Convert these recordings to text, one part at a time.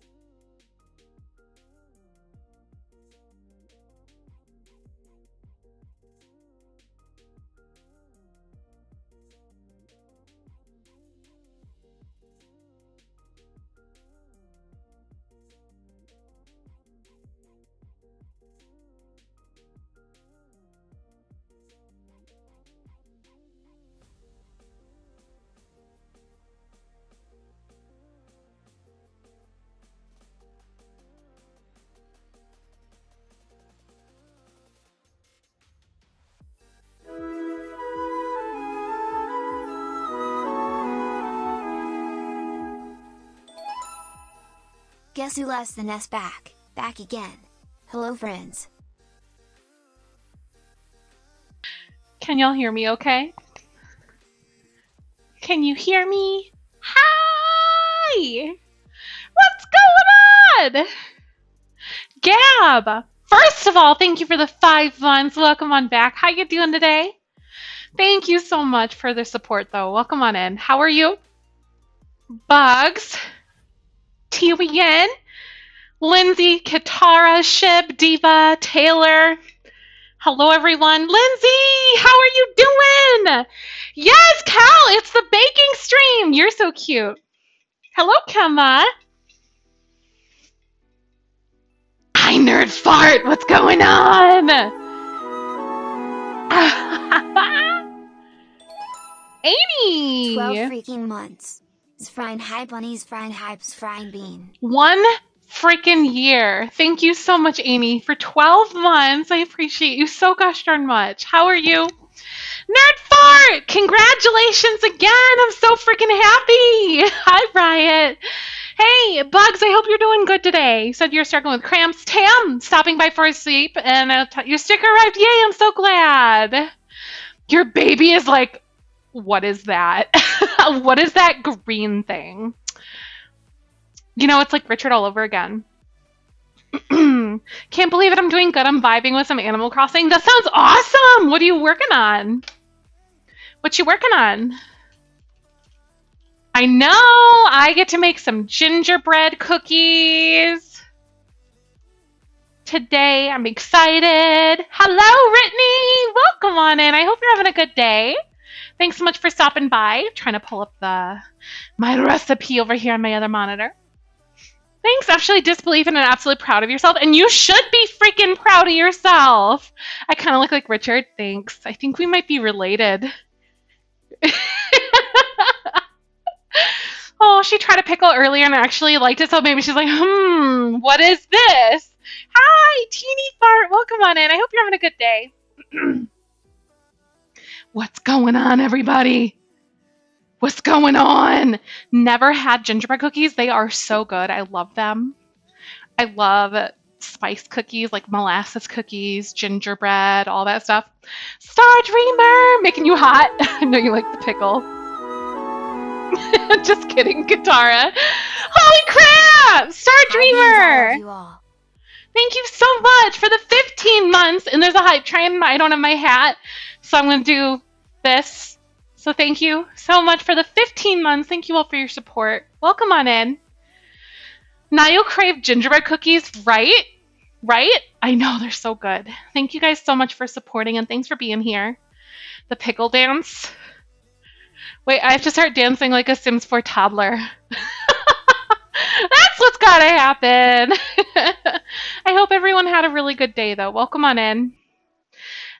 you. Guess who left the nest back, back again. Hello friends. Can y'all hear me okay? Can you hear me? Hi! What's going on? Gab! First of all, thank you for the five months. Welcome on back. How you doing today? Thank you so much for the support though. Welcome on in. How are you? Bugs. Tiwien, Lindsay, Katara, Shib, Diva, Taylor. Hello, everyone. Lindsay, how are you doing? Yes, Cal, it's the baking stream. You're so cute. Hello, Kemma. Hi, nerd fart. What's going on? Amy. 12 freaking months. Frying high bunnies, frying hypes, frying bean. One freaking year. Thank you so much, Amy, for 12 months. I appreciate you so gosh darn much. How are you? Nerd Fart! Congratulations again! I'm so freaking happy! Hi, Riot! Hey, Bugs, I hope you're doing good today. You said you're struggling with cramps. Tam, stopping by for a sleep, and your sticker arrived. Yay, I'm so glad. Your baby is like, what is that? what is that green thing? You know, it's like Richard all over again. Can't believe it. I'm doing good. I'm vibing with some Animal Crossing. That sounds awesome. What are you working on? What you working on? I know. I get to make some gingerbread cookies today. I'm excited. Hello, Brittany. Welcome on in. I hope you're having a good day. Thanks so much for stopping by. trying to pull up the my recipe over here on my other monitor. Thanks, actually disbelief and absolutely proud of yourself. And you should be freaking proud of yourself. I kind of look like Richard. Thanks. I think we might be related. oh, she tried a pickle earlier and actually liked it, so maybe she's like, hmm, what is this? Hi, teeny fart. Welcome on in. I hope you're having a good day. What's going on, everybody? What's going on? Never had gingerbread cookies. They are so good. I love them. I love spice cookies, like molasses cookies, gingerbread, all that stuff. Star Dreamer, making you hot. I know you like the pickle. Just kidding, Katara. Holy crap! Star Dreamer! Thank you so much for the 15 months. And there's a hype train. I don't have my hat, so I'm going to do this. So thank you so much for the 15 months. Thank you all for your support. Welcome on in. Now you'll crave gingerbread cookies, right? Right? I know they're so good. Thank you guys so much for supporting and thanks for being here. The pickle dance. Wait, I have to start dancing like a Sims 4 toddler. That's what's gotta happen. I hope everyone had a really good day though. Welcome on in.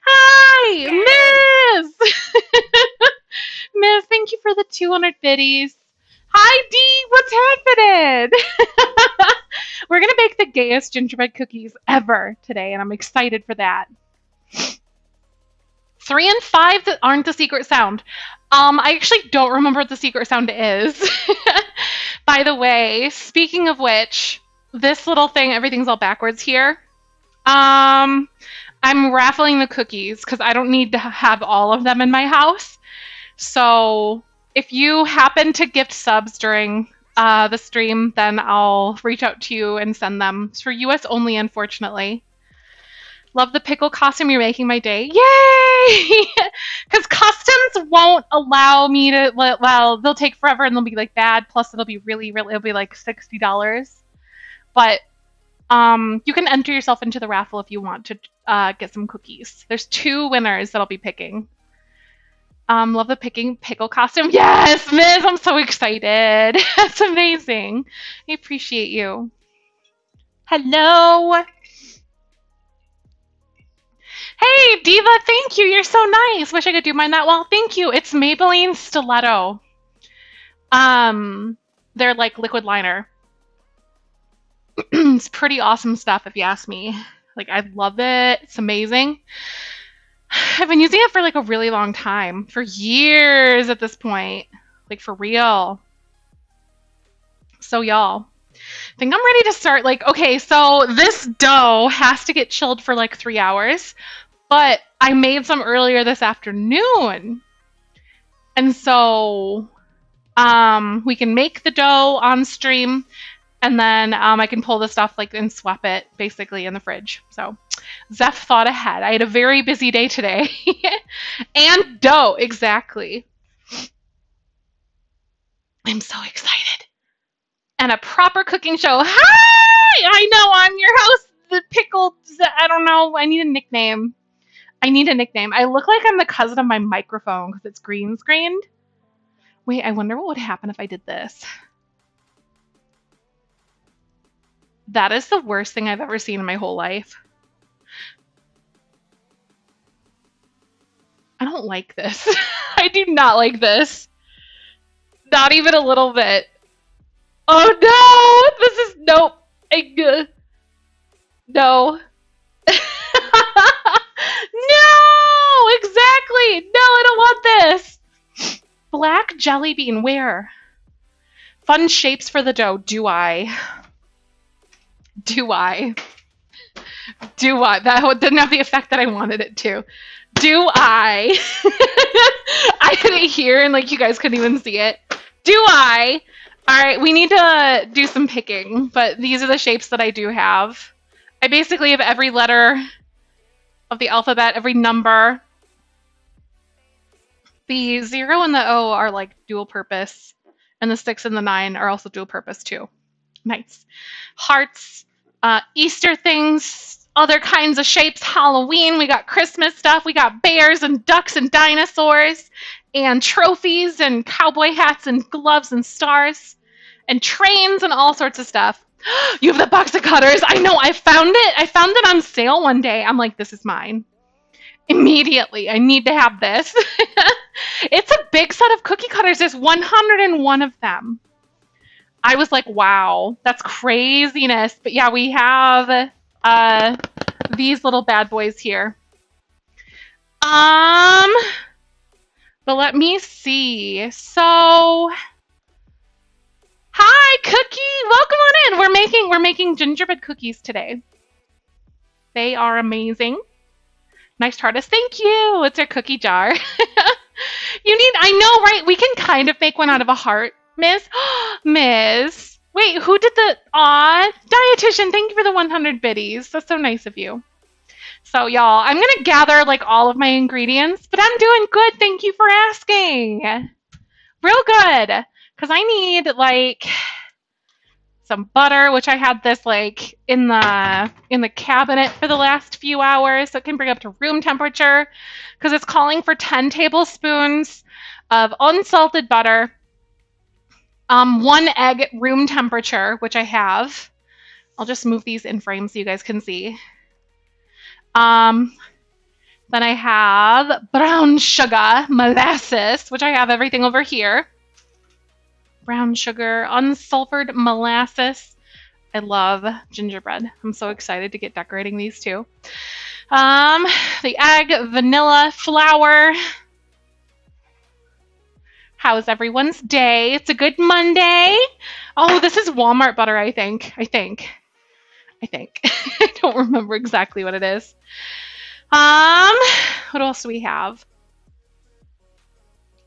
Hi, Miss! Miss, thank you for the 200 biddies. Hi, Dee, what's happening? We're gonna bake the gayest gingerbread cookies ever today, and I'm excited for that. Three and five that aren't the secret sound. Um, I actually don't remember what the secret sound is. By the way, speaking of which, this little thing, everything's all backwards here. Um, I'm raffling the cookies because I don't need to have all of them in my house. So if you happen to gift subs during uh, the stream, then I'll reach out to you and send them. It's for US only, unfortunately. Love the pickle costume. You're making my day. Yay! Because customs won't allow me to. Well, they'll take forever and they'll be like bad. Plus, it'll be really, really. It'll be like sixty dollars. But um, you can enter yourself into the raffle if you want to uh, get some cookies. There's two winners that I'll be picking. Um, love the picking pickle costume. Yes, Miz, I'm so excited. That's amazing. I appreciate you. Hello. Hey, Diva, thank you. You're so nice. Wish I could do mine that well. Thank you. It's Maybelline Stiletto. Um, they're like liquid liner. it's pretty awesome stuff if you ask me. Like I love it. It's amazing. I've been using it for like a really long time, for years at this point, like for real. So y'all, I think I'm ready to start. Like, okay, so this dough has to get chilled for like three hours, but I made some earlier this afternoon, and so um, we can make the dough on stream, and then um, I can pull the stuff like and swap it basically in the fridge. So Zef thought ahead. I had a very busy day today. and dough, exactly. I'm so excited. And a proper cooking show. Hi! I know, I'm your host, the pickled. I don't know. I need a nickname. I need a nickname. I look like I'm the cousin of my microphone because it's green screened. Wait, I wonder what would happen if I did this. That is the worst thing I've ever seen in my whole life. I don't like this. I do not like this. Not even a little bit. Oh no! This is nope. I, no. no! Exactly! No, I don't want this! Black jelly bean, where? Fun shapes for the dough. Do I? Do I? Do I? That didn't have the effect that I wanted it to. Do I? I couldn't hear and like you guys couldn't even see it. Do I? All right, we need to do some picking, but these are the shapes that I do have. I basically have every letter of the alphabet, every number. The 0 and the O are like dual purpose, and the 6 and the 9 are also dual purpose too. Nice. Hearts, uh, Easter things, other kinds of shapes, Halloween, we got Christmas stuff, we got bears and ducks and dinosaurs, and trophies and cowboy hats and gloves and stars, and trains and all sorts of stuff. You have the box of cutters. I know, I found it. I found it on sale one day. I'm like, this is mine. Immediately, I need to have this. it's a big set of cookie cutters. There's 101 of them. I was like, wow, that's craziness. But yeah, we have uh, these little bad boys here. Um, but let me see. So, hi, Cookie. Welcome on in. We're making we're making gingerbread cookies today. They are amazing. Nice TARDIS. Thank you. It's our cookie jar. you need. I know, right? We can kind of make one out of a heart Miss, Miss. Wait, who did the? Aw, dietitian. Thank you for the 100 biddies. That's so nice of you. So y'all, I'm gonna gather like all of my ingredients, but I'm doing good. Thank you for asking. Real good, cause I need like. some butter, which I had this like in the in the cabinet for the last few hours, so it can bring up to room temperature because it's calling for 10 tablespoons of unsalted butter, um, one egg room temperature, which I have. I'll just move these in frame so you guys can see. Um, then I have brown sugar, molasses, which I have everything over here. Brown sugar, unsulfured molasses. I love gingerbread. I'm so excited to get decorating these too. Um, the egg, vanilla, flour. How's everyone's day? It's a good Monday. Oh, this is Walmart butter, I think. I think. I think. I don't remember exactly what it is. Um, what else do we have?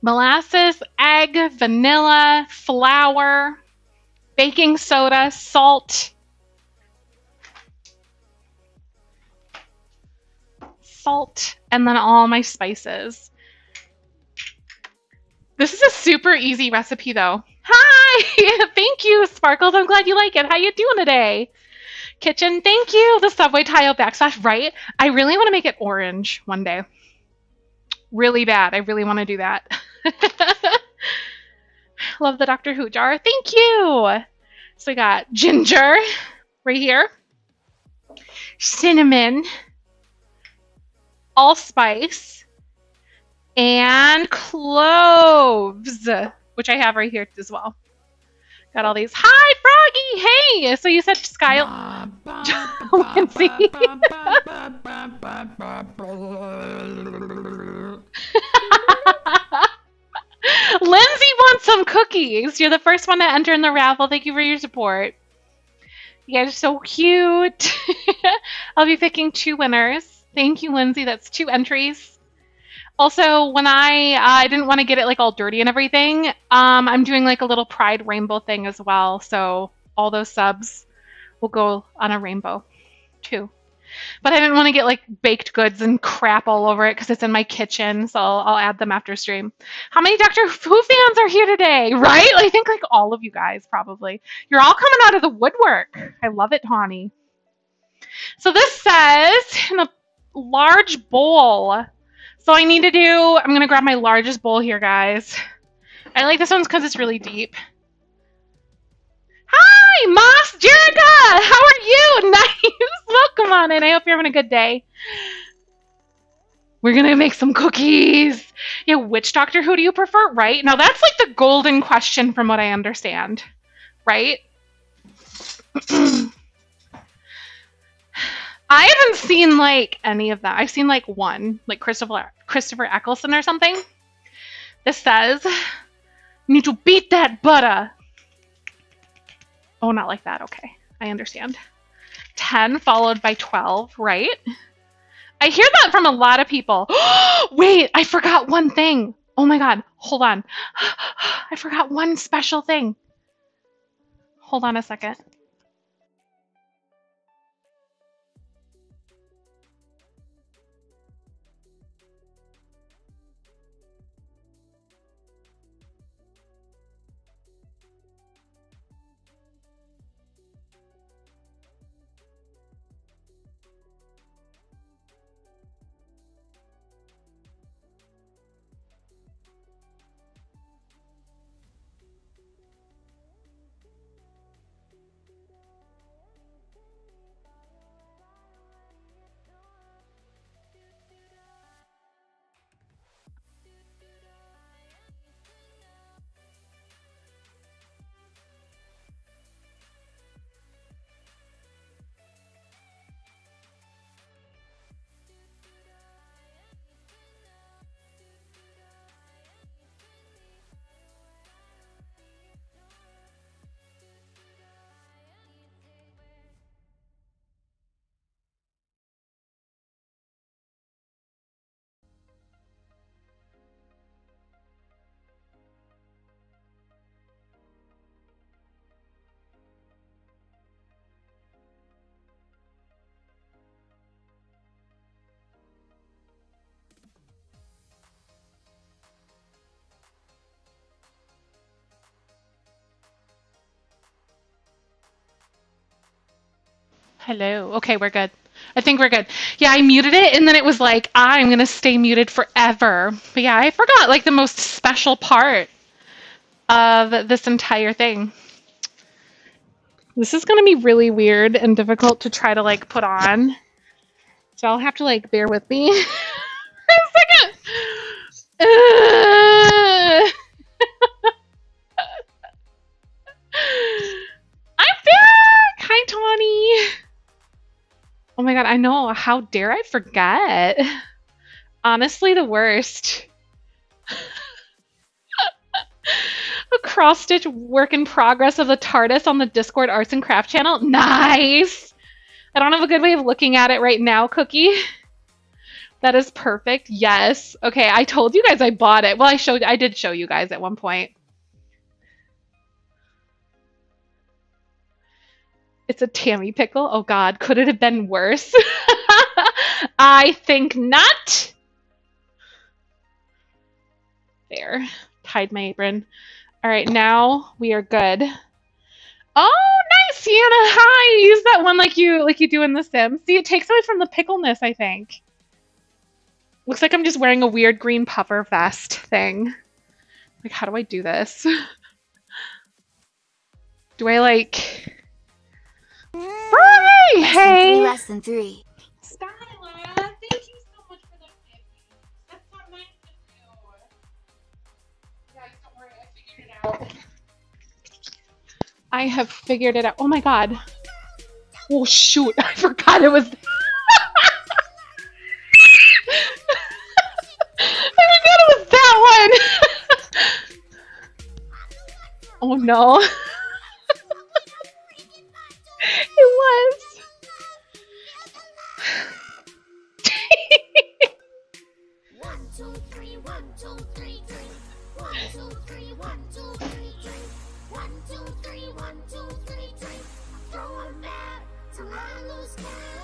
Molasses, egg, vanilla, flour, baking soda, salt, salt, and then all my spices. This is a super easy recipe though. Hi! Thank you, Sparkles. I'm glad you like it. How you doing today? Kitchen, thank you. The subway tile backsplash, right? I really want to make it orange one day. Really bad. I really want to do that. Love the Doctor Who jar. Thank you. So we got ginger right here, cinnamon, allspice, and cloves, which I have right here as well. Got all these. Hi, Froggy. Hey. So you said Sky. Lindsay. Lindsay wants some cookies. You're the first one to enter in the raffle. Thank you for your support. You guys are so cute. I'll be picking two winners. Thank you, Lindsay. That's two entries. Also, when I uh, I didn't want to get it like all dirty and everything, um, I'm doing like a little pride rainbow thing as well. So all those subs will go on a rainbow too. But I didn't want to get like baked goods and crap all over it because it's in my kitchen. So I'll, I'll add them after stream. How many Doctor Who fans are here today? Right? I think like all of you guys probably. You're all coming out of the woodwork. I love it, Tawny. So this says in a large bowl. So I need to do, I'm going to grab my largest bowl here, guys. I like this one because it's really deep. Hi, Moss Jerica! How are you? Nice! Welcome on in. I hope you're having a good day. We're gonna make some cookies. Yeah, which Doctor Who do you prefer? Right? Now that's like the golden question from what I understand. Right? I haven't seen like any of that. I've seen like one, like Christopher Christopher Eccleston or something. This says, need to beat that butter." Oh, not like that. Okay, I understand. Ten followed by twelve, right? I hear that from a lot of people. Wait, I forgot one thing. Oh my god, hold on. I forgot one special thing. Hold on a second. Hello. Okay, we're good. I think we're good. Yeah, I muted it and then it was like, I'm going to stay muted forever. But yeah, I forgot like the most special part of this entire thing. This is going to be really weird and difficult to try to like put on. So I'll have to like bear with me for a second. Uh, my god, I know. How dare I forget? Honestly, the worst. a cross stitch work in progress of the TARDIS on the Discord Arts and Craft channel. Nice! I don't have a good way of looking at it right now, Cookie. That is perfect. Yes. Okay, I told you guys I bought it. Well, I showed I did show you guys at one point. It's a Tammy pickle. Oh god, could it have been worse? I think not. There. Tied my apron. All right, now we are good. Oh, nice, Sienna. Hi. Use that one like you like you do in The Sims. See, it takes away from the pickleness, I think. Looks like I'm just wearing a weird green puffer vest thing. Like, how do I do this? Do I like Hi! Less than three, Hey! less than three. Skylar, thank you so much for the gift. That's so nice of you. Guys, don't worry, I figured it out. I have figured it out. Oh my god. Oh shoot, I forgot it was. I forgot it was that one. oh no. Was. One, two, three, one, two, three, three. Throw 'em back till I lose count.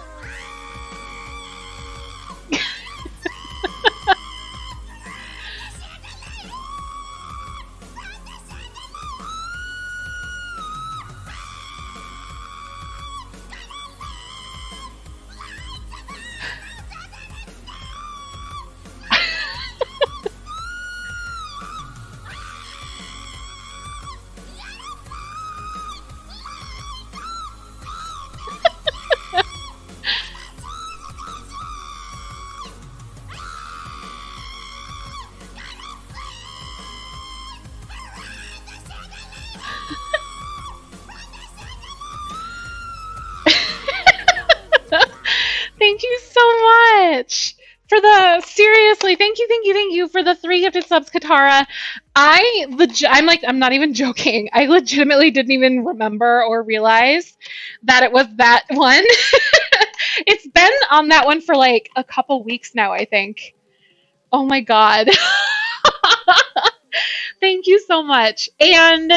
You for the three gifted subs katara. I legit i'm like i'm not even joking. I legitimately didn't even remember or realize that it was that one. It's been on that one for like a couple weeks now i think. Oh my god. Thank you so much. And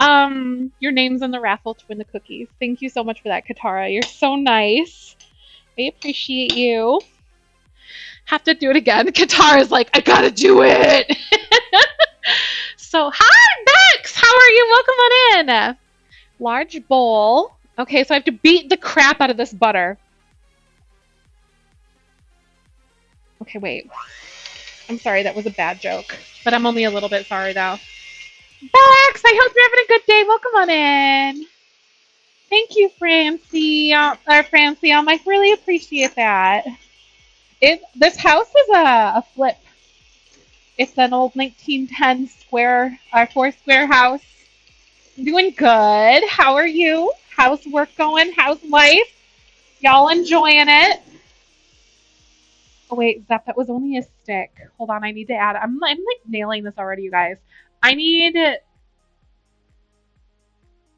um your name's on the raffle to win the cookies. Thank you so much for that katara. You're so nice. I appreciate you. Have to do it again. Katara's like, I gotta do it. so, hi, Bex. How are you? Welcome on in. Large bowl. Okay, so I have to beat the crap out of this butter. Okay, wait. I'm sorry, that was a bad joke. But I'm only a little bit sorry, though. Bex, I hope you're having a good day. Welcome on in. Thank you, Francie. Or Francie, um, I really appreciate that. It this house is a, a flip. It's an old 1910 square, uh, four square house. Doing good. How are you? How's work going? How's life? Y'all enjoying it? Oh wait, Zef, that was only a stick. Hold on, I need to add. I'm I'm like nailing this already, you guys. I need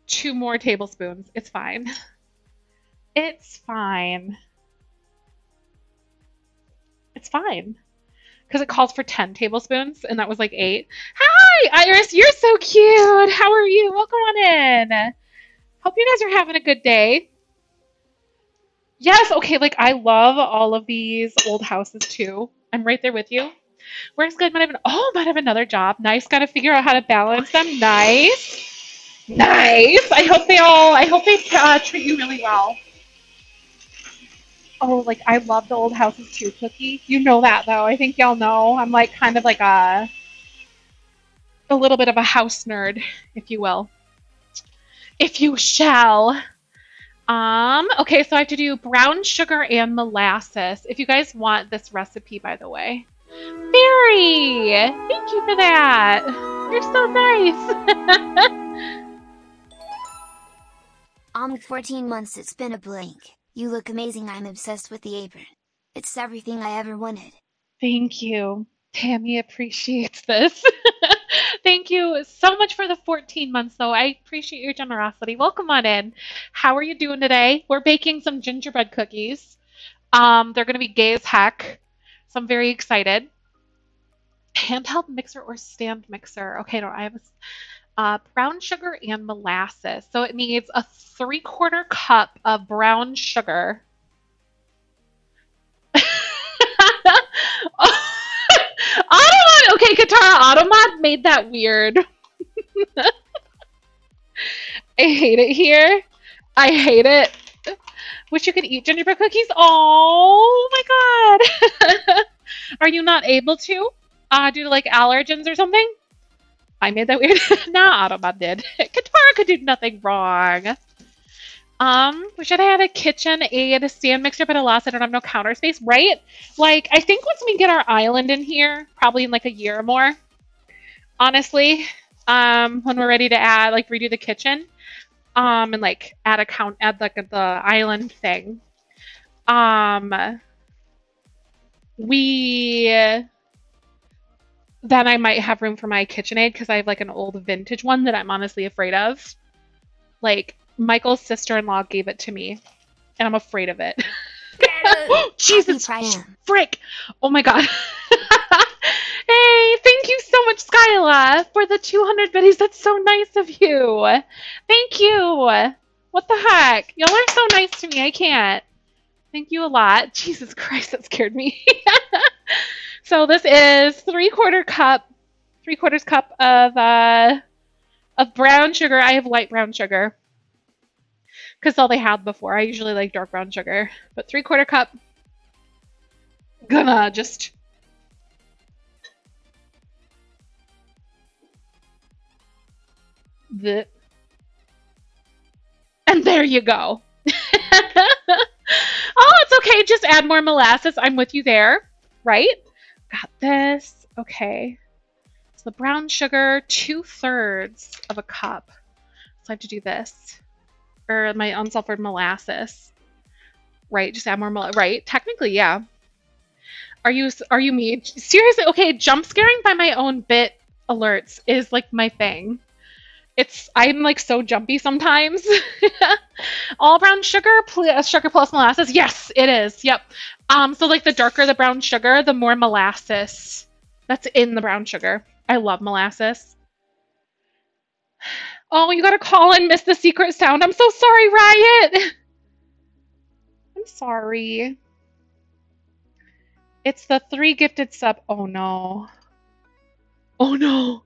two more tablespoons. It's fine. It's fine. It's fine. Because it calls for 10 tablespoons, and that was like 8. Hi, Iris, you're so cute. How are you? Welcome on in. Hope you guys are having a good day. Yes, okay, like I love all of these old houses too. I'm right there with you. Where's good? Might have an, oh, might have another job. Nice. Got to figure out how to balance them. Nice. Nice. I hope they all. I hope they uh, treat you really well. Oh, like I love the old houses too cookie. You know that though. I think y'all know. I'm like kind of like a a little bit of a house nerd, if you will. If you shall. Um, okay, so I have to do brown sugar and molasses. If you guys want this recipe, by the way. Barry! Thank you for that. You're so nice. Um, 14 months it's been a blink. You look amazing, I'm obsessed with the apron. It's everything I ever wanted. Thank you. Tammy appreciates this. Thank you so much for the 14 months, though. I appreciate your generosity. Welcome on in. How are you doing today? We're baking some gingerbread cookies. Um, they're going to be gay as heck, so I'm very excited. Handheld mixer or stand mixer? Okay, no, I have a uh, brown sugar and molasses. So it needs a three quarter cup of brown sugar. Automod, okay, Katara Automod made that weird. I hate it here. I hate it. Wish you could eat gingerbread cookies. Oh my god. Are you not able to? Uh, due to like allergens or something? I made that weird. nah, Automod did. Katara could do nothing wrong. Um, we should have had a KitchenAid stand mixer, but alas, I don't have no counter space, right? Like, I think once we get our island in here, probably in like a year or more, honestly, um, when we're ready to add, like, redo the kitchen, um, and like add a count, add like the island thing, um, we then I might have room for my KitchenAid because I have like an old vintage one that I'm honestly afraid of. Like Michael's sister-in-law gave it to me, and I'm afraid of it. Oh, Jesus Happy frick! Oh my god. hey, thank you so much, Skyla, for the 200 biddies. That's so nice of you. Thank you. What the heck? Y'all are so nice to me. I can't. Thank you a lot. Jesus Christ, that scared me. so this is three quarter cup, three quarters cup of uh, of brown sugar. I have light brown sugar because all they had before. I usually like dark brown sugar, but three quarter cup. Gonna just the and there you go. oh, it's okay. Just add more molasses. I'm with you there. Right? Got this. Okay. So the brown sugar, two thirds of a cup. So I have to do this. Or my unsulfured molasses. Right? Just add more mol- right? Technically, yeah. Are you are you me? Seriously? Okay, jump scaring by my own bit alerts is like my thing. It's I'm like so jumpy sometimes. All brown sugar, pl- uh, sugar plus molasses. Yes, it is. Yep. Um, so like the darker the brown sugar, the more molasses that's in the brown sugar. I love molasses. Oh, you gotta call and miss the secret sound. I'm so sorry, Riot. I'm sorry. It's the three gifted sub. Oh no. Oh no.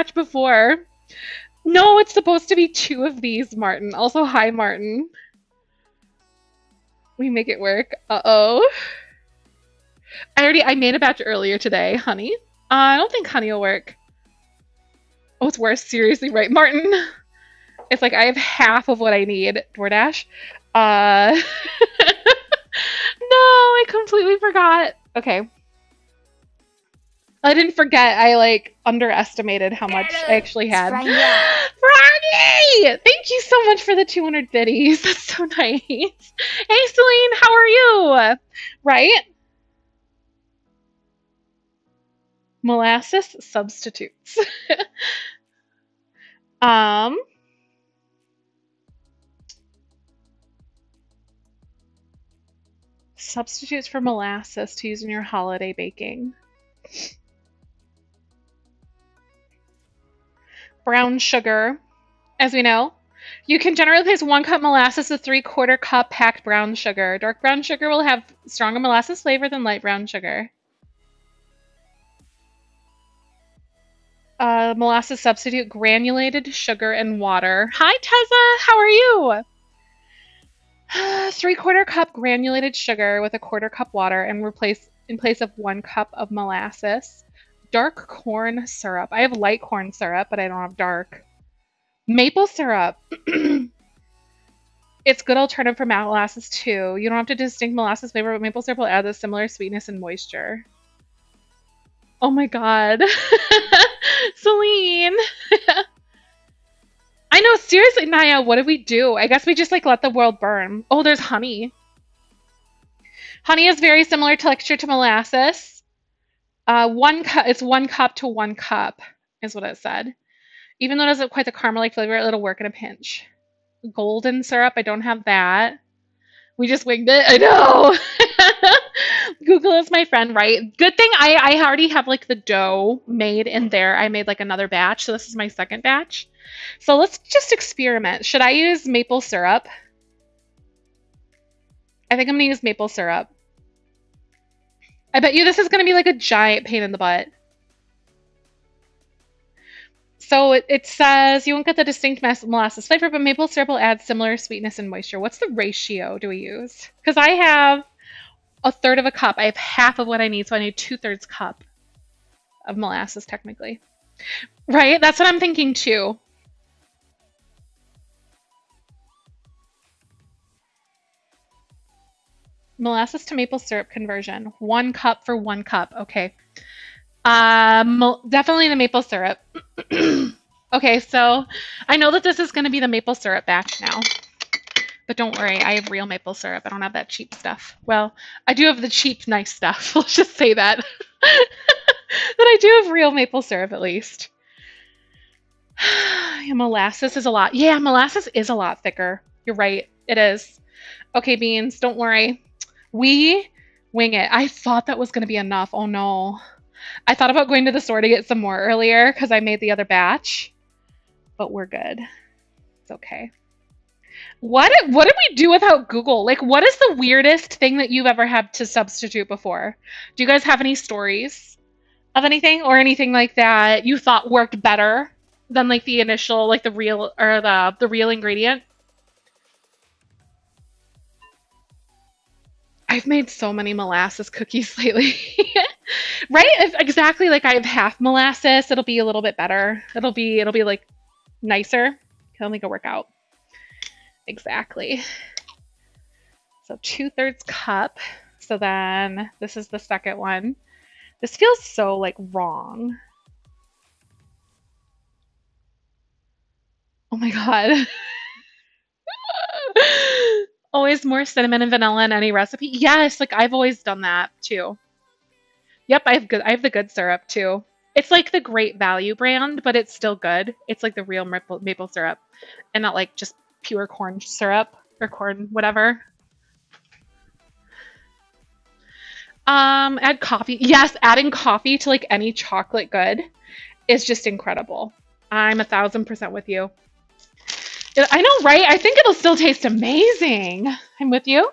Batch before. No, it's supposed to be two of these, Martin. Also, hi, Martin. We make it work. Uh oh. I already I made a batch earlier today, honey. Uh, I don't think honey will work. Oh, it's worse. Seriously, right, Martin? It's like I have half of what I need. DoorDash. Uh, no, I completely forgot. Okay. I didn't forget. I like underestimated how much I actually had. Froggy! Thank you so much for the 200 biddies. That's so nice. Hey, Celine, how are you? Right? Molasses substitutes. um. Substitutes for molasses to use in your holiday baking. Brown sugar, as we know, You can generally replace one cup molasses with three quarter cup packed brown sugar. Dark brown sugar will have stronger molasses flavor than light brown sugar. Uh, molasses substitute granulated sugar and water. Hi, Tessa. How are you? Three quarter cup granulated sugar with a quarter cup water and replace in place of one cup of molasses. Dark corn syrup. I have light corn syrup, but I don't have dark. Maple syrup. it's good alternative for molasses too. You don't have to distinct molasses flavor, but maple syrup will add a similar sweetness and moisture. Oh my god. Celine. I know, seriously, Naya, what do we do? I guess we just like let the world burn. Oh, there's honey. Honey is very similar texture to molasses. Uh, one cup, it's one cup to one cup, is what it said. Even though it doesn't quite the caramel-like flavor, it'll work in a pinch. Golden syrup, I don't have that. We just winged it. I know. Google is my friend, right? Good thing I, I already have like the dough made in there. I made like another batch, so this is my second batch. So let's just experiment. Should I use maple syrup? I think I'm gonna use maple syrup. I bet you this is gonna be like a giant pain in the butt. So it, it says you won't get the distinct molasses flavor, but maple syrup will add similar sweetness and moisture. What's the ratio do we use? Because I have a third of a cup. I have half of what I need, so I need two thirds cup of molasses technically. Right? That's what I'm thinking too. Molasses to maple syrup conversion. One cup for one cup. Okay. Um, definitely the maple syrup. okay, so I know that this is going to be the maple syrup batch now. But don't worry, I have real maple syrup. I don't have that cheap stuff. Well, I do have the cheap, nice stuff. Let's just say that. but I do have real maple syrup at least. yeah, molasses is a lot. Yeah, molasses is a lot thicker. You're right. It is. Okay, beans, don't worry. We wing it. I thought that was going to be enough. Oh no. I thought about going to the store to get some more earlier because I made the other batch. But we're good. It's okay. What what did we do without Google? Like, what is the weirdest thing that you've ever had to substitute before? Do you guys have any stories of anything or anything like that you thought worked better than like the initial, like the real or the the real ingredient? I've made so many molasses cookies lately. right? If, exactly like I have half molasses, it'll be a little bit better. It'll be it'll be like nicer. Can make it work out. Exactly. So two thirds cup. So then this is the second one. This feels so like wrong. Oh my god. always more cinnamon and vanilla in any recipe. Yes, like I've always done that too. Yep, I have good I have the good syrup too. It's like the great value brand, but it's still good. It's like the real maple, syrup and not like just pure corn syrup or corn whatever. Um, add coffee. Yes, adding coffee to like any chocolate good is just incredible. I'm a thousand percent with you. I know, right? I think it'll still taste amazing. I'm with you.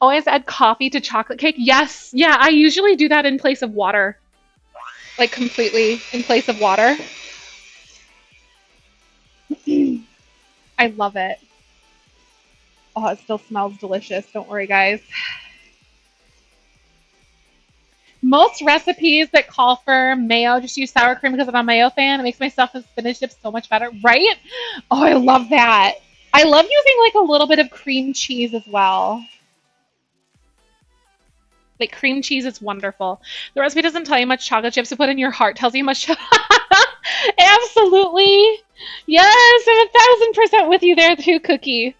Always add coffee to chocolate cake. Yes. Yeah, I usually do that in place of water. Like completely in place of water. I love it. Oh, it still smells delicious. Don't worry, guys. Most recipes that call for mayo just use sour cream because I'm a mayo fan. It makes my stuff and spinach dip so much better, right? Oh, I love that. I love using like a little bit of cream cheese as well. Like cream cheese is wonderful. The recipe doesn't tell you much chocolate chips to put in your heart. Tells you much. Absolutely. Yes, I'm a thousand percent with you there too, Cookie.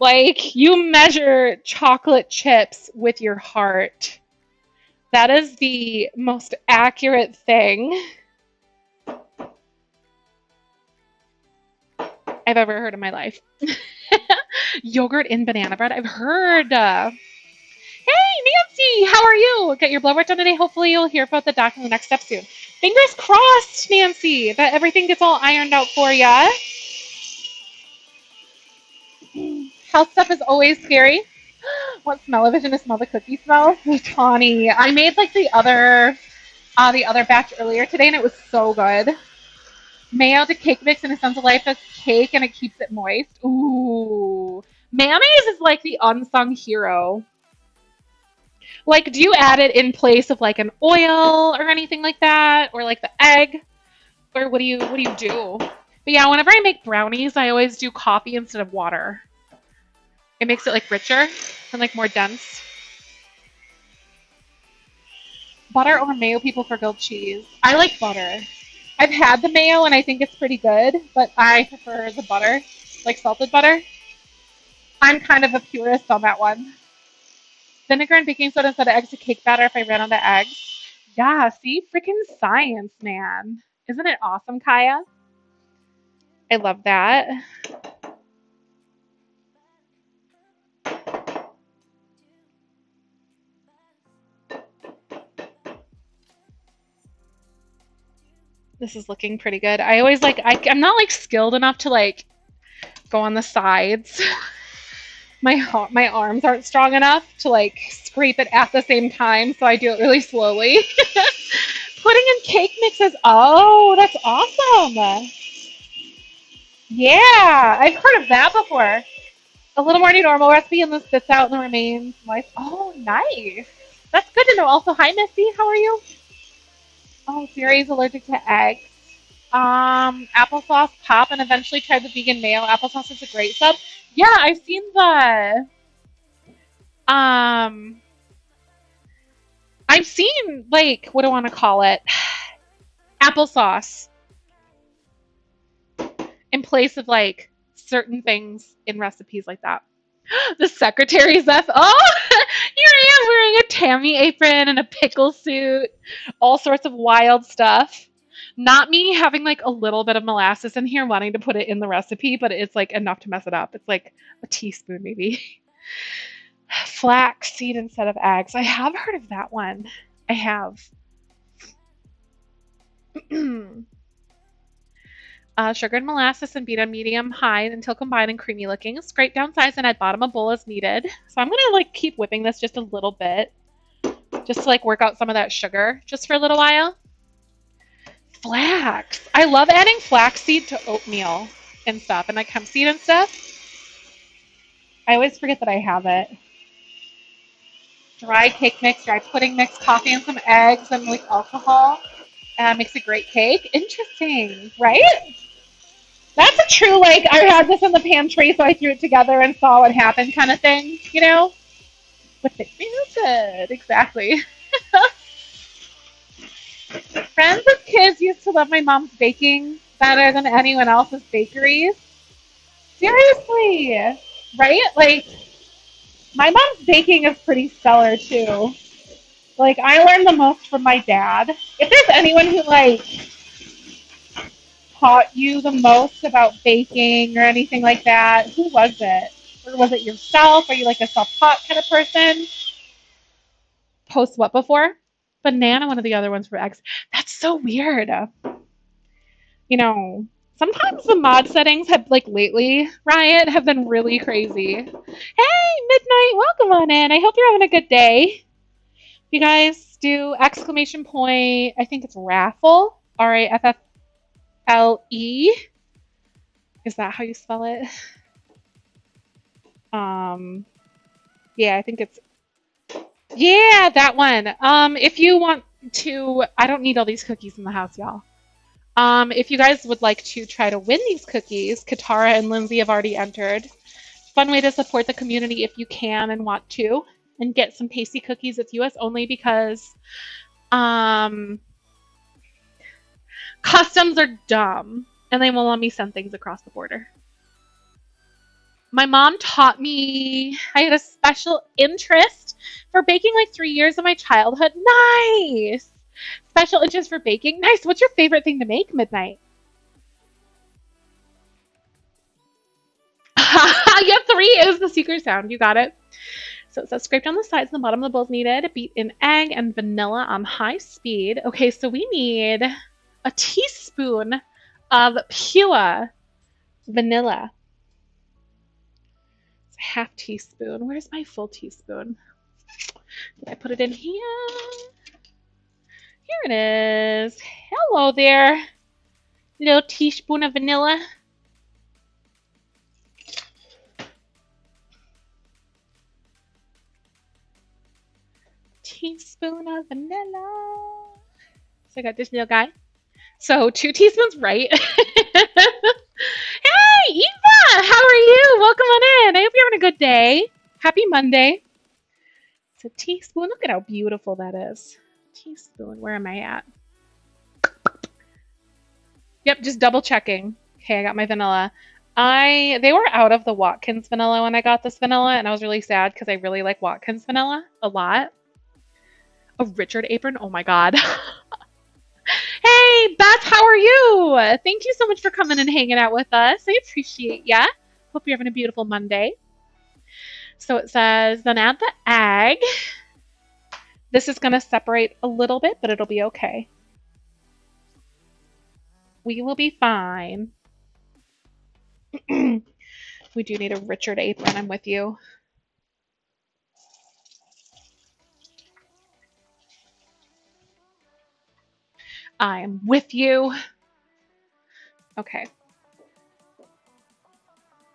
Like you measure chocolate chips with your heart. That is the most accurate thing I've ever heard in my life. Yogurt in banana bread. I've heard. Uh... Hey, Nancy, how are you? Get your blood work done today. Hopefully, you'll hear about the doc in the next step soon. Fingers crossed, Nancy, that everything gets all ironed out for ya. Health stuff is always scary. What smell-o-vision to smell the cookie smell? Tawny. I made like the other uh, the other batch earlier today and it was so good. Mayo to cake mix and a of life as cake and it keeps it moist. Ooh. Mayonnaise is like the unsung hero. Like, do you add it in place of like an oil or anything like that? Or like the egg? Or what do you what do you do? But yeah, whenever I make brownies, I always do coffee instead of water. It makes it like richer and like more dense. Butter or mayo people for grilled cheese? I like butter. I've had the mayo and I think it's pretty good, but I prefer the butter, like salted butter. I'm kind of a purist on that one. Vinegar and baking soda instead of eggs to cake batter if I ran out of eggs. Yeah, see? Freaking science, man. Isn't it awesome, Kaya? I love that. This is looking pretty good. I always like, I, I'm not like skilled enough to like go on the sides. my my arms aren't strong enough to like scrape it at the same time, so I do it really slowly. Putting in cake mixes. Oh, that's awesome. Yeah, I've heard of that before. A little more normal recipe and then spits out and the remains. Life. Oh, nice. That's good to know. Also, hi Missy, how are you? Oh, Fury's allergic to eggs. Um, applesauce pop and eventually tried the vegan mayo. Applesauce is a great sub. Yeah, I've seen the um I've seen like what do I want to call it? Applesauce in place of like certain things in recipes like that. The secretary's F. Oh, wearing a Tammy apron and a pickle suit, all sorts of wild stuff. Not me having like a little bit of molasses in here, wanting to put it in the recipe, but it's like enough to mess it up. It's like a teaspoon, maybe. Flax seed instead of eggs. I have heard of that one. I have. uh, sugar and molasses and beat on medium high until combined and creamy looking. Scrape down size and add bottom of bowl as needed. So I'm gonna like keep whipping this just a little bit, just to like work out some of that sugar just for a little while. Flax. I love adding flaxseed to oatmeal and stuff, and like hemp seed and stuff. I always forget that I have it. Dry cake mix, dry pudding mix, coffee and some eggs and like alcohol. Uh, makes a great cake. Interesting, right? That's a true, like, I had this in the pantry, so I threw it together and saw what happened kind of thing, you know? With the good, exactly. Friends with kids used to love my mom's baking better than anyone else's bakeries. Seriously, right? Like, my mom's baking is pretty stellar too. Like, I learned the most from my dad. If there's anyone who, like, taught you the most about baking or anything like that, who was it? Or was it yourself? Are you like a self taught kind of person? Post what before? Banana, one of the other ones for eggs. That's so weird. You know, sometimes the mod settings have, like lately, Riot, have been really crazy. Hey, Midnight, welcome on in. I hope you're having a good day. You guys do exclamation point, I think it's raffle, R A F F L E. Is that how you spell it? Um, yeah, I think it's yeah, that one. Um, if you want to, I don't need all these cookies in the house, y'all. Um, if you guys would like to try to win these cookies, Katara and Lindsay have already entered. Fun way to support the community if you can and want to, and get some pasty cookies. It's US only because um, customs are dumb and they won't let me send things across the border. My mom taught me, I had a special interest for baking like three years of my childhood. Nice! Special interest for baking. Nice. What's your favorite thing to make, Midnight? have three is the secret sound. You got it. So it says scrape down the sides and the bottom of the bowl is needed. Beat in egg and vanilla on high speed. Okay, so we need a teaspoon of pure vanilla. It's a half teaspoon. Where's my full teaspoon? Did I put it in here? Here it is. Hello there. Little teaspoon of vanilla. Teaspoon of vanilla. So I got this little guy. So two teaspoons, right? hey, Eva, how are you? Welcome on in. I hope you're having a good day. Happy Monday. It's a teaspoon. Look at how beautiful that is. Teaspoon. Where am I at? Yep, just double checking. Okay, I got my vanilla. I they were out of the Watkins vanilla when I got this vanilla, and I was really sad because I really like Watkins vanilla a lot. A Richard apron. Oh my god. Beth, how are you? Thank you so much for coming and hanging out with us. I appreciate ya. Hope you're having a beautiful Monday. So it says, then add the egg. This is going to separate a little bit, but it'll be okay. We will be fine. we do need a Richard apron. I'm with you. I am with you. Okay.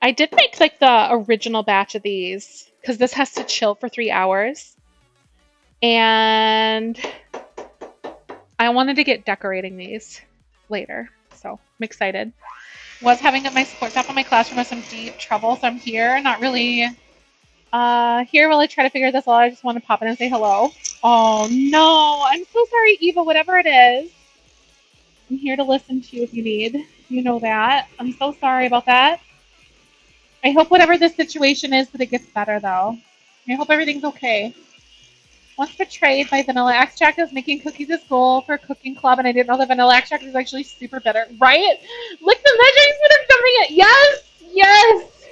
I did make like the original batch of these because this has to chill for three hours. And I wanted to get decorating these later. So I'm excited. Was having my support staff in my classroom with some deep trouble, so I'm here. Not really uh, here while I try to figure this out. I just want to pop in and say hello. Oh no, I'm so sorry, Eva, whatever it is. I'm here to listen to you if you need. You know that. I'm so sorry about that. I hope whatever the situation is that it gets better though. I hope everything's okay. Once betrayed by vanilla extract, I was making cookies at school for a cooking club, and I didn't know the vanilla extract was actually super bitter. Right? Lick the measuring spoon and dumping it. Yes, yes,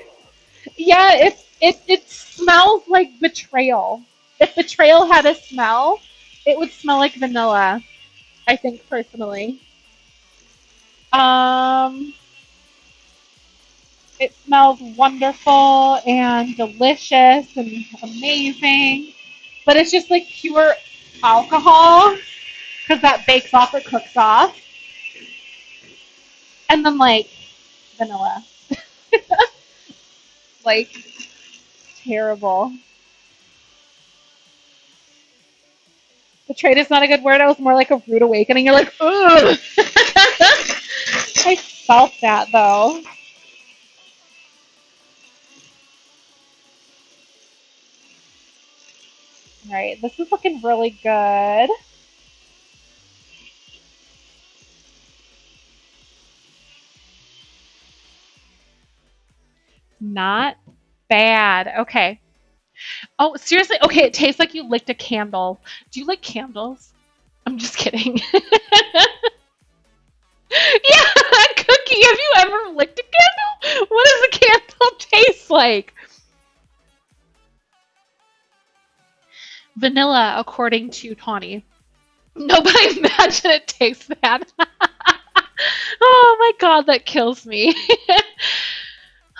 yeah. It it it smells like betrayal. If betrayal had a smell, it would smell like vanilla. I think personally. Um, it smells wonderful and delicious and amazing, but it's just like pure alcohol because that bakes off or cooks off, and then like vanilla, like terrible. Betrayed is not a good word. I was more like a rude awakening. You're like, ugh. I felt that though. All right, this is looking really good. Not bad. Okay. Oh, seriously? Okay, it tastes like you licked a candle. Do you like candles? I'm just kidding. yeah, Have you ever licked a candle? What does a candle taste like? Vanilla, according to Tawny. Nobody imagine it tastes bad. oh my god, that kills me.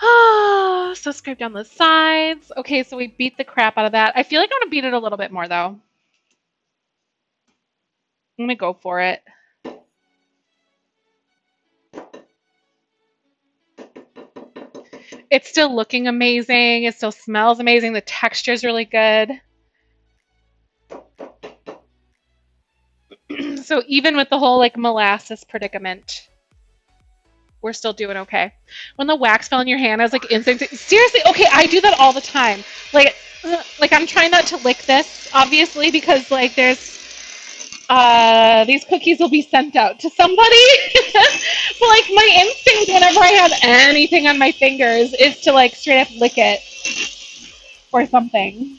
Oh, so scrape down the sides. Okay, so we beat the crap out of that. I feel like I'm gonna beat it a little bit more though. I'm gonna go for it. It's still looking amazing. It still smells amazing. The texture is really good. so even with the whole like molasses predicament, we're still doing okay. When the wax fell in your hand, I was like, instinct. Seriously, okay, I do that all the time. Like, like I'm trying not to lick this, obviously, because like there's uh, these cookies will be sent out to somebody. but like my instinct whenever I have anything on my fingers is to like straight up lick it or something.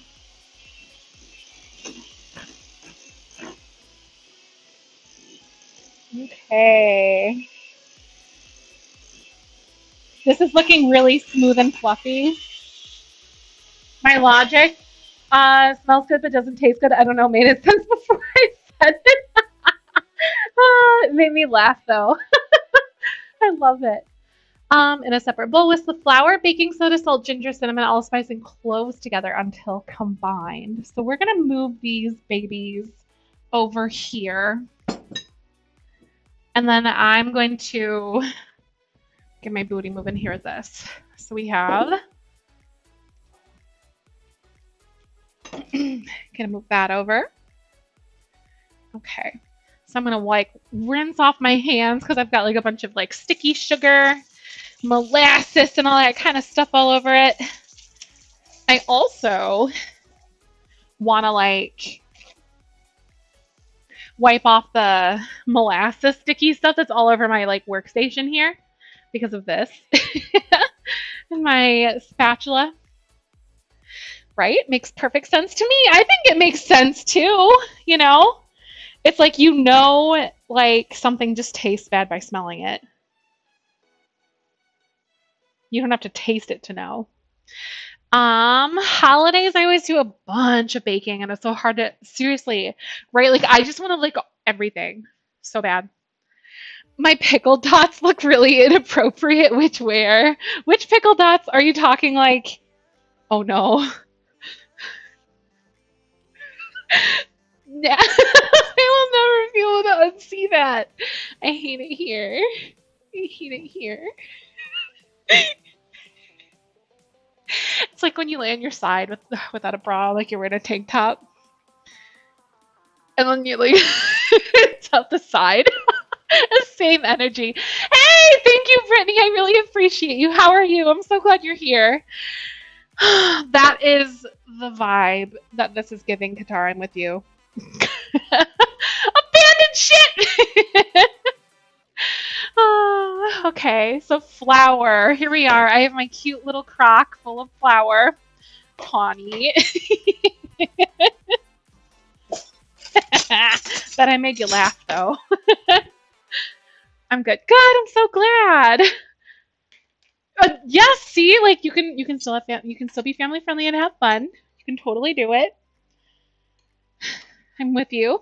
Okay. This is looking really smooth and fluffy. My logic uh, smells good but doesn't taste good. I don't know, made it sense before I it. uh, it made me laugh though. I love it. Um, in a separate bowl with the flour, baking soda, salt, ginger, cinnamon, allspice, and cloves together until combined. So we're gonna move these babies over here. And then I'm going to get my booty moving here with this. So we have gonna move that over. Okay. So I'm gonna like rinse off my hands because I've got like a bunch of like sticky sugar, molasses, and all that kind of stuff all over it. I also wanna like wipe off the molasses sticky stuff that's all over my like workstation here because of this. and my spatula. Right? Makes perfect sense to me. I think it makes sense too, you know? It's like you know like something just tastes bad by smelling it. You don't have to taste it to know. Um, holidays, I always do a bunch of baking and it's so hard to seriously, right? Like I just want to like everything so bad. My pickle dots look really inappropriate. Which where? Which pickle dots are you talking like? Oh no. Nah. I will never be able to unsee that. I hate it here. I hate it here. it's like when you lay on your side with without a bra, like you're wearing a tank top, and then you like it's out the side. Same energy. Hey, thank you, Brittany. I really appreciate you. How are you? I'm so glad you're here. that is the vibe that this is giving Katara. I'm with you. Oh, okay, so flour. Here we are. I have my cute little crock full of flour. Tawny. that I made you laugh though. I'm good. Good. I'm so glad. Uh, yes. See, like you can you can still have you can still be family friendly and have fun. You can totally do it. I'm with you.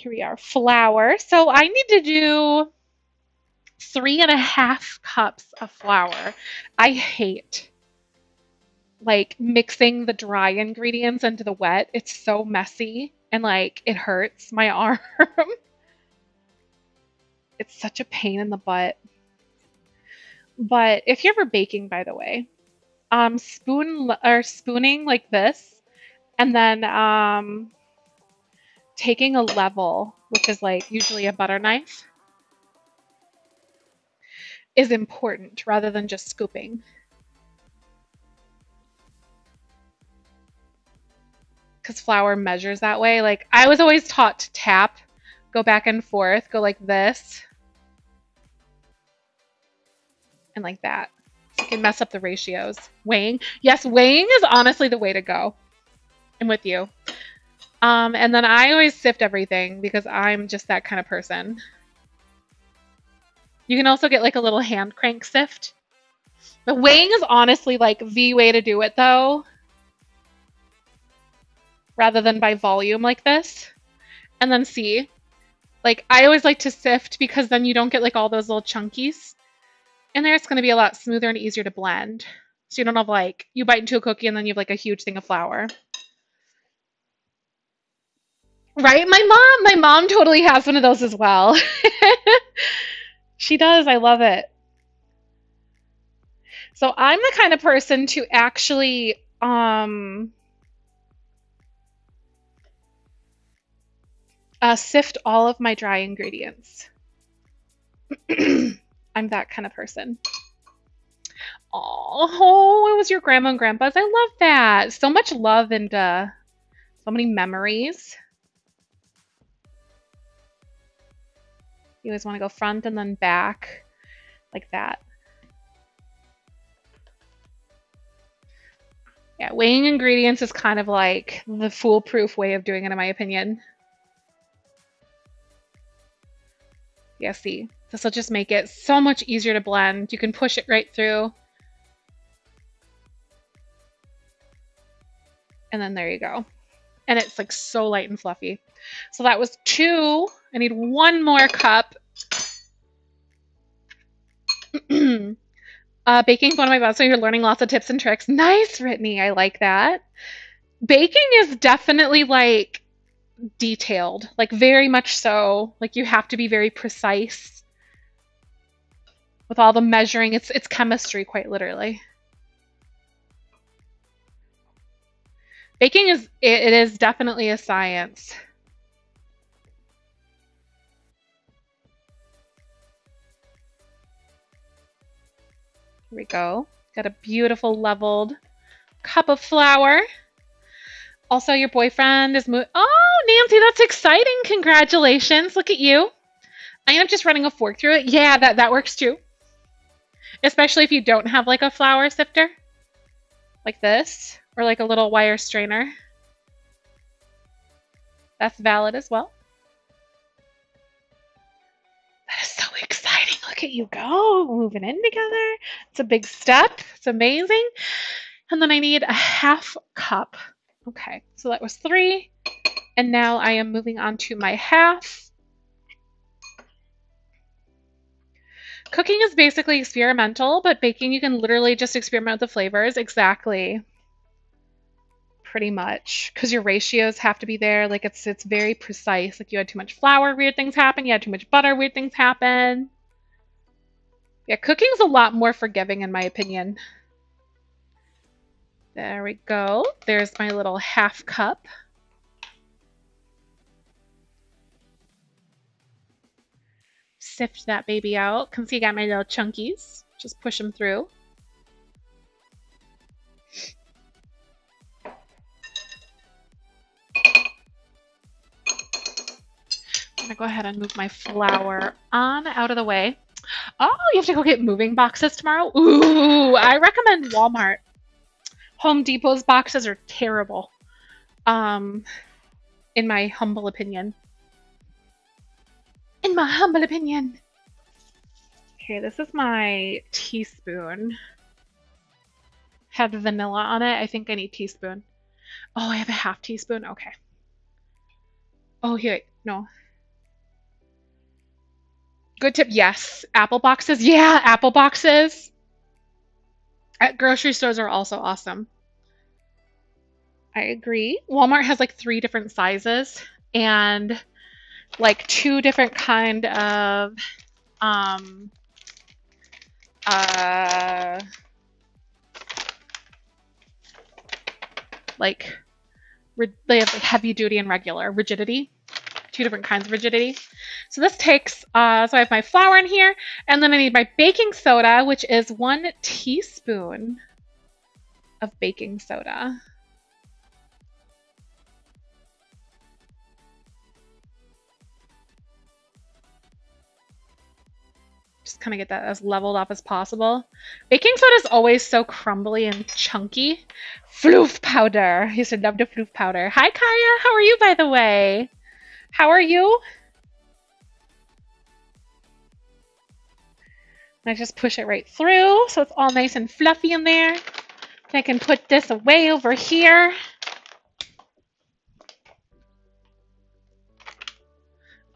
Here we are. Flour. So I need to do three and a half cups of flour. I hate like mixing the dry ingredients into the wet. It's so messy and like it hurts my arm. it's such a pain in the butt. But if you're ever baking, by the way, um, spoon or spooning like this, and then um, taking a level, which is like usually a butter knife, is important rather than just scooping. Because flour measures that way. Like I was always taught to tap, go back and forth, go like this, and like that. You can mess up the ratios. Weighing. Yes, weighing is honestly the way to go. I'm with you. Um, and then I always sift everything because I'm just that kind of person. You can also get like a little hand crank sift. The weighing is honestly like the way to do it though. Rather than by volume like this. And then see. Like I always like to sift because then you don't get like all those little chunkies. In there it's going to be a lot smoother and easier to blend. So you don't have like, you bite into a cookie and then you have like a huge thing of flour. Right? My mom, my mom totally has one of those as well. she does. I love it. So I'm the kind of person to actually um uh, sift all of my dry ingredients. I'm that kind of person. Oh, it was your grandma and grandpa's. I love that. So much love and uh, so many memories. You always want to go front and then back like that. Yeah, weighing ingredients is kind of like the foolproof way of doing it, in my opinion. Yeah, see, this will just make it so much easier to blend. You can push it right through. And then there you go. And it's like so light and fluffy. So that was two. I need one more cup. uh, baking is one of my best, so you're learning lots of tips and tricks. Nice, Brittany. I like that. Baking is definitely like detailed, like very much so. Like you have to be very precise with all the measuring. It's it's chemistry, quite literally. Baking is it, it is definitely a science. Here we go. Got a beautiful leveled cup of flour. Also, your boyfriend is moving. Oh, Nancy, that's exciting. Congratulations. Look at you. I am just running a fork through it. Yeah, that, that works too. Especially if you don't have like a flour sifter. Like this. Or like a little wire strainer. That's valid as well. Look at you go. Moving in together. It's a big step. It's amazing. And then I need a half cup. Okay, so that was three. And now I am moving on to my half. Cooking is basically experimental, but baking you can literally just experiment with the flavors. Exactly. Pretty much. Because your ratios have to be there. Like it's it's very precise. Like you had too much flour, weird things happen. You had too much butter, weird things happen. Yeah, cooking's a lot more forgiving in my opinion. There we go. There's my little half cup. Sift that baby out. Can see I got my little chunkies. Just push them through. I'm gonna go ahead and move my flour on out of the way. Oh, you have to go get moving boxes tomorrow? Ooh, I recommend Walmart. Home Depot's boxes are terrible. Um, in my humble opinion. In my humble opinion. Okay, this is my teaspoon. Had vanilla on it. I think I need teaspoon. Oh, I have a half teaspoon. Okay. Oh, here. No. Good tip. Yes. Apple boxes. Yeah, apple boxes. At grocery stores are also awesome. I agree. Walmart has like three different sizes and like two different kind of um uh like they have like heavy duty and regular rigidity two different kinds of rigidity so this takes uh so i have my flour in here and then i need my baking soda which is one teaspoon of baking soda just kind of get that as leveled up as possible. Baking soda is always so crumbly and chunky. Floof powder. He said, love the floof powder. Hi, Kaya. How are you, by the way? How are you? I just push it right through so it's all nice and fluffy in there. I can put this away over here.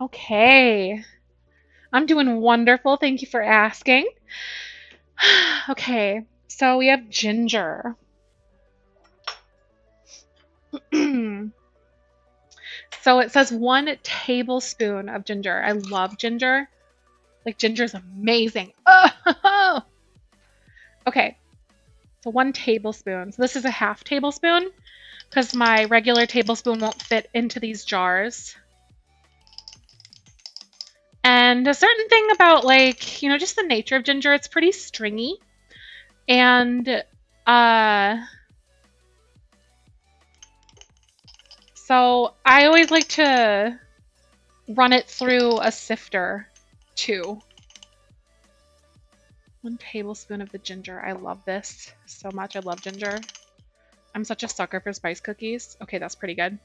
Okay. I'm doing wonderful. Thank you for asking. okay, so we have ginger. so it says one tablespoon of ginger. I love ginger. Like ginger is amazing. Oh! Okay, so one tablespoon. So this is a half tablespoon because my regular tablespoon won't fit into these jars. And a certain thing about like, you know, just the nature of ginger, it's pretty stringy. And uh so I always like to run it through a sifter too. One tablespoon of the ginger. I love this so much. I love ginger. I'm such a sucker for spice cookies. Okay, that's pretty good.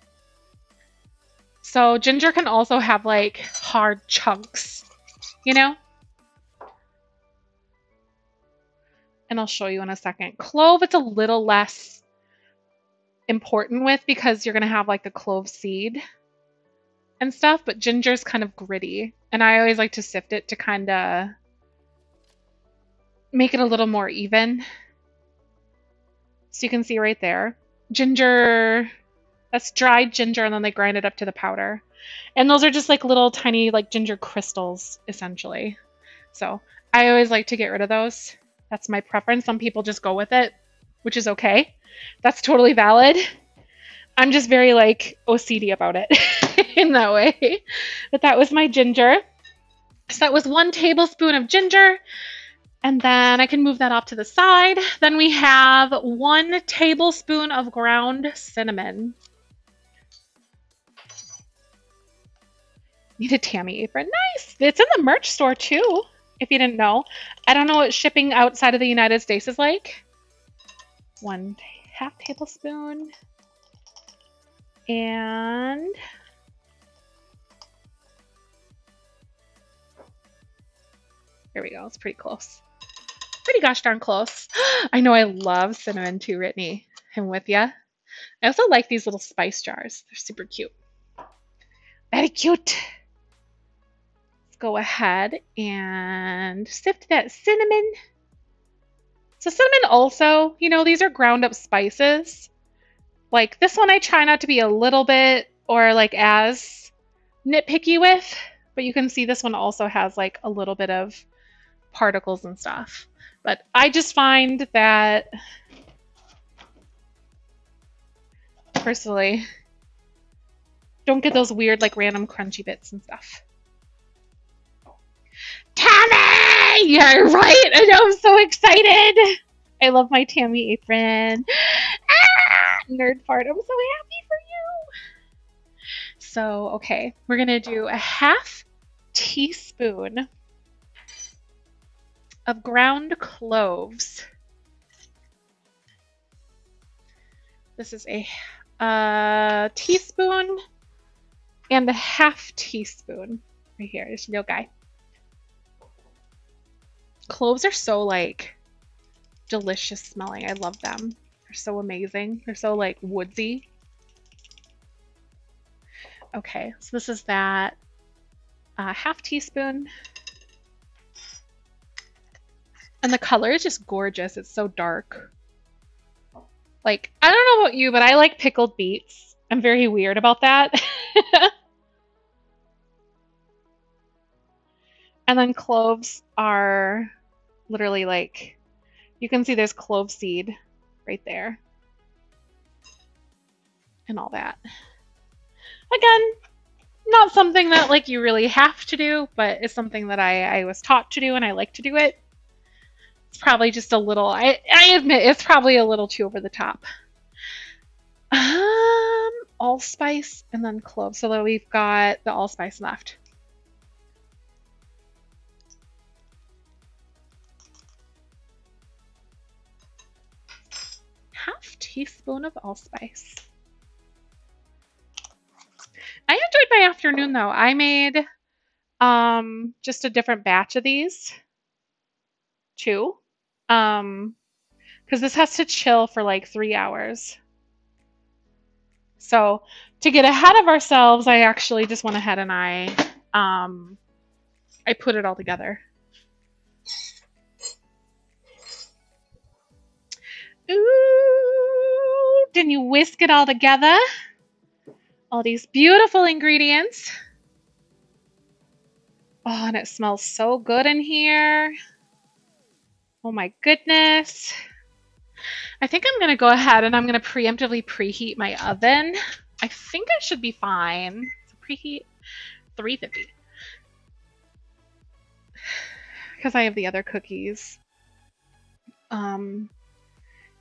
So ginger can also have like hard chunks, you know? And I'll show you in a second. Clove, it's a little less important with because you're going to have like the clove seed and stuff, but ginger's kind of gritty. And I always like to sift it to kind of make it a little more even. So you can see right there. Ginger, that's dried ginger, and then they grind it up to the powder. And those are just like little tiny like ginger crystals, essentially. So I always like to get rid of those. That's my preference. Some people just go with it, which is okay. That's totally valid. I'm just very like OCD about it in that way. But that was my ginger. So that was one tablespoon of ginger. And then I can move that off to the side. Then we have one tablespoon of ground cinnamon. Need a Tammy apron. Nice. It's in the merch store too, if you didn't know. I don't know what shipping outside of the United States is like. One half tablespoon. And there we go. It's pretty close. Pretty gosh darn close. I know I love cinnamon too, Brittany. I'm with ya. I also like these little spice jars. They're super cute. Very cute. Let's go ahead and sift that cinnamon. So cinnamon also, you know, these are ground up spices. Like this one I try not to be a little bit or like as nitpicky with, but you can see this one also has like a little bit of particles and stuff. But I just find that personally don't get those weird like random crunchy bits and stuff. Tammy! Yeah, right. I know. I'm so excited. I love my Tammy apron. Ah, nerd fart. I'm so happy for you. So, okay, we're gonna do a half teaspoon of ground cloves. This is a uh, teaspoon and a half teaspoon right here. There's no guy. Cloves are so like delicious smelling. I love them. They're so amazing. They're so like woodsy. Okay, so this is that uh, half teaspoon. And the color is just gorgeous. It's so dark. Like, I don't know about you, but I like pickled beets. I'm very weird about that. and then cloves are literally like, you can see there's clove seed right there. And all that. Again, not something that like you really have to do, but it's something that I, I was taught to do and I like to do it. It's probably just a little, I, I admit it's probably a little too over the top. Um, allspice and then clove. So that we've got the allspice left. Half teaspoon of allspice. I enjoyed my afternoon though. I made um just a different batch of these too. Um because this has to chill for like three hours. So to get ahead of ourselves, I actually just went ahead and I um I put it all together. Ooh, then you whisk it all together. All these beautiful ingredients. Oh, and it smells so good in here. Oh my goodness. I think I'm going to go ahead and I'm going to preemptively preheat my oven. I think I should be fine. So preheat 350. Because I have the other cookies um,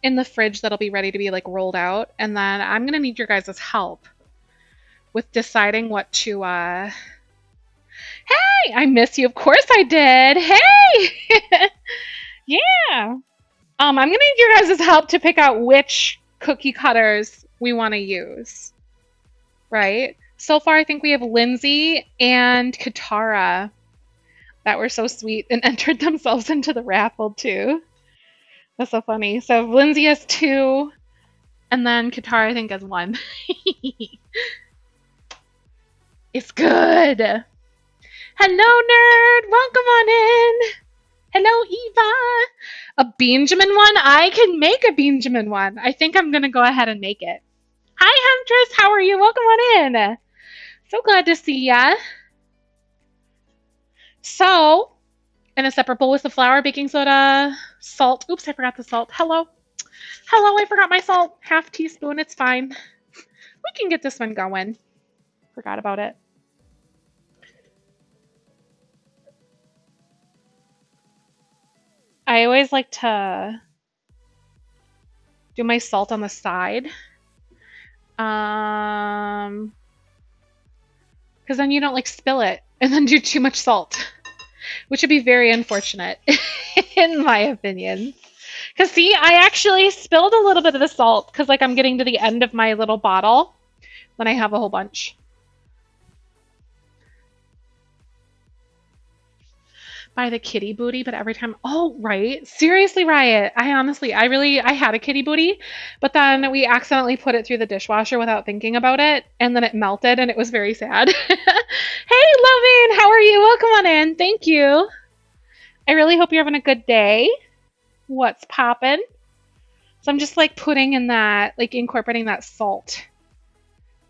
in the fridge that'll be ready to be like rolled out. And then I'm going to need your guys' help with deciding what to uh Hey, I miss you. Of course I did. Hey. yeah. Um I'm going to need your guys' help to pick out which cookie cutters we want to use. Right? So far I think we have Lindsay and Katara that were so sweet and entered themselves into the raffle too. That's so funny. So Lindsay has two, and then Katara I think has one. It's good. Hello, nerd. Welcome on in. Hello, Eva. A Benjamin one? I can make a Benjamin one. I think I'm going to go ahead and make it. Hi, Huntress. How are you? Welcome on in. So glad to see ya. So, in a separate bowl with the flour, baking soda, salt. Oops, I forgot the salt. Hello. Hello, I forgot my salt. Half teaspoon. It's fine. We can get this one going. Forgot about it. I always like to do my salt on the side. Um, because then you don't like spill it and then do too much salt, which would be very unfortunate, in my opinion. Because see, I actually spilled a little bit of the salt because like I'm getting to the end of my little bottle when I have a whole bunch. Buy the kitty booty, but every time, oh right, seriously, Riot. I honestly, I really, I had a kitty booty, but then we accidentally put it through the dishwasher without thinking about it, and then it melted, and it was very sad. hey, Loving, how are you? Welcome on in. Thank you. I really hope you're having a good day. What's poppin'? So I'm just like putting in that, like incorporating that salt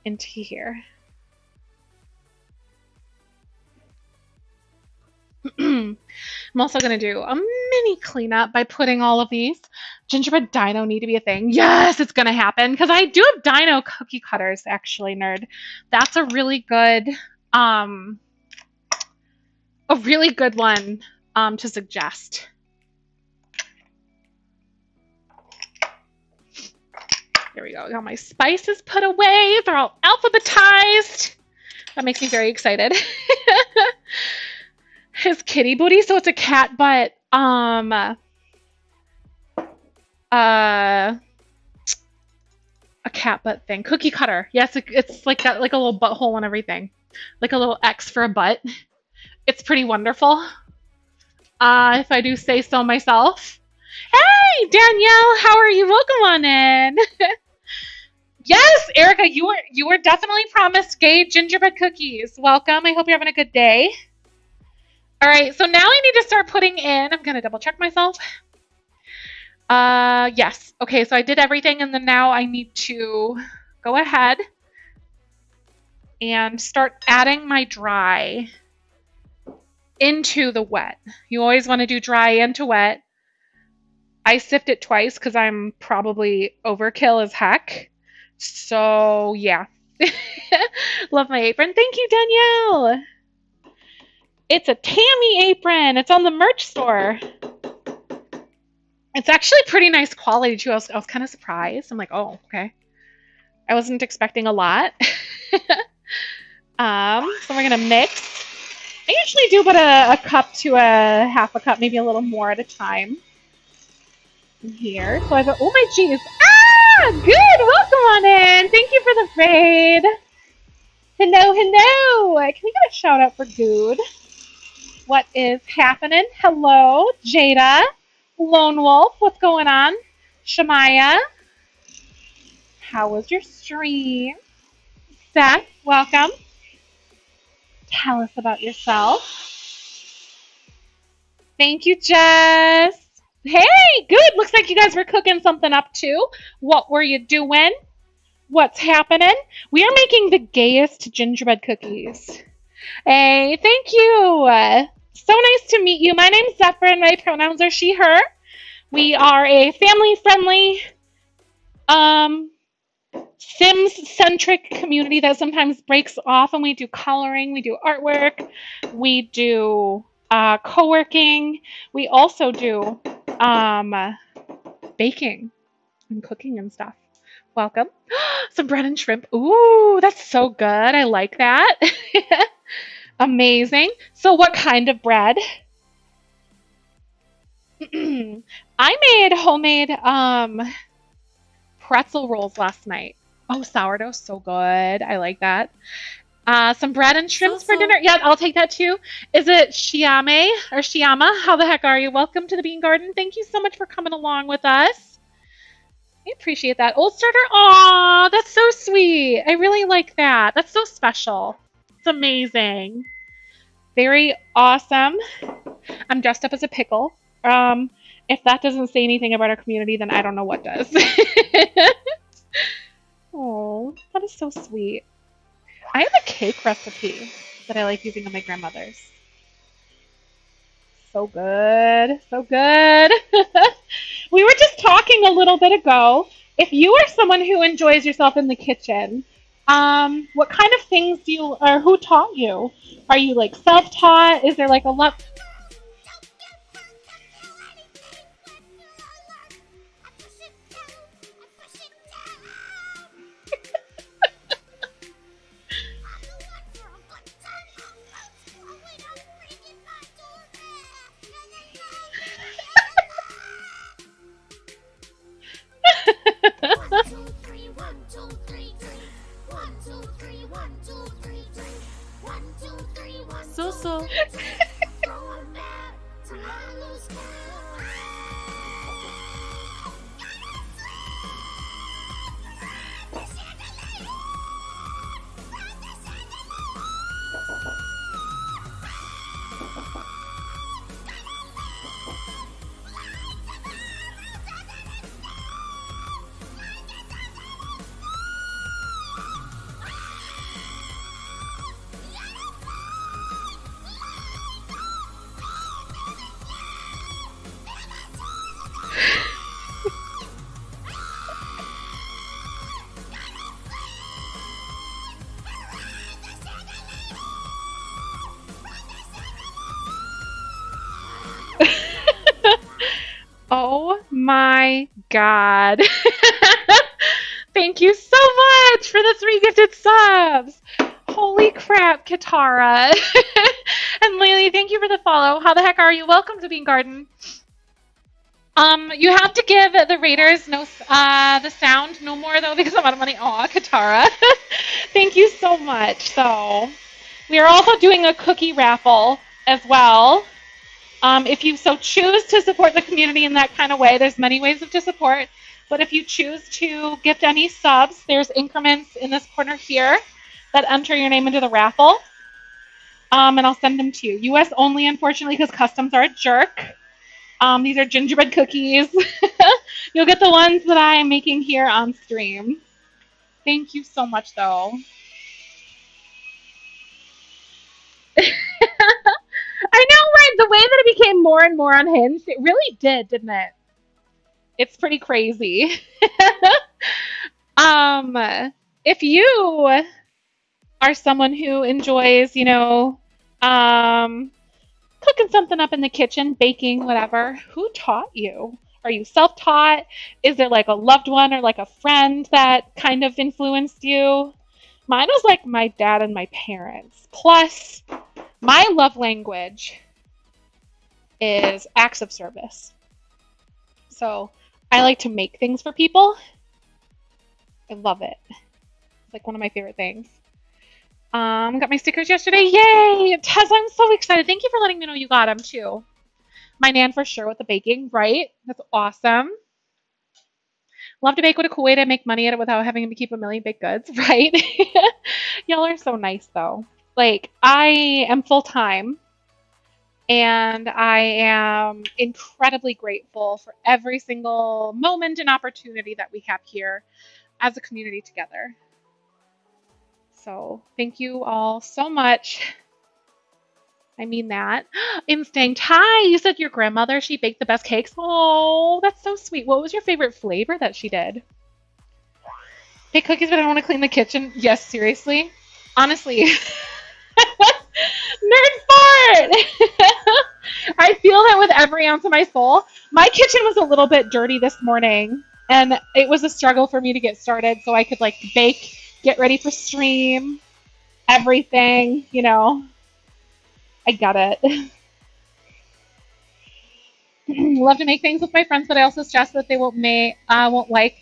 into here. I'm also going to do a mini cleanup by putting all of these. Gingerbread dino need to be a thing. Yes, it's going to happen because I do have dino cookie cutters actually, nerd. That's a really good um a really good one um to suggest. There we go. Got my spices put away. They're all alphabetized. That makes me very excited. his kitty booty, so it's a cat, but um uh a cat butt thing. Cookie cutter. Yes, it, it's like got like a little butthole and everything. Like a little X for a butt. It's pretty wonderful. Uh, if I do say so myself. Hey, Danielle, how are you? Welcome on in. yes, Erica, you were you were definitely promised gay gingerbread cookies. Welcome. I hope you're having a good day. All right, so now I need to start putting in, I'm gonna double check myself. Uh, yes. Okay, so I did everything and then now I need to go ahead and start adding my dry into the wet. You always want to do dry into wet. I sift it twice because I'm probably overkill as heck. So, yeah. Love my apron. Thank you, Danielle. It's a Tammy apron. It's on the merch store. It's actually pretty nice quality too. I was, was kind of surprised. I'm like, oh, okay. I wasn't expecting a lot. um, so we're gonna mix. I usually do about a, a cup to a half a cup, maybe a little more at a time. Here. So I have, oh my jeez. Ah, good. Welcome on in. Thank you for the fade. Hello, hello. Can we get a shout out for Good? What is happening? Hello, Jada. Lone Wolf, what's going on? Shamaya. How was your stream? Seth, welcome. Tell us about yourself. Thank you, Jess. Hey, good. Looks like you guys were cooking something up too. What were you doing? What's happening? We are making the gayest gingerbread cookies. Hey, thank you. So nice to meet you. My name's Zephyr and my pronouns are she, her. We are a family friendly, um, Sims centric community that sometimes breaks off and we do coloring, we do artwork, we do uh, co working, we also do um, baking and cooking and stuff. Welcome. Some bread and shrimp. Ooh, that's so good. I like that. Amazing. So, what kind of bread? I made homemade um, pretzel rolls last night. Oh, sourdough, so good. I like that. Uh, some bread and shrimps for dinner. Yeah, I'll take that too. Is it Shiame or Shiama? How the heck are you? Welcome to the Bean Garden. Thank you so much for coming along with us. I appreciate that. Old starter. Aw, that's so sweet. I really like that. That's so special. Amazing. Very awesome. I'm dressed up as a pickle. Um, if that doesn't say anything about our community, then I don't know what does. oh, that is so sweet. I have a cake recipe that I like using on my grandmother's. So good. So good. we were just talking a little bit ago. If you are someone who enjoys yourself in the kitchen, um, what kind of things do you, or who taught you? Are you like self taught? Is there like a lot? My god. Thank you so much for the three gifted subs. Holy crap, Katara. and Laylee, thank you for the follow. How the heck are you? Welcome to Bean Garden. Um, you have to give the Raiders no uh the sound no more though because I'm out of money. Aw, Katara. thank you so much. So we are also doing a cookie raffle as well. Um, if you so choose to support the community in that kind of way, there's many ways of to support. But if you choose to gift any subs, there's increments in this corner here that enter your name into the raffle. Um, and I'll send them to you. US only, unfortunately, because customs are a jerk. Um, these are gingerbread cookies. You'll get the ones that I am making here on stream. Thank you so much, though. I know, right? The way that it became more and more unhinged, it really did, didn't it? It's pretty crazy. um, if you are someone who enjoys, you know, um, cooking something up in the kitchen, baking, whatever, who taught you? Are you self taught? Is there like a loved one or like a friend that kind of influenced you? Mine was like my dad and my parents. Plus, my love language is acts of service. So I like to make things for people. I love it. It's like one of my favorite things. Um, got my stickers yesterday. Yay! Tessa, I'm so excited. Thank you for letting me know you got them too. My nan for sure with the baking, right? That's awesome. Love to bake What a cool way to make money at it without having to keep a million baked goods, right? Y'all are so nice though. Like, I am full time and I am incredibly grateful for every single moment and opportunity that we have here as a community together. So, thank you all so much. I mean that. Instinct. Hi, you said your grandmother, she baked the best cakes. Oh, that's so sweet. What was your favorite flavor that she did? Bake cookies, but I don't want to clean the kitchen. Yes, seriously. Honestly. Nerd fart! I feel that with every ounce of my soul. My kitchen was a little bit dirty this morning, and it was a struggle for me to get started so I could like bake, get ready for stream, everything, you know. I got it. Love to make things with my friends, but I also stress that they won't may uh, won't like.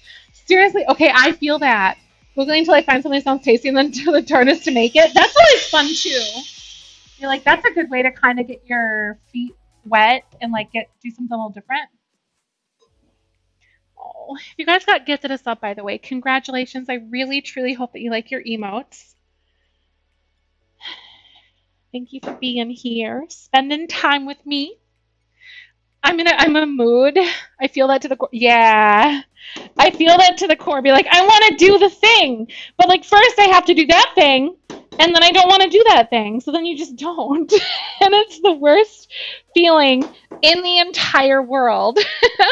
Seriously, okay, I feel that. Googling until I find something that sounds tasty and then to the is to make it. That's always fun too. You're like, that's a good way to kind of get your feet wet and like get do something a little different. Oh, you guys got gifted us up, by the way, congratulations. I really truly hope that you like your emotes. Thank you for being here, spending time with me. I'm in a I'm a mood. I feel that to the core. Yeah. I feel that to the core. Be like, I want to do the thing, but like first I have to do that thing, and then I don't want to do that thing. So then you just don't, and it's the worst feeling in the entire world.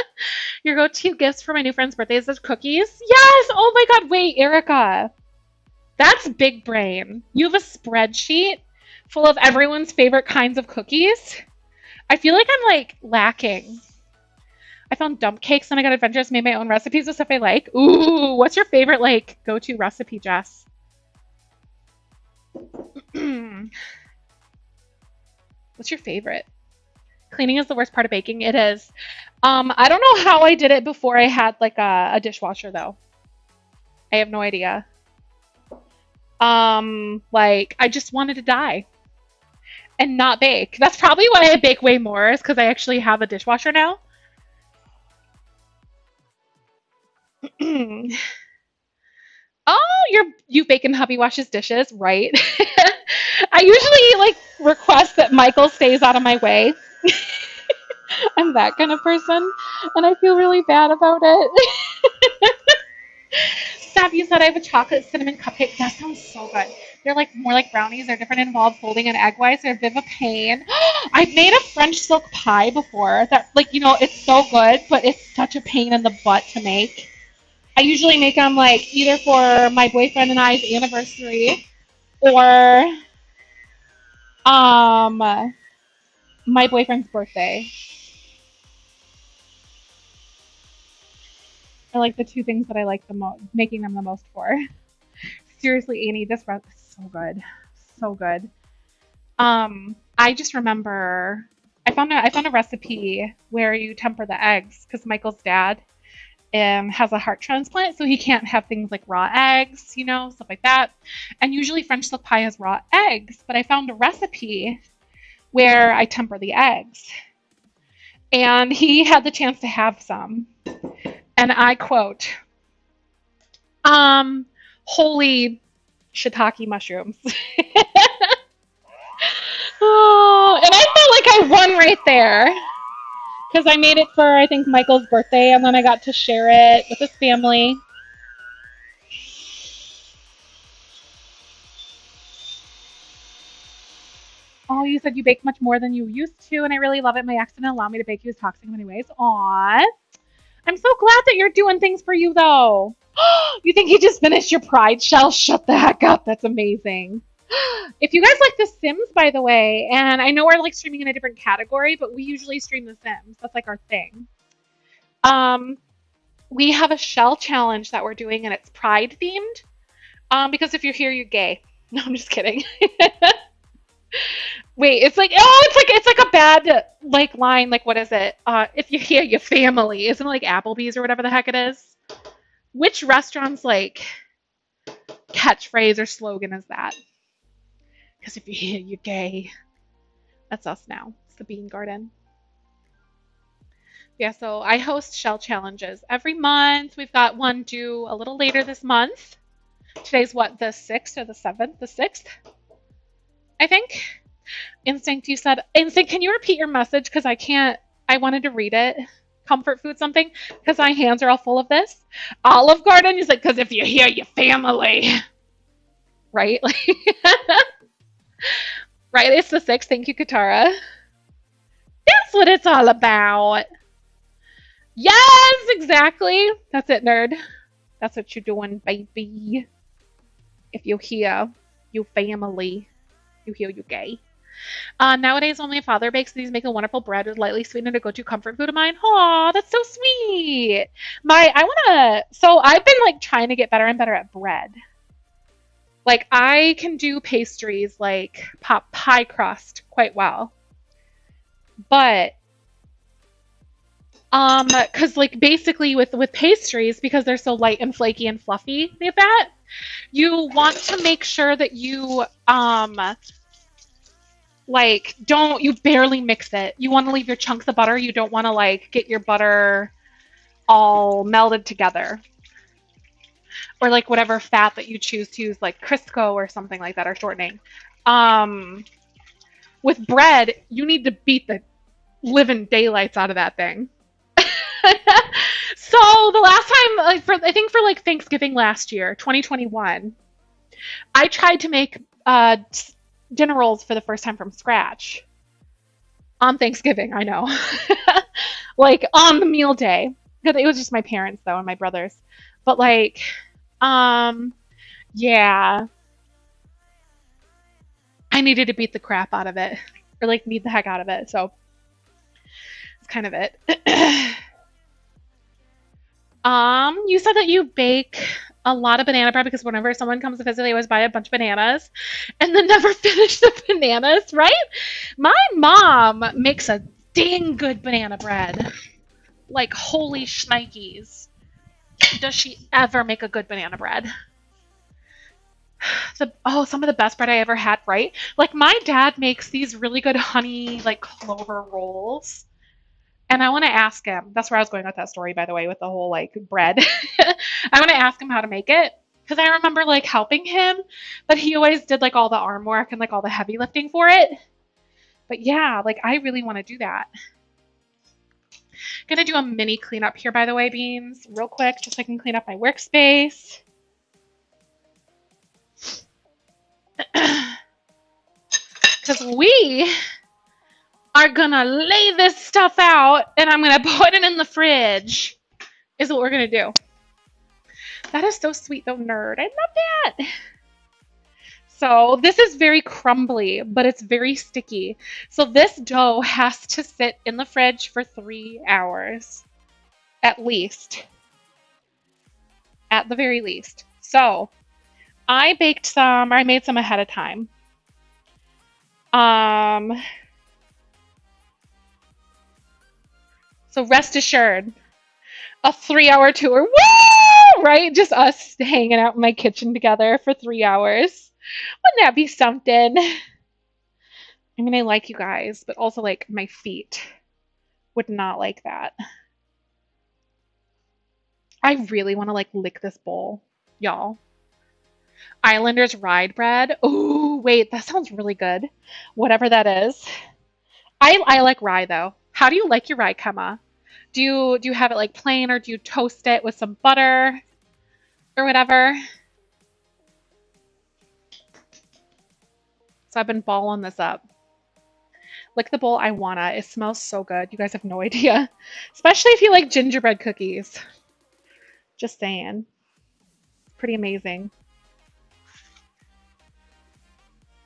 Your go-to gifts for my new friend's birthday is cookies. Yes. Oh my God. Wait, Erica. That's big brain. You have a spreadsheet full of everyone's favorite kinds of cookies. I feel like I'm like lacking. I found dump cakes and I got adventurous, made my own recipes of stuff I like. Ooh, what's your favorite like go-to recipe, Jess? what's your favorite? Cleaning is the worst part of baking. It is. Um, I don't know how I did it before I had like a, a dishwasher though. I have no idea. Um, like I just wanted to die and not bake. That's probably why I bake way more, is because I actually have a dishwasher now. oh, you're you and hubby washes dishes, right? I usually like request that Michael stays out of my way. I'm that kind of person, and I feel really bad about it. Savvy said I have a chocolate cinnamon cupcake. That sounds so good. They're like more like brownies. They're different involved folding and egg whites. They're a bit of a pain. I've made a French silk pie before. That like you know it's so good, but it's such a pain in the butt to make. I usually make them like either for my boyfriend and I's anniversary, or um my boyfriend's birthday. are like the two things that I like the most, making them the most for. Seriously, Annie, this recipe is so good, so good. Um, I just remember I found a I found a recipe where you temper the eggs because Michael's dad um, has a heart transplant, so he can't have things like raw eggs, you know, stuff like that. And usually French silk pie has raw eggs, but I found a recipe where I temper the eggs. And he had the chance to have some and I quote, um, holy shiitake mushrooms. oh, and I felt like I won right there. Because I made it for, I think, Michael's birthday, and then I got to share it with his family. Oh, you said you bake much more than you used to, and I really love it. My ex didn't allow me to bake. He was toxic in many ways. Aw. I'm so glad that you're doing things for you, though. you think you just finished your pride shell? Shut the heck up. That's amazing. If you guys like The Sims, by the way, and I know we're like streaming in a different category, but we usually stream The Sims. That's like our thing. Um, we have a shell challenge that we're doing, and it's pride themed. Um, because if you're here, you're gay. No, I'm just kidding. Wait, it's like oh, it's like it's like a bad like line. Like what is it? Uh, if you hear your family, isn't it like Applebee's or whatever the heck it is? Which restaurant's like catchphrase or slogan is that? Because if you you're gay, that's us now. It's the Bean Garden. Yeah, so I host shell challenges every month. We've got one due a little later this month. Today's what, the 6th or the 7th? The 6th? I think. Instinct, you said. Instinct, can you repeat your message? Because I can't. I wanted to read it. Comfort food something. Because my hands are all full of this. Olive Garden, you said, because if you hear your family. Right? right? It's the sixth. Thank you, Katara. That's what it's all about. Yes, exactly. That's it, nerd. That's what you're doing, baby. If you hear your family you heal, you gay. Uh, nowadays, only a father bakes these make a wonderful bread with lightly sweetened a go-to comfort food of mine. Aw, that's so sweet. My, I want to. So I've been like trying to get better and better at bread. Like I can do pastries like pop pie crust quite well, but um, because like basically with with pastries because they're so light and flaky and fluffy, like that you want to make sure that you um like don't you barely mix it. You want to leave your chunks of butter. You don't want to like get your butter all melded together. Or like whatever fat that you choose to use, like Crisco or something like that, or shortening. Um, with bread, you need to beat the living daylights out of that thing. so the last time, like for I think for like Thanksgiving last year, 2021, I tried to make uh, dinner rolls for the first time from scratch on Thanksgiving. I know, like on the meal day. 'Cause It was just my parents though and my brothers, but like, um, yeah, I needed to beat the crap out of it, or like beat the heck out of it. So that's kind of it. um, you said that you bake a lot of banana bread because whenever someone comes to visit, they always buy a bunch of bananas and then never finish the bananas, right? My mom makes a dang good banana bread. Like, holy shnikes. Does she ever make a good banana bread? The, oh, some of the best bread I ever had, right? Like, my dad makes these really good honey, like, clover rolls. And I want to ask him. That's where I was going with that story, by the way, with the whole, like, bread. I want to ask him how to make it. Because I remember, like, helping him, but he always did, like, all the arm work and, like, all the heavy lifting for it. But yeah, like, I really want to do that. Gonna do a mini cleanup here, by the way, Beans, real quick, just so I can clean up my workspace. Because we are gonna lay this stuff out and I'm gonna put it in the fridge, is what we're gonna do. That is so sweet, though, nerd. I love that. So this is very crumbly, but it's very sticky. So this dough has to sit in the fridge for three hours, at least. At the very least. So I baked some, or I made some ahead of time. Um, so rest assured, a three-hour tour. Woo! Right? Just us hanging out in my kitchen together for three hours. Wouldn't that be something? I mean, I like you guys, but also like my feet would not like that. I really want to like lick this bowl, y'all. Islanders ride bread. Oh, wait, that sounds really good. Whatever that is. I I like rye though. How do you like your rye, Kema? Do you do you have it like plain or do you toast it with some butter or whatever? So I've been balling this up. Lick the bowl, I wanna. It smells so good. You guys have no idea. Especially if you like gingerbread cookies. Just saying. Pretty amazing.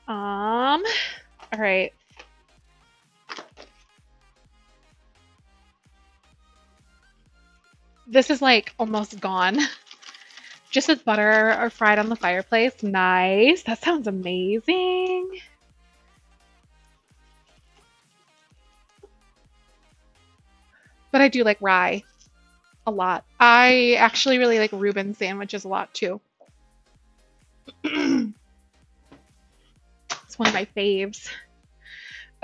Um, all right. This is like almost gone. Just as butter or fried on the fireplace. Nice. That sounds amazing. But I do like rye a lot. I actually really like Reuben sandwiches a lot too. it's one of my faves.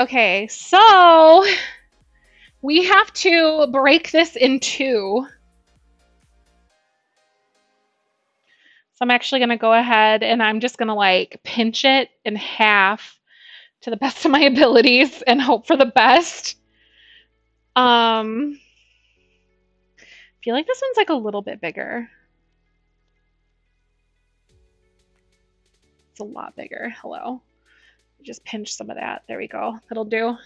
Okay, so we have to break this in two. So I'm actually going to go ahead and I'm just going to like pinch it in half to the best of my abilities and hope for the best. Um, I feel like this one's like a little bit bigger. It's a lot bigger. Hello. Just pinch some of that. There we go. That'll do.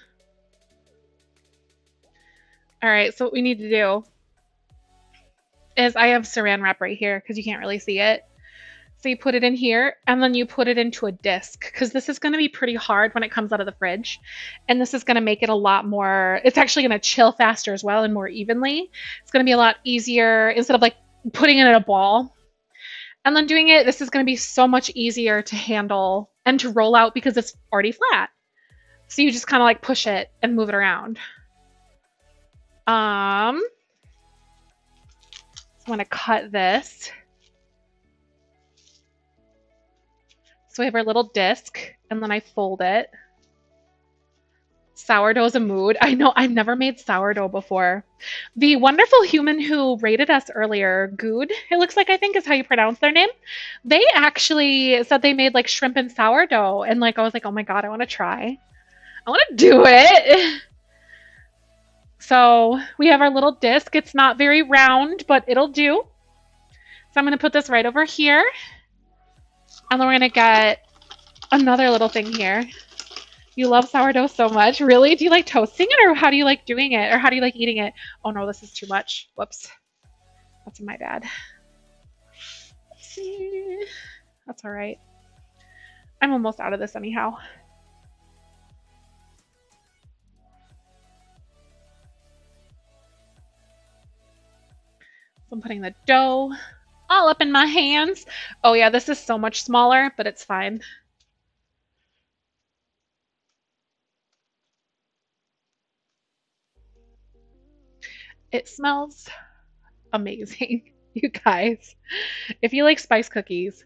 All right, so what we need to do is I have saran wrap right here because you can't really see it. So you put it in here and then you put it into a disc because this is going to be pretty hard when it comes out of the fridge. And this is going to make it a lot more, it's actually going to chill faster as well and more evenly. It's going to be a lot easier instead of like putting it in a ball and then doing it. This is going to be so much easier to handle and to roll out because it's already flat. So you just kind of like push it and move it around. Um, I'm going to cut this. So we have our little disc, and then I fold it. Sourdough's a mood. I know I've never made sourdough before. The wonderful human who rated us earlier, Good, it looks like I think is how you pronounce their name. They actually said they made like shrimp and sourdough, and like I was like, oh my god, I want to try. I want to do it. So we have our little disc. It's not very round, but it'll do. So I'm going to put this right over here. And then we're going to get another little thing here. You love sourdough so much. Really? Do you like toasting it or how do you like doing it? Or how do you like eating it? Oh no, this is too much. Whoops. That's my bad. See. That's all right. I'm almost out of this anyhow. So I'm putting the dough all up in my hands. Oh yeah, this is so much smaller, but it's fine. It smells amazing, you guys. If you like spice cookies,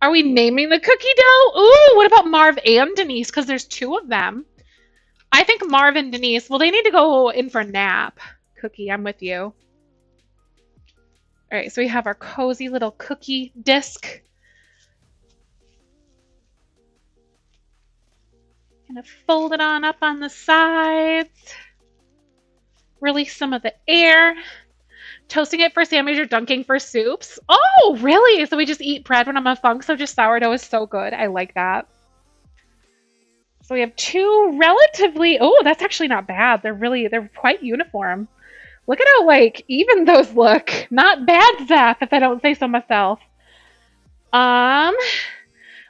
are we naming the cookie dough? Ooh, what about Marv and Denise? Because there's two of them. I think Marv and Denise, well, they need to go in for a nap. Cookie, I'm with you. All right, so we have our cozy little cookie disc. Gonna fold it on up on the sides. Release some of the air. Toasting it for sandwich or dunking for soups. Oh, really? So we just eat bread when I'm on funk, so just sourdough is so good. I like that. So we have two relatively, oh, that's actually not bad. They're really, they're quite uniform. Look at how, like, even those look. Not bad, Zef, if I don't say so myself. Um,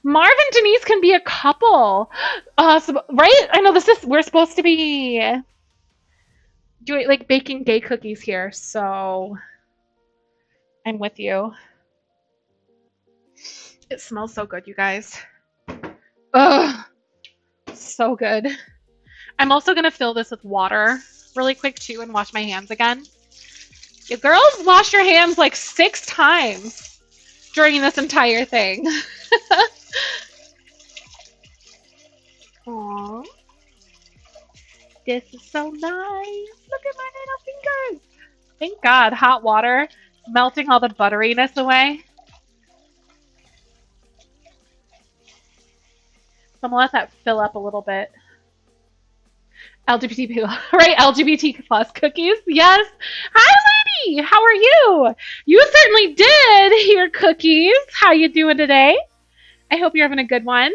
Marv and Denise can be a couple. Uh, so, right? I know this is, we're supposed to be doing, like, baking gay cookies here, so I'm with you. It smells so good, you guys. Ugh. So good. I'm also to fill this with water really quick too and wash my hands again. You girls wash your hands like six times during this entire thing. Aww. This is so nice. Look at my little fingers. Thank God, hot water melting all the butteriness away. So I'm gonna let that fill up a little bit. LGBT right? LGBT plus cookies. Yes. Hi, lady. How are you? You certainly did hear cookies. How you doing today? I hope you're having a good one.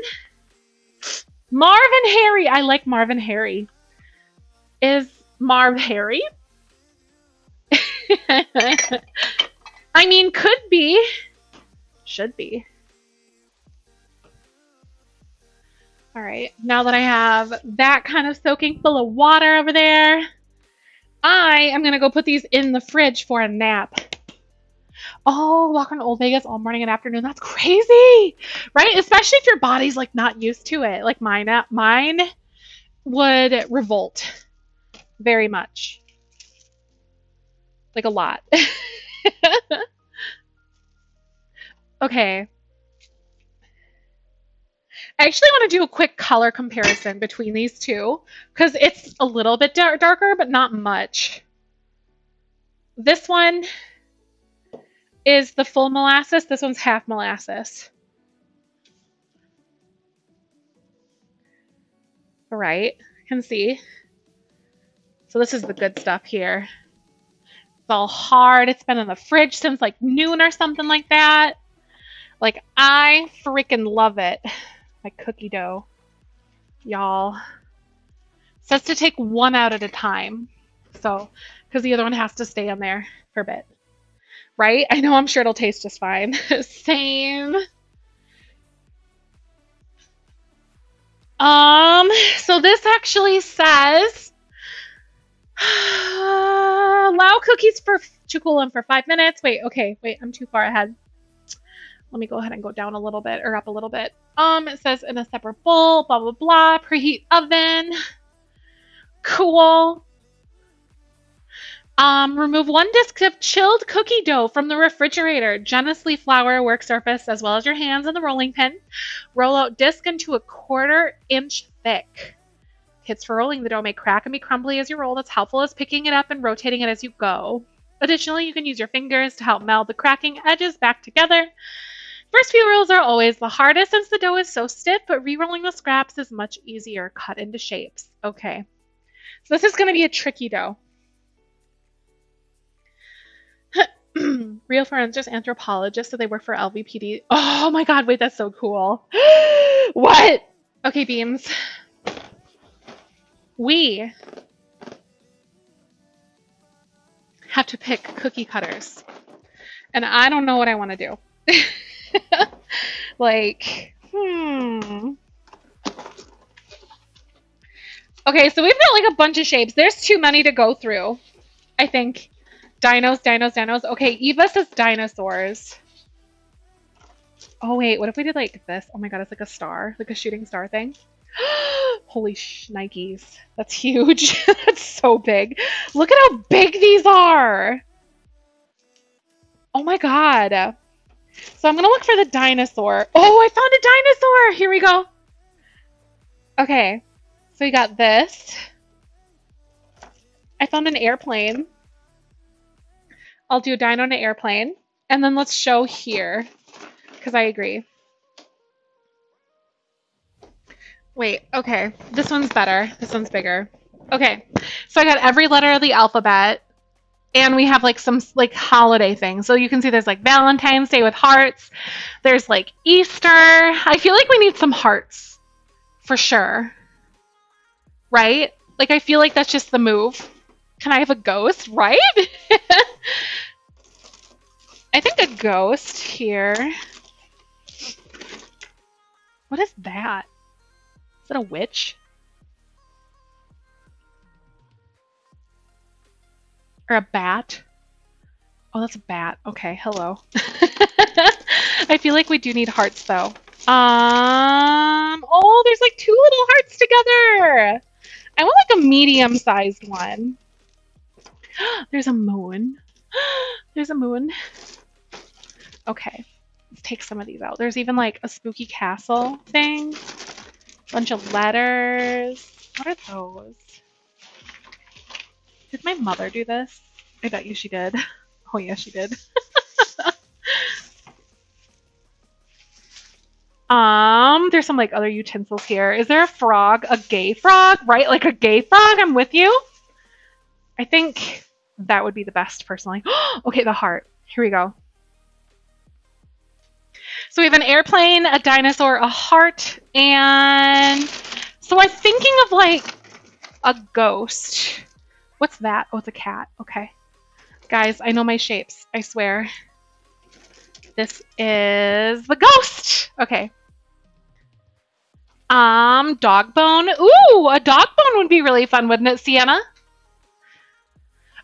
Marvin Harry. I like Marvin Harry. Is Marv Harry? I mean, could be. Should be. All right, now that I have that kind of soaking full of water over there, I am going to go put these in the fridge for a nap. Oh, walk around Old Vegas all morning and afternoon. That's crazy, right? Especially if your body's like not used to it. Like mine, uh, mine would revolt very much, like a lot. okay, I actually want to do a quick color comparison between these two because it's a little bit dar darker, but not much. This one is the full molasses. This one's half molasses. All right, can see. So this is the good stuff here. It's all hard. It's been in the fridge since like noon or something like that. Like I freaking love it my cookie dough. Y'all. Says to take one out at a time. So, because the other one has to stay in there for a bit. Right? I know I'm sure it'll taste just fine. Same. Um, so this actually says allow cookies for to cool them for five minutes. Wait, okay, wait, I'm too far ahead. Let me go ahead and go down a little bit or up a little bit. Um, it says in a separate bowl, blah, blah, blah, preheat oven. Cool. Um, remove one disc of chilled cookie dough from the refrigerator. Generously flour work surface as well as your hands and the rolling pin. Roll out disc into a quarter inch thick. Hits for rolling. The dough may crack and be crumbly as you roll. That's helpful as picking it up and rotating it as you go. Additionally, you can use your fingers to help meld the cracking edges back together. First few rolls are always the hardest since the dough is so stiff, but re-rolling the scraps is much easier. Cut into shapes. Okay. So this is going to be a tricky dough. Real friends, just anthropologists, so they work for LVPD. Oh my god, wait, that's so cool. what? Okay, Beans. We have to pick cookie cutters. And I don't know what I want to do. like, hmm. Okay, so we've got like a bunch of shapes. There's too many to go through, I think. Dinos, dinos, dinos. Okay, Eva says dinosaurs. Oh, wait, what if we did like this? Oh my god, it's like a star, like a shooting star thing. Holy shnikes. That's huge. That's so big. Look at how big these are. Oh my god. So I'm going to look for the dinosaur. Oh, I found a dinosaur. Here we go. Okay. So we got this. I found an airplane. I'll do a dino and an airplane. And then let's show here. Because I agree. Wait, okay. This one's better. This one's bigger. Okay. So I got every letter of the alphabet. And we have like some like holiday things. So you can see there's like Valentine's Day with hearts. There's like Easter. I feel like we need some hearts. For sure. Right? Like I feel like that's just the move. Can I have a ghost? Right? I think a ghost here. What is that? Is that a witch? Or a bat? Oh, that's a bat. Okay, hello. I feel like we do need hearts, though. Um, oh, there's like two little hearts together. I want like a medium-sized one. There's a moon. There's a moon. Okay, let's take some of these out. There's even like a spooky castle thing. Bunch of letters. What are those? Did my mother do this? I bet you she did. Oh yeah, she did. um, there's some like other utensils here. Is there a frog? A gay frog? Right? Like a gay frog? I'm with you. I think that would be the best personally. okay, the heart. Here we go. So we have an airplane, a dinosaur, a heart, and so I'm thinking of like a ghost. What's that? Oh, it's a cat. Okay. Guys, I know my shapes. I swear. This is the ghost. Okay. Um, dog bone. Ooh, a dog bone would be really fun, wouldn't it, Sienna?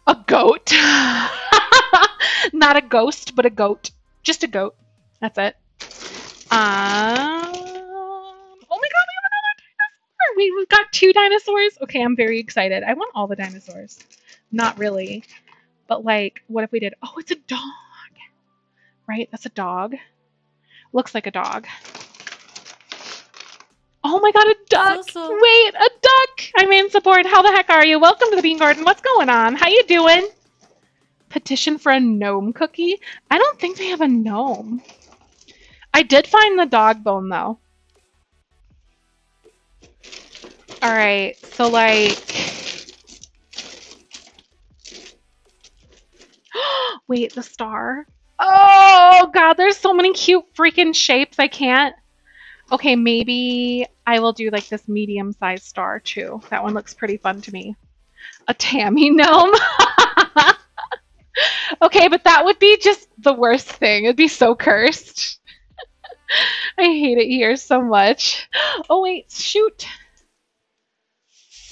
A goat. Not a ghost, but a goat. Just a goat. That's it. Um, we've got two dinosaurs. Okay, I'm very excited. I want all the dinosaurs. Not really. But like, what if we did? Oh, it's a dog. Right? That's a dog. Looks like a dog. Oh my god, a duck! So, so. Wait, a duck! I'm in support. How the heck are you? Welcome to the Bean Garden. What's going on? How you doing? Petition for a gnome cookie? I don't think they have a gnome. I did find the dog bone though. Alright, so like... Wait, the star? Oh god, there's so many cute freaking shapes I can't... Okay, maybe I will do like this medium-sized star too. That one looks pretty fun to me. A Tammy gnome? okay, but that would be just the worst thing. It'd be so cursed. I hate it here so much. Oh wait, shoot.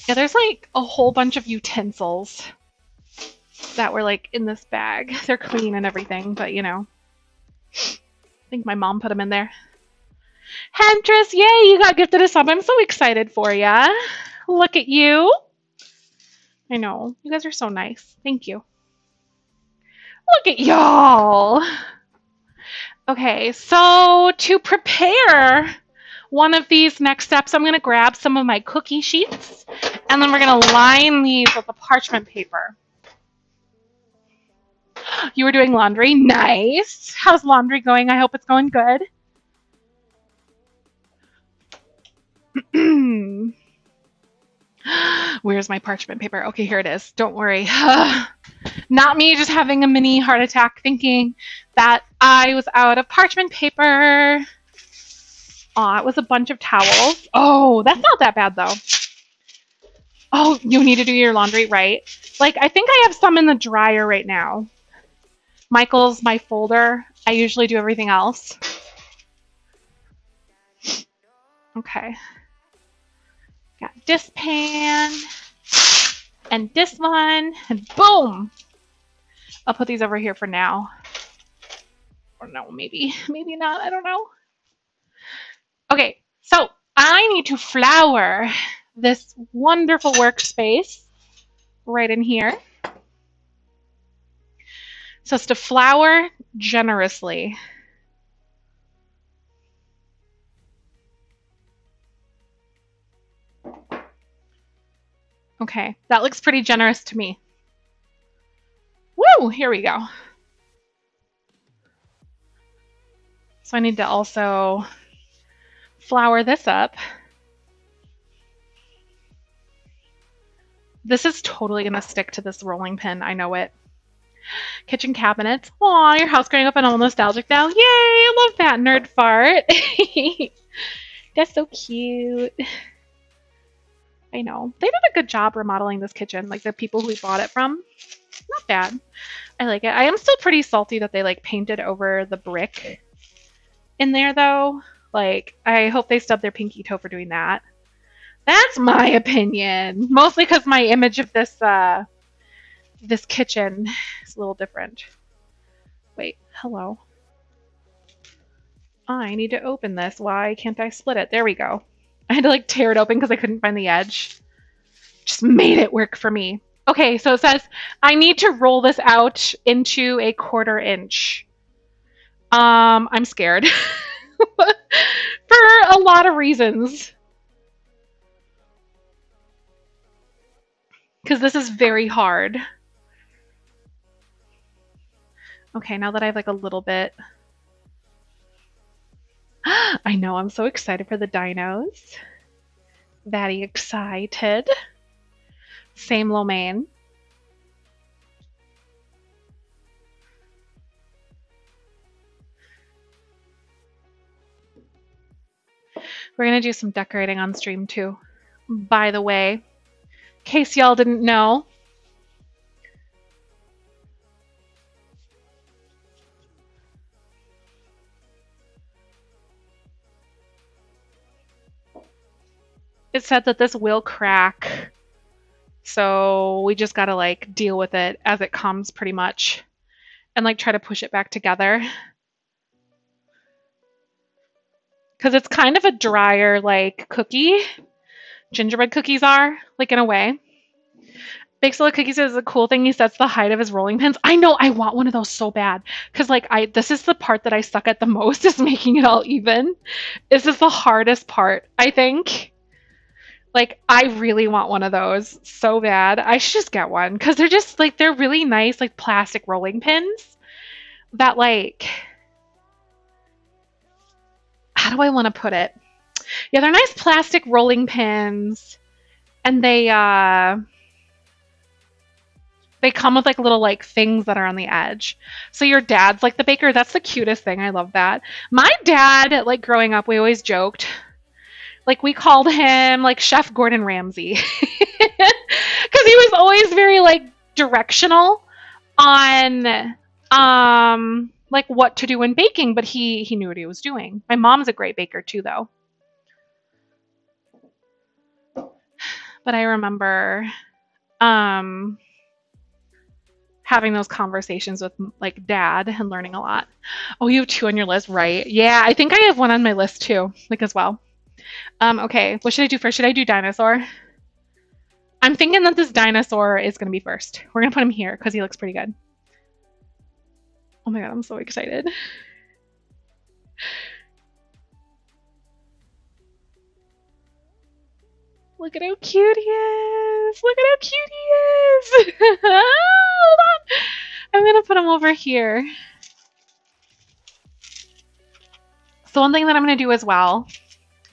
Yeah, there's like a whole bunch of utensils that were like in this bag. They're clean and everything, but you know. I think my mom put them in there. Huntress, yay, you got gifted a sub. I'm so excited for ya. Look at you. I know. You guys are so nice. Thank you. Look at y'all. Okay, so to prepare one of these next steps, I'm going to grab some of my cookie sheets, and then we're going to line these with a parchment paper. You were doing laundry? Nice. How's laundry going? I hope it's going good. Where's my parchment paper? Okay, here it is. Don't worry. Not me just having a mini heart attack thinking that I was out of parchment paper. Aw, it was a bunch of towels. Oh, that's not that bad though. Oh, you need to do your laundry, right? Like, I think I have some in the dryer right now. Michael's my folder. I usually do everything else. Okay. Got this pan and this one, and boom! I'll put these over here for now. Or no, maybe, maybe not, I don't know. Okay, so I need to flour this wonderful workspace right in here. So it's to flour generously. Okay, that looks pretty generous to me. Woo! Here we go. So I need to also flour this up. This is totally going to stick to this rolling pin. I know it. Kitchen cabinets. Aw, your house growing up and all nostalgic now. Yay! I love that nerd fart. That's so cute. I know. They did a good job remodeling this kitchen. Like the people who bought it from. Not bad. I like it. I am still pretty salty that they like painted over the brick in there though. Like, I hope they stubbed their pinky toe for doing that. That's my opinion. Mostly because my image of this uh, this kitchen is a little different. Wait, hello. I need to open this. Why can't I split it? There we go. I had to like tear it open because I couldn't find the edge. Just made it work for me. Okay, so it says I need to roll this out into a quarter inch. Um, I'm scared. for a lot of reasons. Because this is very hard. Okay, now that I have like a little bit. I know, I'm so excited for the dinos. Very excited. Same lo mein. We're going to do some decorating on stream too. By the way, case y'all didn't know, it said that this will crack. So we just got to like deal with it as it comes pretty much and like try to push it back together. Cuz it's kind of a drier like cookie. Gingerbread cookies are like in a way. Big Solar Cookies is a cool thing. He sets the height of his rolling pins. I know I want one of those so bad. Cause like I this is the part that I suck at the most is making it all even. This is the hardest part, I think. Like, I really want one of those so bad. I should just get one because they're just like, they're really nice, like plastic rolling pins that, like, how do I want to put it? Yeah, they're nice plastic rolling pins and they, uh, they come with like little like things that are on the edge. So your dad's like the baker. That's the cutest thing. I love that. My dad, like growing up, we always joked like we called him like Chef Gordon Ramsay because he was always very like directional on um like what to do in baking, but he he knew what he was doing. My mom's a great baker too, though. But I remember um having those conversations with like dad and learning a lot. Oh, you have two on your list, right? Yeah, I think I have one on my list too, like as well. Um, okay, what should I do first? Should I do dinosaur? I'm thinking that this dinosaur is going to be first. We're going to put him here because he looks pretty good. Oh my god, I'm so excited. Look at how cute he is! Look at how cute he is! Hold on! I'm going to put him over here. So one thing that I'm going to do as well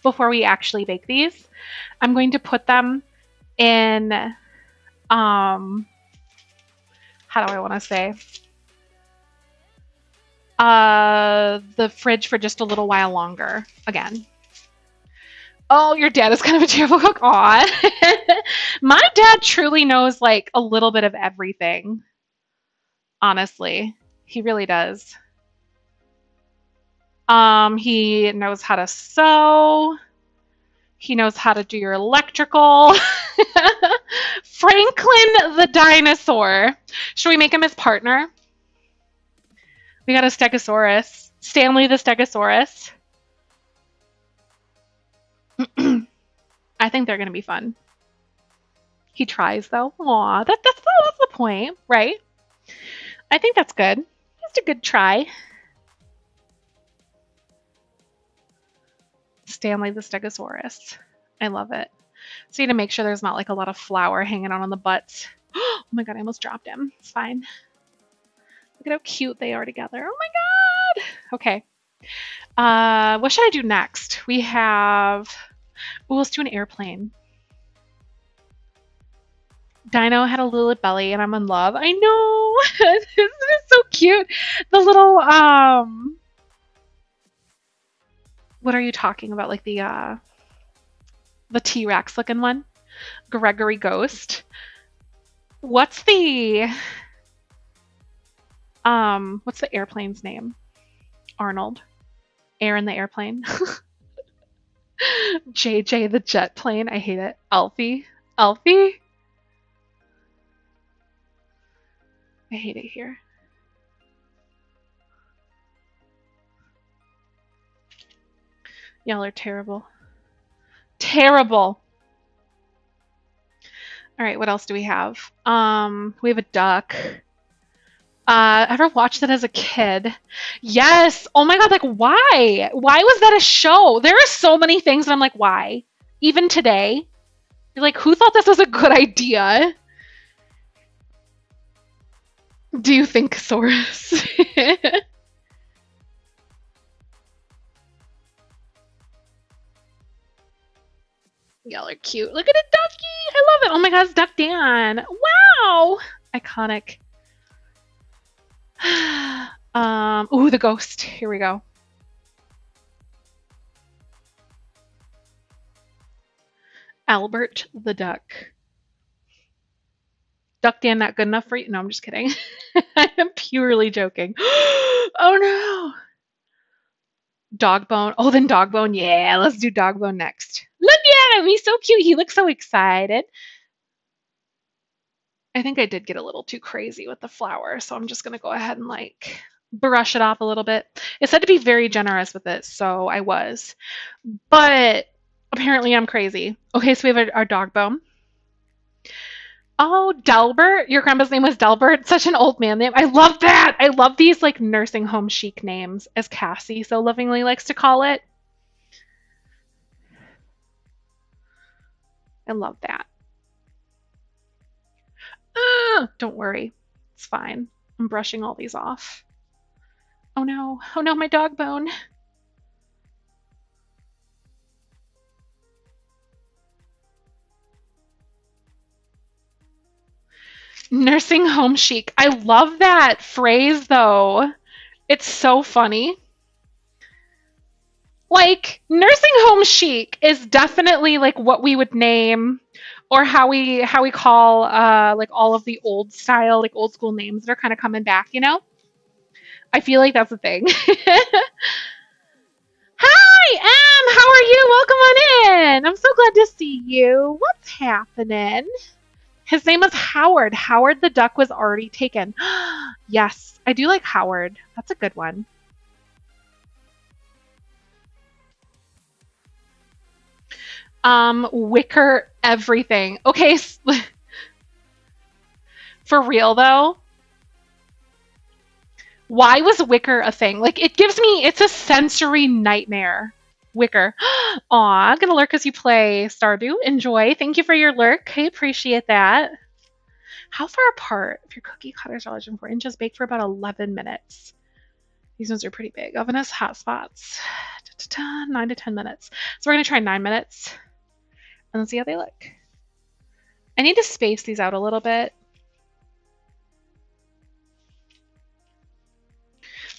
before we actually bake these. I'm going to put them in um how do I want to say uh the fridge for just a little while longer again. Oh, your dad is kind of a terrible cook. Aw. My dad truly knows like a little bit of everything. Honestly. He really does. Um, he knows how to sew. He knows how to do your electrical. Franklin the dinosaur. Should we make him his partner? We got a Stegosaurus. Stanley the Stegosaurus. I think they're gonna be fun. He tries though. Aw, that, that's, that's the point, right? I think that's good. Just a good try. Stanley the Stegosaurus. I love it. So you need to make sure there's not like a lot of flour hanging out on the butts. Oh my god, I almost dropped him. It's fine. Look at how cute they are together. Oh my god! Okay. Uh, what should I do next? We have. Let's do an airplane. Dino had a little belly, and I'm in love. I know. This it so cute? The little um. What are you talking about? Like the uh, the T Rex looking one, Gregory Ghost. What's the um? What's the airplane's name? Arnold. Air in the airplane. JJ the jet plane. I hate it. Alfie. Alfie. I hate it here. Y'all are terrible. Terrible. All right, what else do we have? Um, we have a duck. Uh, ever watched that as a kid? Yes. Oh my god, like why? Why was that a show? There are so many things that I'm like, why? Even today. You're like, who thought this was a good idea? Do you think Saurus? Y'all are cute. Look at it, Ducky! I love it. Oh my god, it's Duck Dan. Wow! Iconic. Um, ooh, the ghost. Here we go. Albert the duck. Duck Dan not good enough for you? No, I'm just kidding. I am purely joking. oh no. Dogbone. Oh, then Dogbone. Yeah, let's do Dogbone next. Look at him. He's so cute. He looks so excited. I think I did get a little too crazy with the flour, so I'm just going to go ahead and like brush it off a little bit. It said to be very generous with it, so I was. But apparently I'm crazy. Okay, so we have our, our dog bone. Oh, Delbert. Your grandpa's name was Delbert. Such an old man name. I love that. I love these like nursing home chic names, as Cassie so lovingly likes to call it. I love that. Uh, don't worry. It's fine. I'm brushing all these off. Oh no. Oh no, my dog bone. Nursing home chic. I love that phrase though. It's so funny. Like, nursing home chic is definitely like what we would name or how we how we call uh like all of the old style, like old school names that are kind of coming back, you know? I feel like that's a thing. Hi, Em. How are you? Welcome on in. I'm so glad to see you. What's happening? His name was Howard. Howard the duck was already taken. yes, I do like Howard. That's a good one. Um, Wicker everything. Okay, for real though. Why was Wicker a thing? Like it gives me it's a sensory nightmare. Wicker. Aw, I'm gonna lurk as you play Stardew. Enjoy. Thank you for your lurk. I appreciate that. How far apart? If your cookie cutters are large and inches, bake for about 11 minutes. These ones are pretty big. Oven has hot spots. Nine to 10 minutes. So we're gonna try nine minutes and then see how they look. I need to space these out a little bit.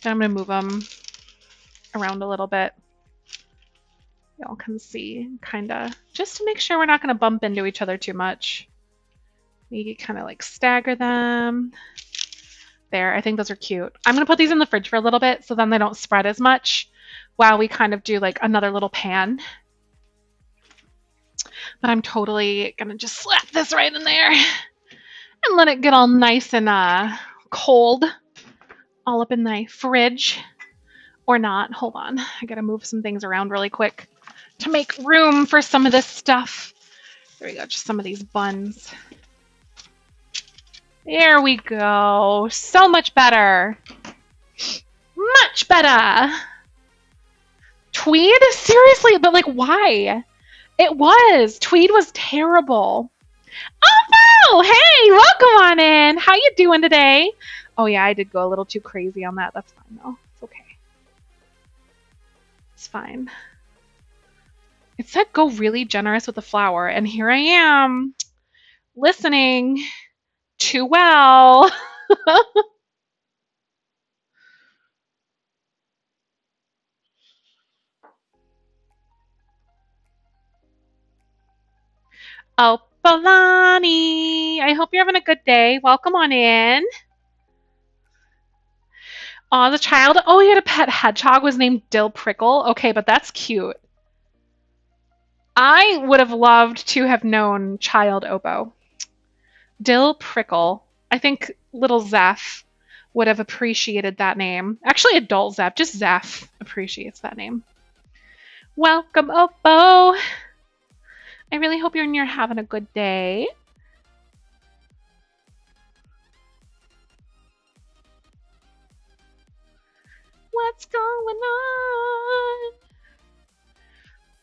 Then I'm going to move them around a little bit. Y'all can see, kind of, just to make sure we're not going to bump into each other too much. We kind of like stagger them. There, I think those are cute. I'm going to put these in the fridge for a little bit so then they don't spread as much while we kind of do like another little pan. But I'm totally going to just slap this right in there and let it get all nice and uh, cold all up in the fridge. Or not. Hold on. I got to move some things around really quick to make room for some of this stuff. There we go, just some of these buns. There we go. So much better. Much better. Tweed? Seriously, but like why? It was. Tweed was terrible. Oh no! Hey, welcome on in. How you doing today? Oh yeah, I did go a little too crazy on that. That's fine though. It's okay. It's fine. It said go really generous with the flour, and here I am listening too well. oh, Balani, I hope you're having a good day. Welcome on in. Oh, the child. Oh, he had a pet hedgehog was named Dill Prickle. Okay, but that's cute. I would have loved to have known Child Obo. Dill Prickle. I think little Zef would have appreciated that name. Actually, adult Zef, just Zef appreciates that name. Welcome, Obo. I really hope you're, you're having a good day. What's going on?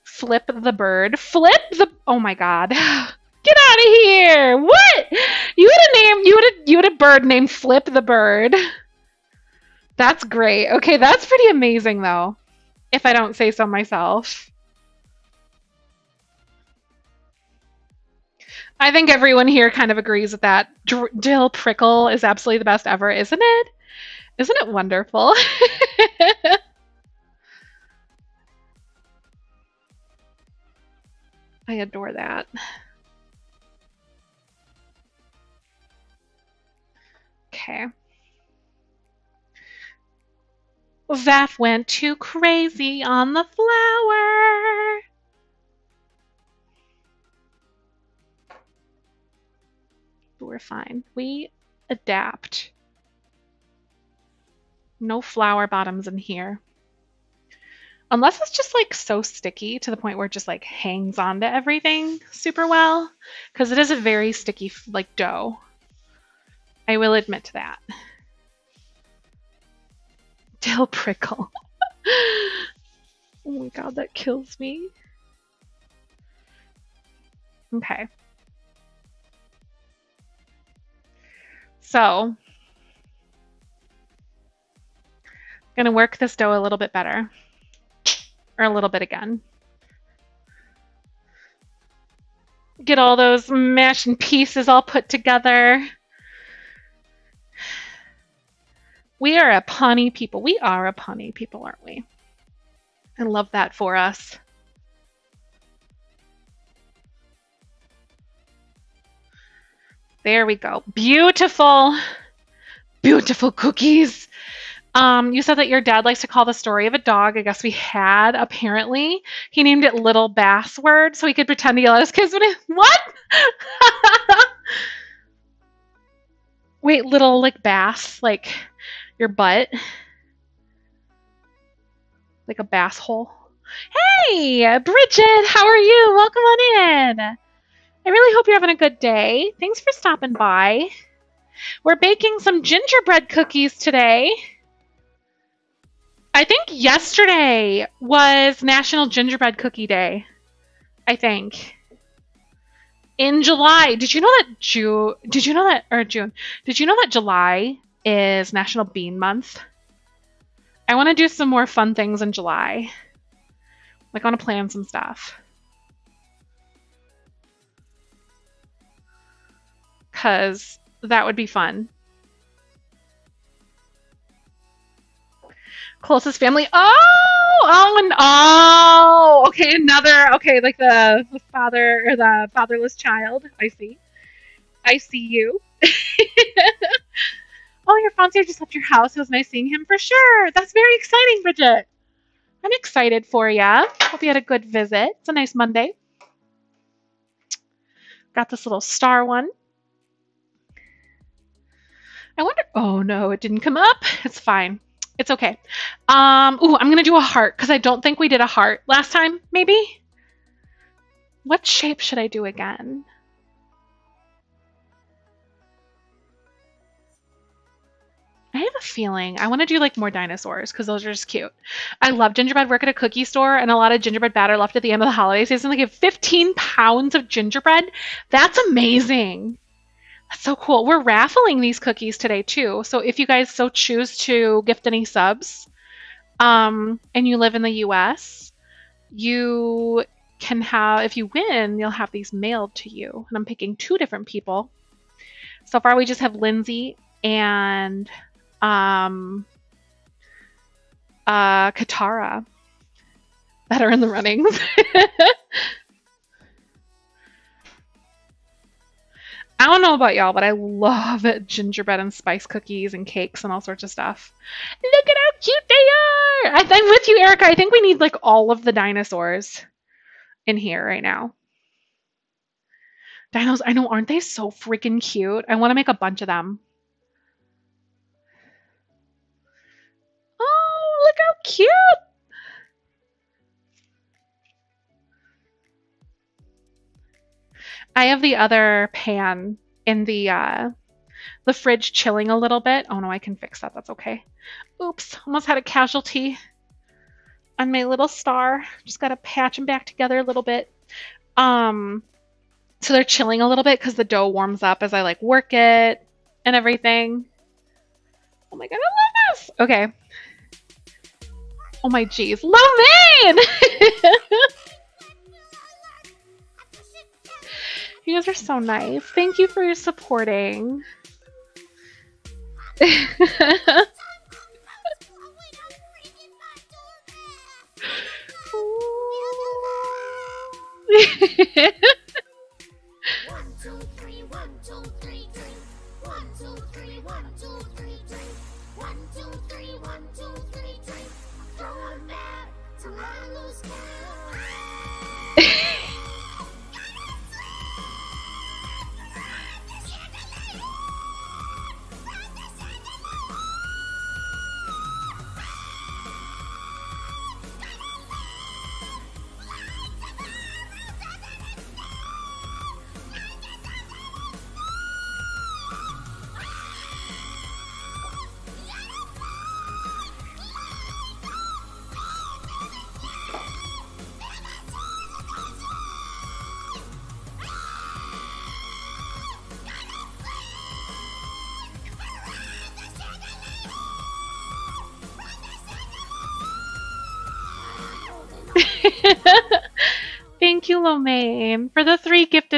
Flip the bird. Flip the. Oh my god. Get out of here! What? You had a name. You had a you had a bird named Flip the bird. That's great. Okay, that's pretty amazing though. If I don't say so myself. I think everyone here kind of agrees with that. Dr- Dill Prickle is absolutely the best ever, isn't it? Isn't it wonderful? I adore that. Okay. Zaf went too crazy on the flower. We're fine. We adapt. No flower bottoms in here. Unless it's just like so sticky to the point where it just like hangs onto everything super well. Because it is a very sticky like dough. I will admit to that. Dill prickle. oh my god, that kills me. Okay. So, I'm gonna work this dough a little bit better. Or a little bit again. Get all those mashed pieces all put together. We are a punny people. We are a punny people, aren't we? I love that for us. There we go. Beautiful, beautiful cookies. Um, you said that your dad likes to call the story of a dog. I guess we had, apparently. He named it Little Bassword so he could pretend to yell at his kids when he, what? Wait, little like bass, like your butt? Like a bass hole? Hey, Bridget, how are you? Welcome on in. I really hope you're having a good day. Thanks for stopping by. We're baking some gingerbread cookies today. I think yesterday was National Gingerbread Cookie Day. I think. In July. Did you know that June did you know that or June? Did you know that July is National Bean Month? I want to do some more fun things in July. Like I want to plan some stuff. Because that would be fun. Closest family. Oh, oh, and oh. Okay, another. Okay, like the, the father or the fatherless child. I see. I see you. oh, your fiance just left your house. It was nice seeing him for sure. That's very exciting, Bridget. I'm excited for ya. Hope you had a good visit. It's a nice Monday. Got this little star one. I wonder. Oh no, it didn't come up. It's fine. It's okay. Um. Ooh, I'm gonna do a heart because I don't think we did a heart last time. Maybe. What shape should I do again? I have a feeling I want to do like more dinosaurs because those are just cute. I love gingerbread. Work at a cookie store and a lot of gingerbread batter left at the end of the holiday season. Like 15 pounds of gingerbread. That's amazing. That's so cool. We're raffling these cookies today too. So if you guys so choose to gift any subs, um, and you live in the U.S., you can have. If you win, you'll have these mailed to you. And I'm picking two different people. So far, we just have Lindsay and um, uh, Katara that are in the running. I don't know about y'all, but I love gingerbread and spice cookies and cakes and all sorts of stuff. Look at how cute they are! I, I'm with you, Erica. I think we need like all of the dinosaurs in here right now. Dinos, I know, aren't they so freaking cute? I want to make a bunch of them. Oh, look how cute! I have the other pan in the uh, the fridge chilling a little bit. Oh no, I can fix that. That's okay. Oops, almost had a casualty on my little star. Just gotta patch them back together a little bit. Um, so they're chilling a little bit because the dough warms up as I like work it and everything. Oh my god, I love this. Okay. Oh my jeez, Lomain! you guys are so nice. Thank you for your supporting.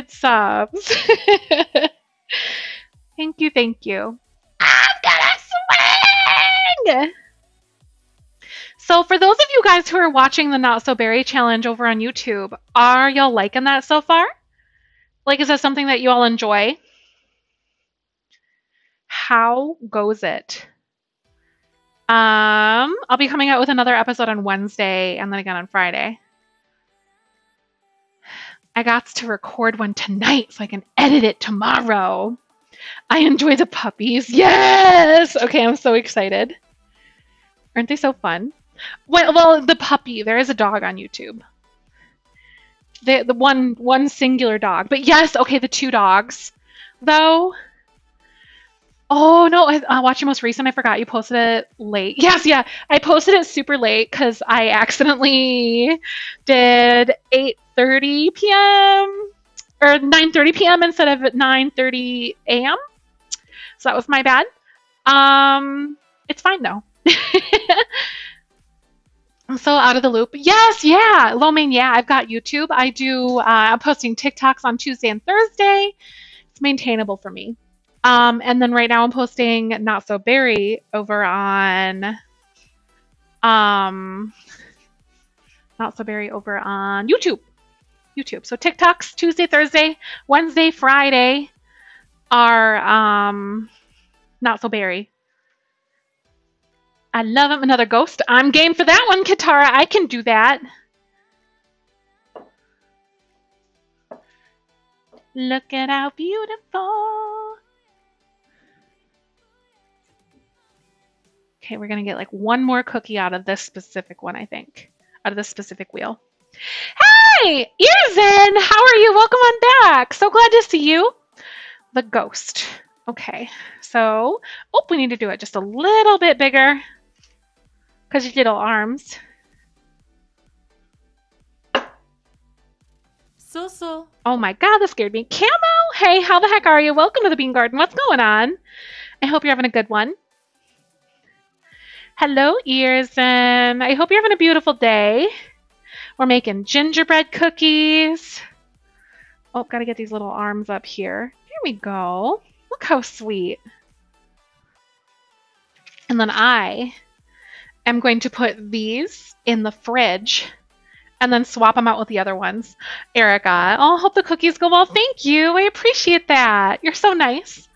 100 subs. thank you, thank you. I'm gonna swing! So for those of you guys who are watching the Not So Berry Challenge over on YouTube, are y'all liking that so far? Like, is that something that you all enjoy? How goes it? Um, I'll be coming out with another episode on Wednesday and then again on Friday. I got to record one tonight so I can edit it tomorrow. I enjoy the puppies. Yes! Okay, I'm so excited. Aren't they so fun? Well, well, the puppy. There is a dog on YouTube. The the one one singular dog. But yes, okay, the two dogs. Though. Oh no! I, uh, watch your most recent. I forgot you posted it late. Yes, yeah, I posted it super late because I accidentally did 8:30 p.m. or 9:30 p.m. instead of 9:30 a.m. So that was my bad. Um, it's fine though. I'm so out of the loop. Yes, yeah, Lomain, yeah, I've got YouTube. I do. Uh, I'm posting TikToks on Tuesday and Thursday. It's maintainable for me. Um, and then right now I'm posting Not So Berry over on um Not So Berry over on YouTube. YouTube. So TikToks Tuesday, Thursday, Wednesday, Friday are um Not So Berry. I love him. Another ghost. I'm game for that one, Katara. I can do that. Look at how beautiful. Okay, we're gonna get like one more cookie out of this specific one, I think. Out of this specific wheel. Hey, Earzen! How are you? Welcome on back. So glad to see you. The ghost. Okay, so, oh, we need to do it just a little bit bigger because your little arms. So so. Oh my god, that scared me. Camo! Hey, how the heck are you? Welcome to the Bean Garden. What's going on? I hope you're having a good one. Hello, ears, and I hope you're having a beautiful day. We're making gingerbread cookies. Oh, gotta get these little arms up here. Here we go. Look how sweet. And then I am going to put these in the fridge and then swap them out with the other ones. Erica, I oh, hope the cookies go well. Thank you. I appreciate that. You're so nice.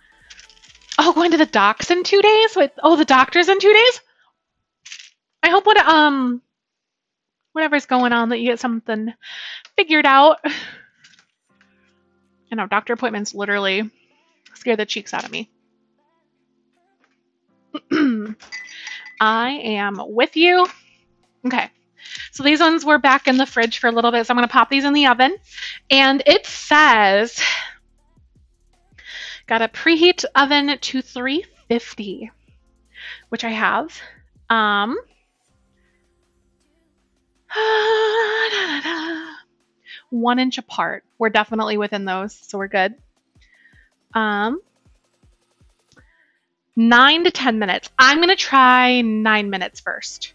Oh, going to the docs in two days? Wait, oh, the doctor's in two days? I hope what um whatever's going on that you get something figured out. I know doctor appointments literally scare the cheeks out of me. I am with you. Okay. So these ones were back in the fridge for a little bit, so I'm going to pop these in the oven. And it says, got a preheat oven to 350, which I have. Um, one inch apart. We're definitely within those, so we're good. Um, nine to 10 minutes. I'm going to try nine minutes first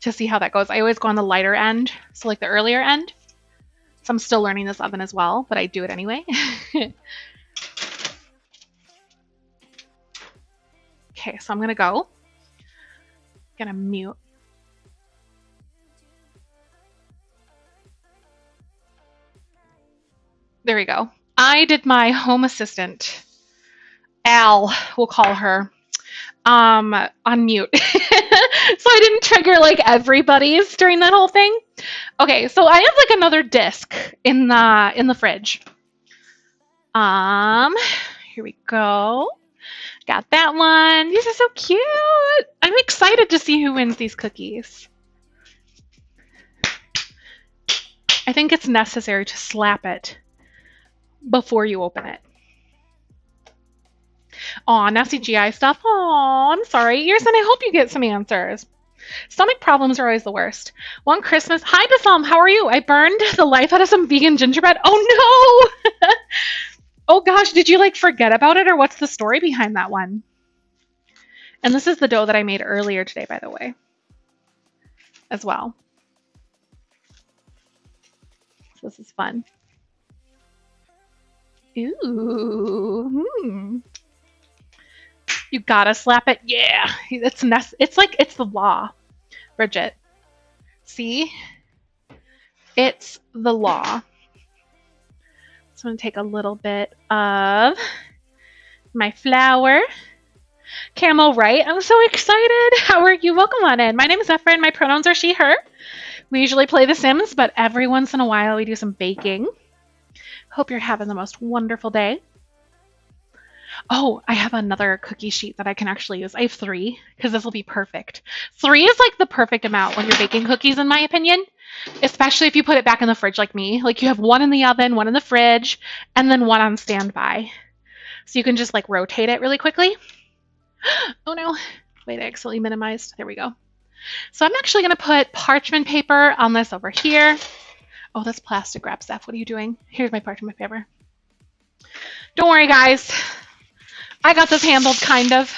to see how that goes. I always go on the lighter end, so like the earlier end. So I'm still learning this oven as well, but I do it anyway. okay, so I'm to go. Gonna mute. There we go. I did my home assistant, Al, we'll call her, um, on mute. so I didn't trigger like everybody's during that whole thing. Okay, so I have like another disc in the in the fridge. Um, here we go. Got that one. These are so cute. I'm excited to see who wins these cookies. I think it's necessary to slap it before you open it. Aw, nasty GI stuff. Aw, I'm sorry. Ears, and I hope you get some answers. Stomach problems are always the worst. One Christmas. Hi, Betham. How are you? I burned the life out of some vegan gingerbread. Oh, no. oh, gosh. Did you, like, forget about it, or what's the story behind that one? And this is the dough that I made earlier today, by the way, as well. This is fun. Ooh. Hmm. You gotta slap it. Yeah. It's nec- it's like it's the law. Bridget. See? It's the law. So I'm gonna take a little bit of my flour. Camel, right? I'm so excited. How are you? Welcome on in. My name is Zephyr and my pronouns are she, her. We usually play The Sims, but every once in a while we do some baking. Hope you're having the most wonderful day. Oh, I have another cookie sheet that I can actually use. I have three because this will be perfect. Three is like the perfect amount when you're baking cookies, in my opinion, especially if you put it back in the fridge like me. Like you have one in the oven, one in the fridge, and then one on standby. So you can just like rotate it really quickly. oh no. Wait, I accidentally minimized. There we go. So I'm actually going to put parchment paper on this over here. Oh, that's plastic wrap stuff. What are you doing? Here's my parchment paper. Don't worry, guys. I got this handled, kind of.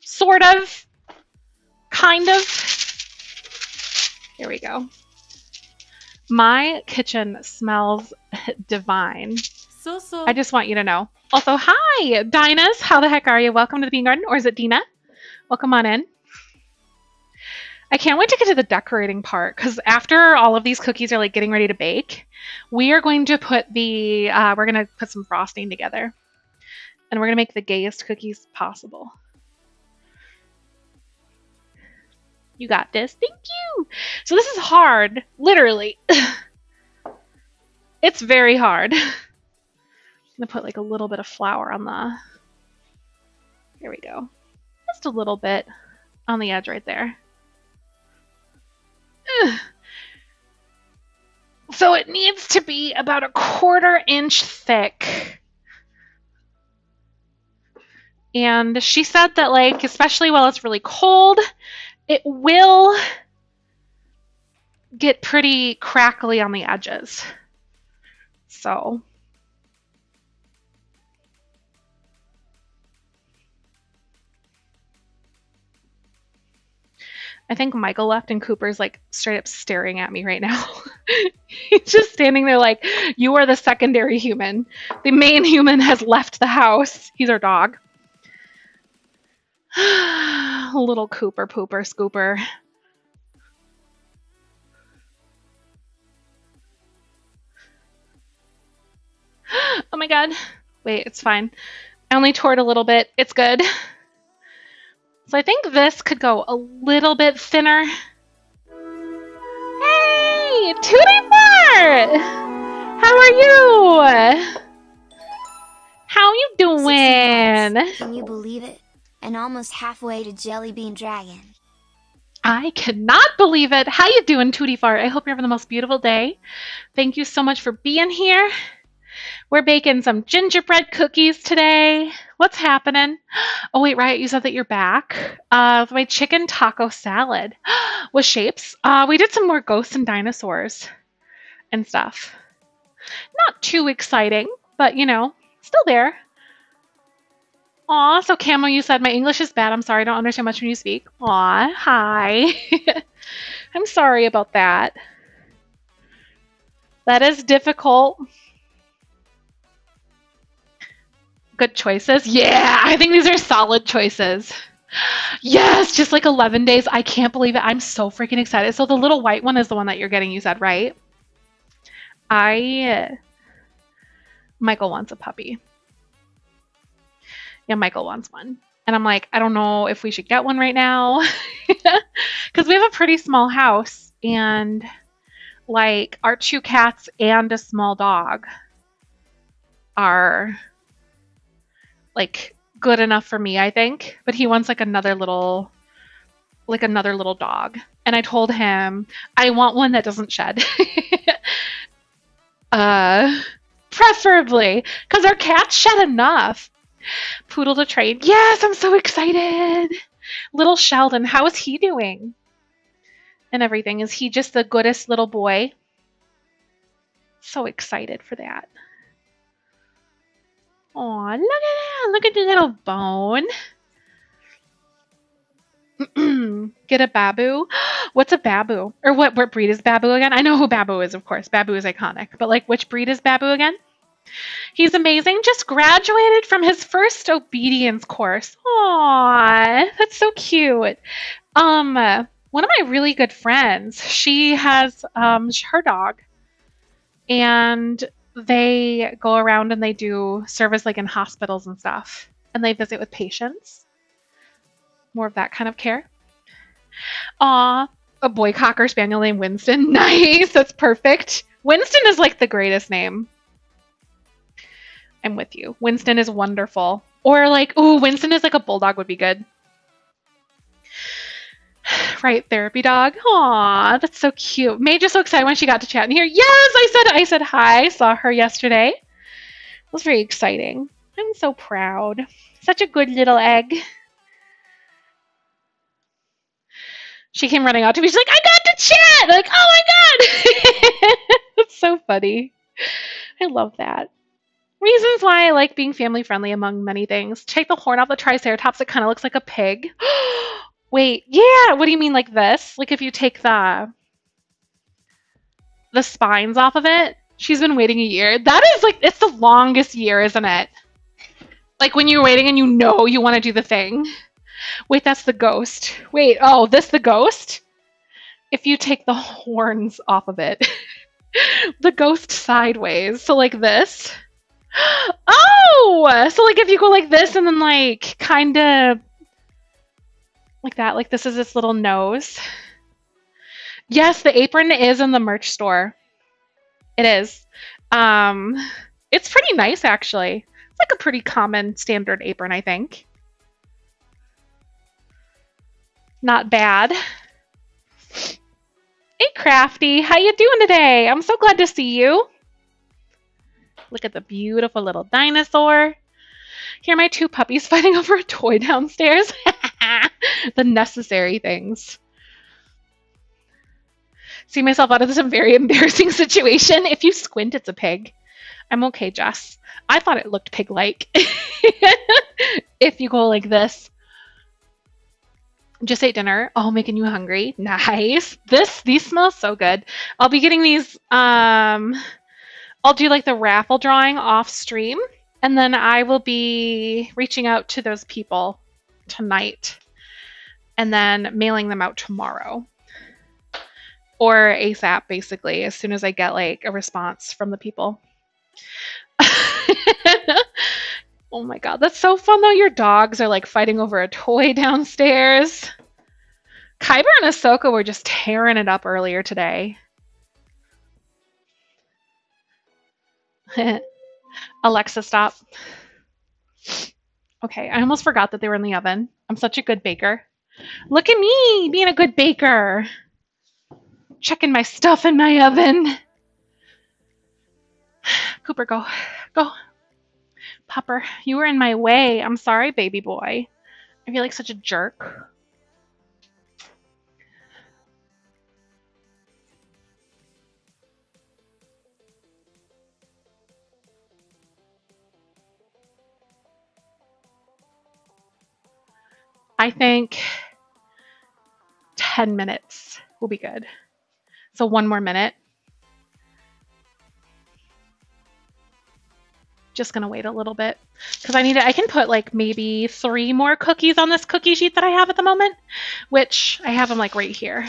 Sort of. Kind of. Here we go. My kitchen smells divine. So so. I just want you to know. Also, hi, Dinah's. How the heck are you? Welcome to the Bean Garden. Or is it Dina? Welcome on in. I can't wait to get to the decorating part because after all of these cookies are like getting ready to bake, we are going to put the uh, we're gonna put some frosting together, and we're gonna make the gayest cookies possible. You got this. Thank you. So this is hard, literally. it's very hard. I'm gonna put like a little bit of flour on the. Here we go. Just a little bit on the edge right there. So it needs to be about a quarter inch thick. And she said that, like, especially while it's really cold, it will get pretty crackly on the edges. So. I think Michael left and Cooper's like straight up staring at me right now. He's just standing there like, You are the secondary human. The main human has left the house. He's our dog. Little Cooper pooper scooper. Oh my god. Wait, it's fine. I only tore it a little bit. It's good. So I think this could go a little bit thinner. Hey, Tootie Fart! How are you? How you doing? months. Can you believe it? And almost halfway to Jelly Bean Dragon. I cannot believe it. How you doing, Tootie Fart? I hope you're having the most beautiful day. Thank you so much for being here. We're baking some gingerbread cookies today. What's happening? Oh wait, Riot, you said that you're back. Uh, my chicken taco salad with shapes. Uh, we did some more ghosts and dinosaurs and stuff. Not too exciting, but you know, still there. Aw, so Camo, you said my English is bad. I'm sorry, I don't understand much when you speak. Aw, hi. I'm sorry about that. That is difficult. Good choices. Yeah, I think these are solid choices. Yes, just like 11 days. I can't believe it. I'm so freaking excited. So the little white one is the one that you're getting, you said, right? I. Michael wants a puppy. Yeah, Michael wants one. And I'm like, I don't know if we should get one right now. Because we have a pretty small house and like our two cats and a small dog are like good enough for me, I think. But he wants like another little like another little dog. And I told him I want one that doesn't shed. uh preferably cuz our cats shed enough. Poodle to train. Yes, I'm so excited. Little Sheldon, how is he doing? And everything. Is he just the goodest little boy? So excited for that. Aw, look at that. Look at the little bone. Get a babu. What's a babu? Or what, what breed is babu again? I know who babu is, of course. Babu is iconic. But like, which breed is babu again? He's amazing. Just graduated from his first obedience course. Aw, that's so cute. Um, one of my really good friends, she has um her dog, and they go around and they do service like in hospitals and stuff, and they visit with patients. More of that kind of care. Aw, a boy cocker spaniel named Winston. Nice, that's perfect. Winston is like the greatest name. I'm with you. Winston is wonderful. Or like, ooh, Winston is like a bulldog would be good. Right, therapy dog. Aw, that's so cute. May just so excited when she got to chat in here. Yes, I said I said hi. Saw her yesterday. It was very exciting. I'm so proud. Such a good little egg. She came running out to me. She's like, I got to chat. like, oh my god. that's so funny. I love that. Reasons why I like being family friendly among many things. Take the horn off the Triceratops, it kind of looks like a pig. Oh, Wait, yeah, what do you mean like this? Like if you take the the spines off of it, She's been waiting a year. That is like it's the longest year, isn't it? Like when you're waiting and you know you want to do the thing. Wait, that's the ghost. Wait, oh, this the ghost? If you take the horns off of it. the ghost sideways. So like this. Oh! So like if you go like this and then like kind of like that, like this is its little nose. Yes, the apron is in the merch store. It is. Um it's pretty nice actually. It's like a pretty common standard apron, I think. Not bad. Hey Crafty, how you doing today? I'm so glad to see you. Look at the beautiful little dinosaur. Here are my two puppies fighting over a toy downstairs. the necessary things. See myself out of this very embarrassing situation. If you squint, it's a pig. I'm okay, Jess. I thought it looked pig like. if you go like this. Just ate dinner. Oh, making you hungry. Nice. This these smell so good. I'll be getting these um I'll do like the raffle drawing off stream and then I will be reaching out to those people tonight and then mailing them out tomorrow. Or ASAP basically as soon as I get like a response from the people. oh my god, that's so fun though. Your dogs are like fighting over a toy downstairs. Kyber and Ahsoka were just tearing it up earlier today. Alexa, stop. Okay, I almost forgot that they were in the oven. I'm such a good baker. Look at me being a good baker. Checking my stuff in my oven. Cooper, go. Go. Popper, you were in my way. I'm sorry, baby boy. I feel like such a jerk. I think 10 minutes will be good. So one more minute. Just gonna wait a little bit because I need to, I can put like maybe three more cookies on this cookie sheet that I have at the moment, which I have them like right here.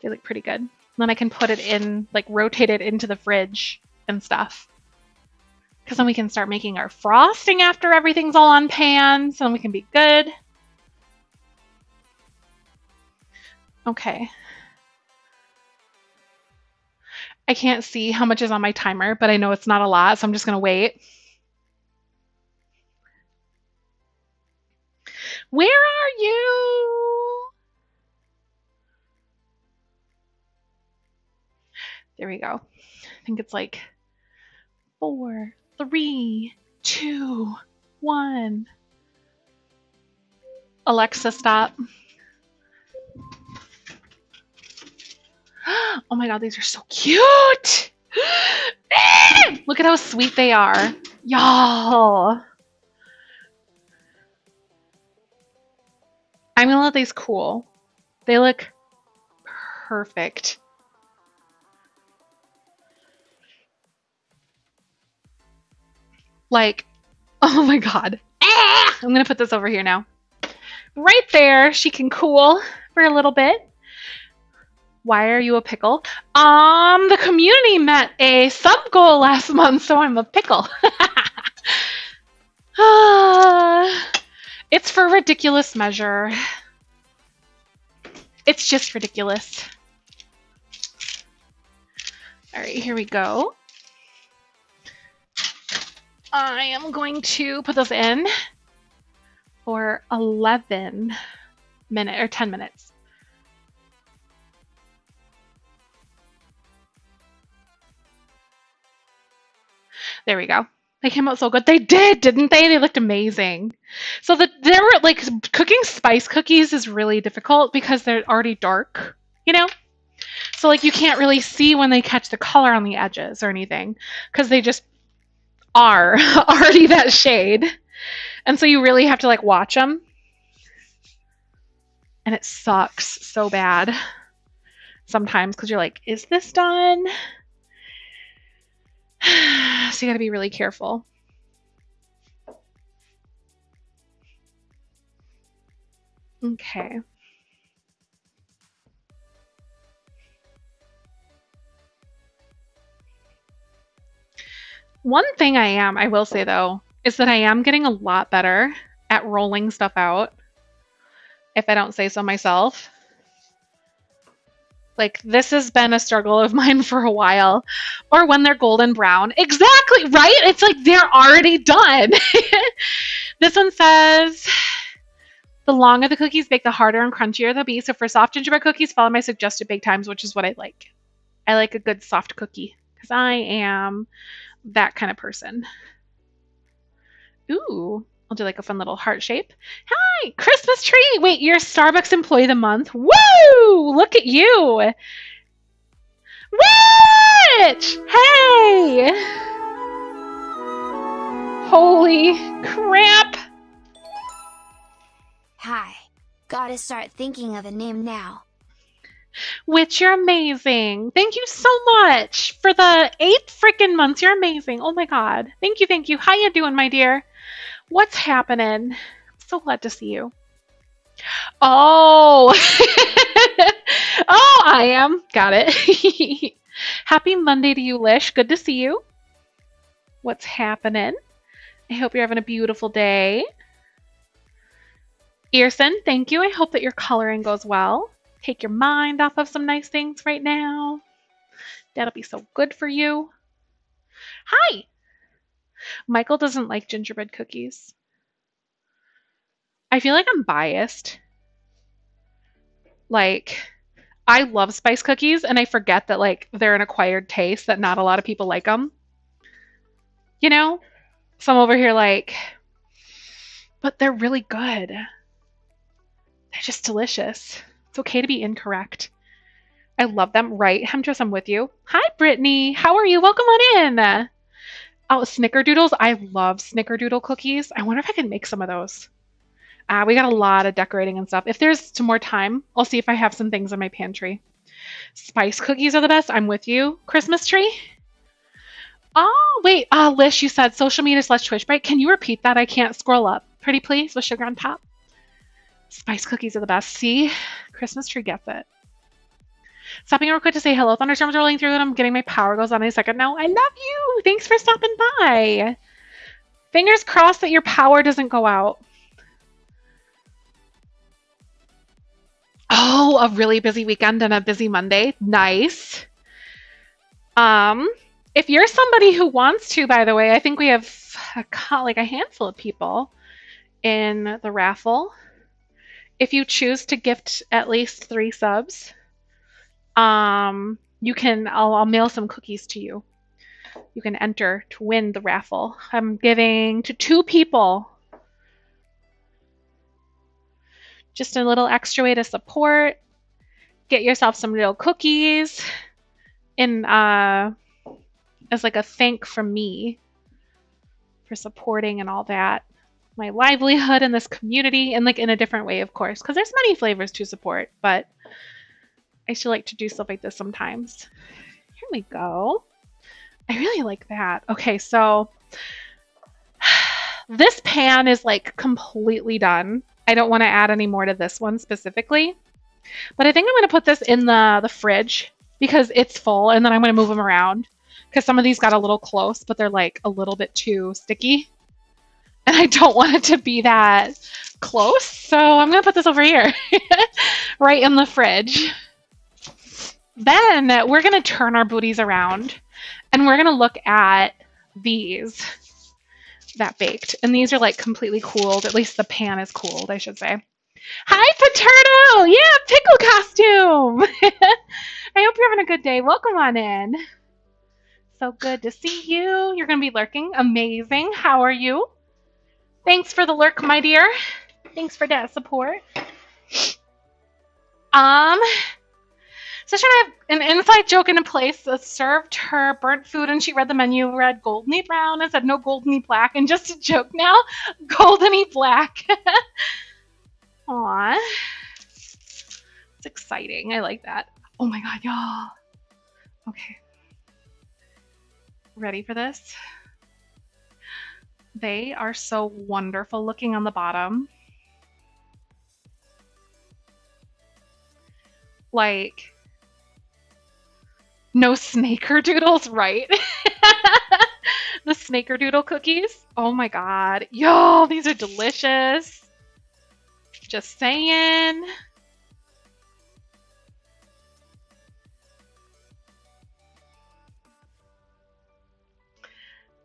They look pretty good. Then I can put it in, like rotate it into the fridge and stuff. Because then we can start making our frosting after everything's all on pans, and we can be good. Okay. I can't see how much is on my timer, but I know it's not a lot, so I'm just going to wait. Where are you? There we go. I think it's like four, three, two, one. Alexa, stop. Oh my god, these are so cute! Look at how sweet they are. Y'all. I'm gonna let these cool. They look perfect. Like, oh my god. Ah! I'm gonna put this over here now. Right there, she can cool for a little bit. Why are you a pickle? Um, the community met a sub goal last month, so I'm a pickle. Ah, it's for ridiculous measure. It's just ridiculous. All right, here we go. I am going to put those in for 11 minutes or 10 minutes. There we go. They came out so good. They did, didn't they? They looked amazing. So the there were like cooking spice cookies is really difficult because they're already dark, you know? So like you can't really see when they catch the color on the edges or anything because they just are already that shade. And so you really have to like watch them. And it sucks so bad sometimes because you're like, is this done? so you got to be really careful. Okay. One thing I am, I will say though, is that I am getting a lot better at rolling stuff out. If I don't say so myself. Like, this has been a struggle of mine for a while. Or when they're golden brown. Exactly, right? It's like they're already done. this one says the longer the cookies bake, the harder and crunchier they'll be. So for soft gingerbread cookies, follow my suggested bake times, which is what I like. I like a good soft cookie because I am that kind of person. Ooh, I'll do like a fun little heart shape. Hi, Christmas tree. Wait, you're Starbucks employee of the month. Woo! Look at you. Rich! Hey! Holy crap! Hi. Gotta start thinking of a name now. Witch, you're amazing. Thank you so much for the eight freaking months. You're amazing. Oh my god. Thank you, thank you. How you doing, my dear? What's happening? So glad to see you. Oh. oh, I am. Got it. Happy Monday to you, Lish. Good to see you. What's happening? I hope you're having a beautiful day. Earson, thank you. I hope that your coloring goes well take your mind off of some nice things right now. That'll be so good for you. Hi! Michael doesn't like gingerbread cookies. I feel like I'm biased. Like, I love spice cookies, and I forget that, like, they're an acquired taste, that not a lot of people like them. You know? So I'm over here like, but they're really good. They're just delicious. It's okay to be incorrect. I love them. Right, Hemtress, I'm with you. Hi, Brittany. How are you? Welcome on in. Oh, snickerdoodles. I love snickerdoodle cookies. I wonder if I can make some of those. Uh, we got a lot of decorating and stuff. If there's some more time, I'll see if I have some things in my pantry. Spice cookies are the best. I'm with you. Christmas tree. Oh, wait. Uh, Lish, you said social media slash Twitch, right? Can you repeat that? I can't scroll up. Pretty please with sugar on top. Spice cookies are the best. See? Christmas tree gets it. Stopping real quick to say hello. Thunderstorms rolling through and I'm getting my power goes on in a second now. I love you. Thanks for stopping by. Fingers crossed that your power doesn't go out. Oh, a really busy weekend and a busy Monday. Nice. Um, if you're somebody who wants to, by the way, I think we have a, like a handful of people in the raffle if you choose to gift at least three subs, um, you can. I'll, I'll mail some cookies to you. You can enter to win the raffle. I'm giving to two people. Just a little extra way to support. Get yourself some real cookies, in uh, as like a thank from me for supporting and all that my livelihood in this community and like in a different way, of course, because there's many flavors to support, but I still like to do stuff like this sometimes. Here we go. I really like that. Okay, so this pan is like completely done. I don't want to add any more to this one specifically, but I think I'm going to put this in the, the fridge because it's full and then I'm going to move them around because some of these got a little close, but they're like a little bit too sticky and I don't want it to be that close. So I'm going to put this over here, right in the fridge. Then we're going to turn our booties around and we're going to look at these that baked. And these are like completely cooled. At least the pan is cooled, I should say. Hi, Paterno! Yeah, pickle costume! I hope you're having a good day. Welcome on in. So good to see you. You're going to be lurking. Amazing. How are you? Thanks for the lurk, my dear. Thanks for that support. Um, so she had an inside joke in a place that served her burnt food and she read the menu, read goldeny brown and said no goldeny black. And just a joke now, goldeny black. Aw. It's exciting. I like that. Oh my god, y'all. Okay. Ready for this? They are so wonderful looking on the bottom. Like, no snakerdoodles, right? the snakerdoodle cookies. Oh my god. Yo, these are delicious. Just saying.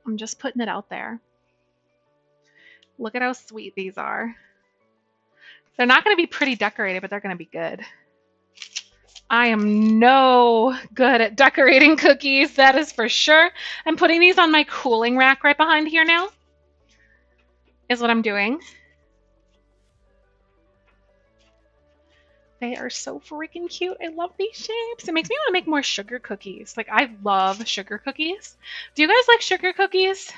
I'm just putting it out there. Look at how sweet these are. They're not going to be pretty decorated, but they're going to be good. I am no good at decorating cookies, that is for sure. I'm putting these on my cooling rack right behind here now, is what I'm doing. They are so freaking cute. I love these shapes. It makes me want to make more sugar cookies. Like, I love sugar cookies. Do you guys like sugar cookies?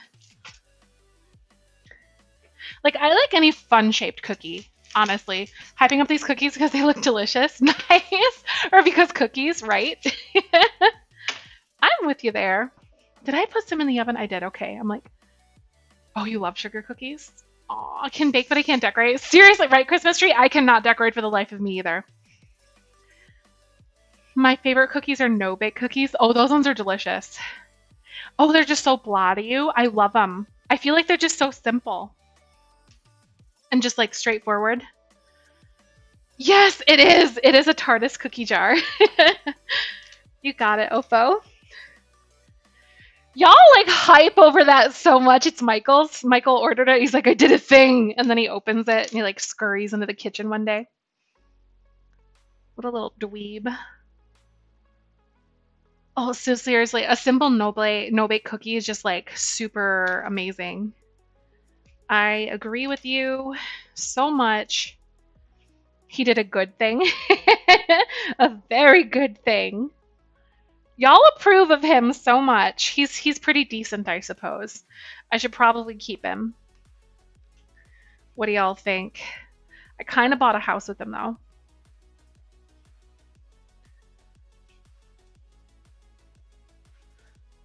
Like, I like any fun shaped cookie, honestly. Hyping up these cookies because they look delicious. Nice. or because cookies, right? I'm with you there. Did I put some in the oven? I did. Okay. I'm like, oh, you love sugar cookies? Aw, I can bake, but I can't decorate. Seriously, right, Christmas tree? I cannot decorate for the life of me either. My favorite cookies are no bake cookies. Oh, those ones are delicious. Oh, they're just so blah to you. I love them. I feel like they're just so simple and just like straightforward. Yes, it is. It is a TARDIS cookie jar. you got it, Ofo. Y'all like hype over that so much. It's Michael's. Michael ordered it. He's like, I did a thing. And then he opens it and he like scurries into the kitchen one day. What a little dweeb. Oh, so seriously, a simple no bake, no bake cookie is just like super amazing. I agree with you so much. He did a good thing. a very good thing. Y'all approve of him so much. He's he's pretty decent, I suppose. I should probably keep him. What do y'all think? I kind of bought a house with him though.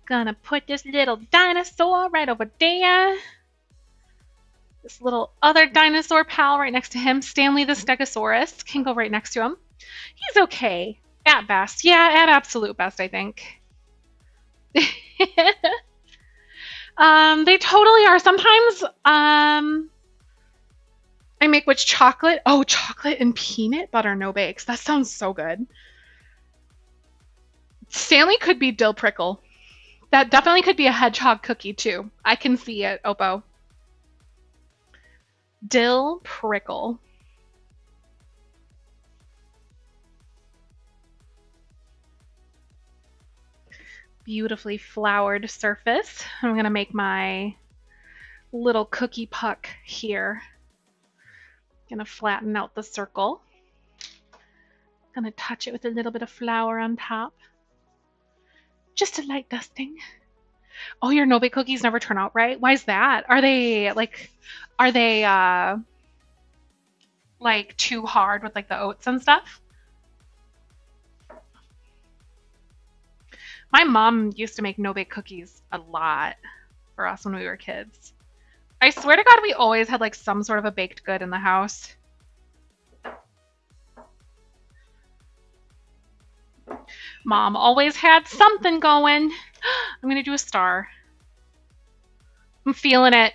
Gonna put this little dinosaur right over there. This little other dinosaur pal right next to him, Stanley the Stegosaurus, can go right next to him. He's okay. At best. Yeah, at absolute best, I think. um, they totally are. Sometimes um, I make which chocolate? Oh, chocolate and peanut butter no bakes. That sounds so good. Stanley could be dill prickle. That definitely could be a hedgehog cookie too. I can see it, Oppo. Dill prickle. Beautifully flowered surface. I'm going to make my little cookie puck here. Going to flatten out the circle. Going to touch it with a little bit of flour on top. Just a light dusting. Oh, your no bake cookies never turn out right. Why is that? Are they like, are they uh, like too hard with like the oats and stuff? My mom used to make no bake cookies a lot for us when we were kids. I swear to God, we always had like some sort of a baked good in the house. Mom always had something going. I'm gonna do a star. I'm feeling it.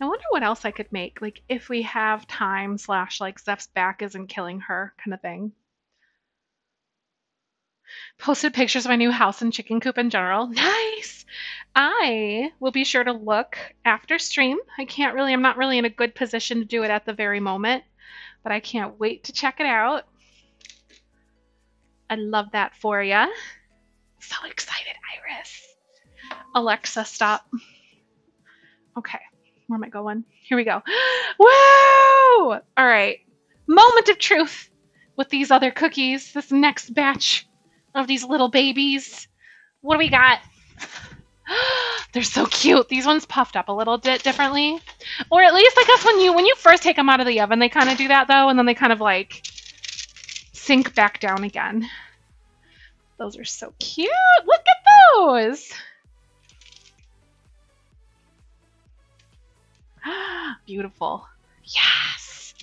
I wonder what else I could make, like if we have time slash like Zef's back isn't killing her kind of thing. Posted pictures of my new house and chicken coop in general. Nice! I will be sure to look after stream. I can't really, I'm not really in a good position to do it at the very moment, but I can't wait to check it out. I love that for you. So excited, Iris. Alexa, stop. Okay, where am I going? Here we go. Woo! All right, moment of truth with these other cookies. This next batch of these little babies. What do we got? They're so cute. These ones puffed up a little bit differently, or at least I guess when you when you first take them out of the oven, they kind of do that though, and then they kind of like sink back down again. Those are so cute. Look at those. Beautiful. Yes.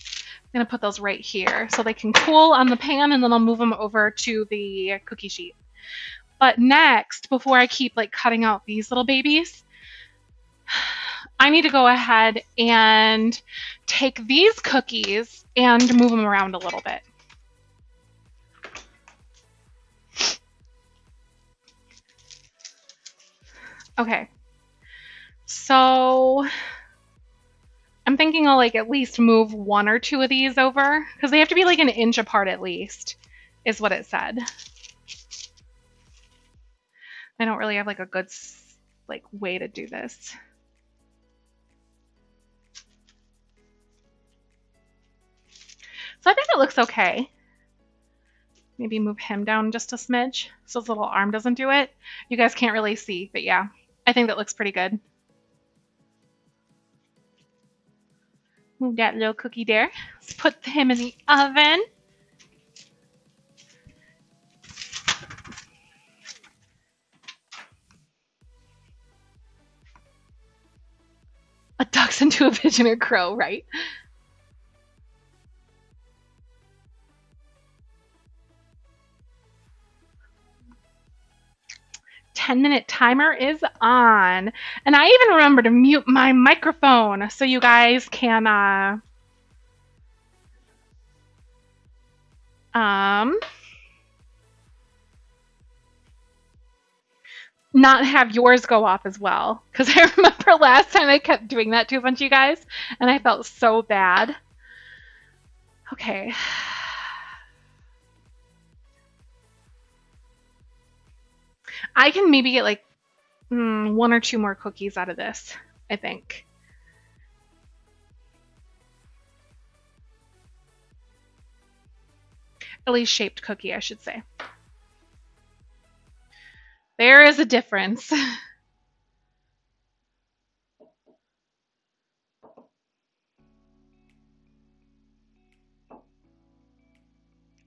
I'm going to put those right here so they can cool on the pan and then I'll move them over to the cookie sheet. But next, before I keep like cutting out these little babies, I need to go ahead and take these cookies and move them around a little bit. Okay. So I'm thinking I'll like at least move one or two of these over because they have to be like an inch apart at least, is what it said. I don't really have like a good like way to do this. So I think it looks okay. Maybe move him down just a smidge so his little arm doesn't do it. You guys can't really see, but yeah, I think that looks pretty good. Move that little cookie there. Let's put him in the oven. A duck's into a pigeon or crow, right? 10 minute timer is on. And I even remember to mute my microphone so you guys can uh um not have yours go off as well because I remember last time I kept doing that to a bunch of you guys and I felt so bad. Okay. I can maybe get like mm, one or two more cookies out of this, I think. At least shaped cookie, I should say. There is a difference.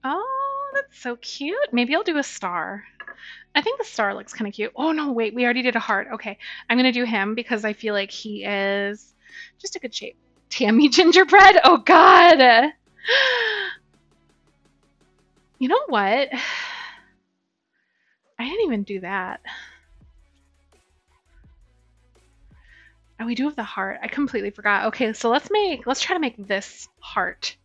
Oh, that's so cute. Maybe I'll do a star. I think the star looks kind of cute. Oh no, wait, we already did a heart. Okay, I'm gonna do him because I feel like he is just a good shape. Tammy gingerbread. Oh God. You know what? I didn't even do that. Oh, we do have the heart. I completely forgot. Okay, so let's make let's try to make this heart.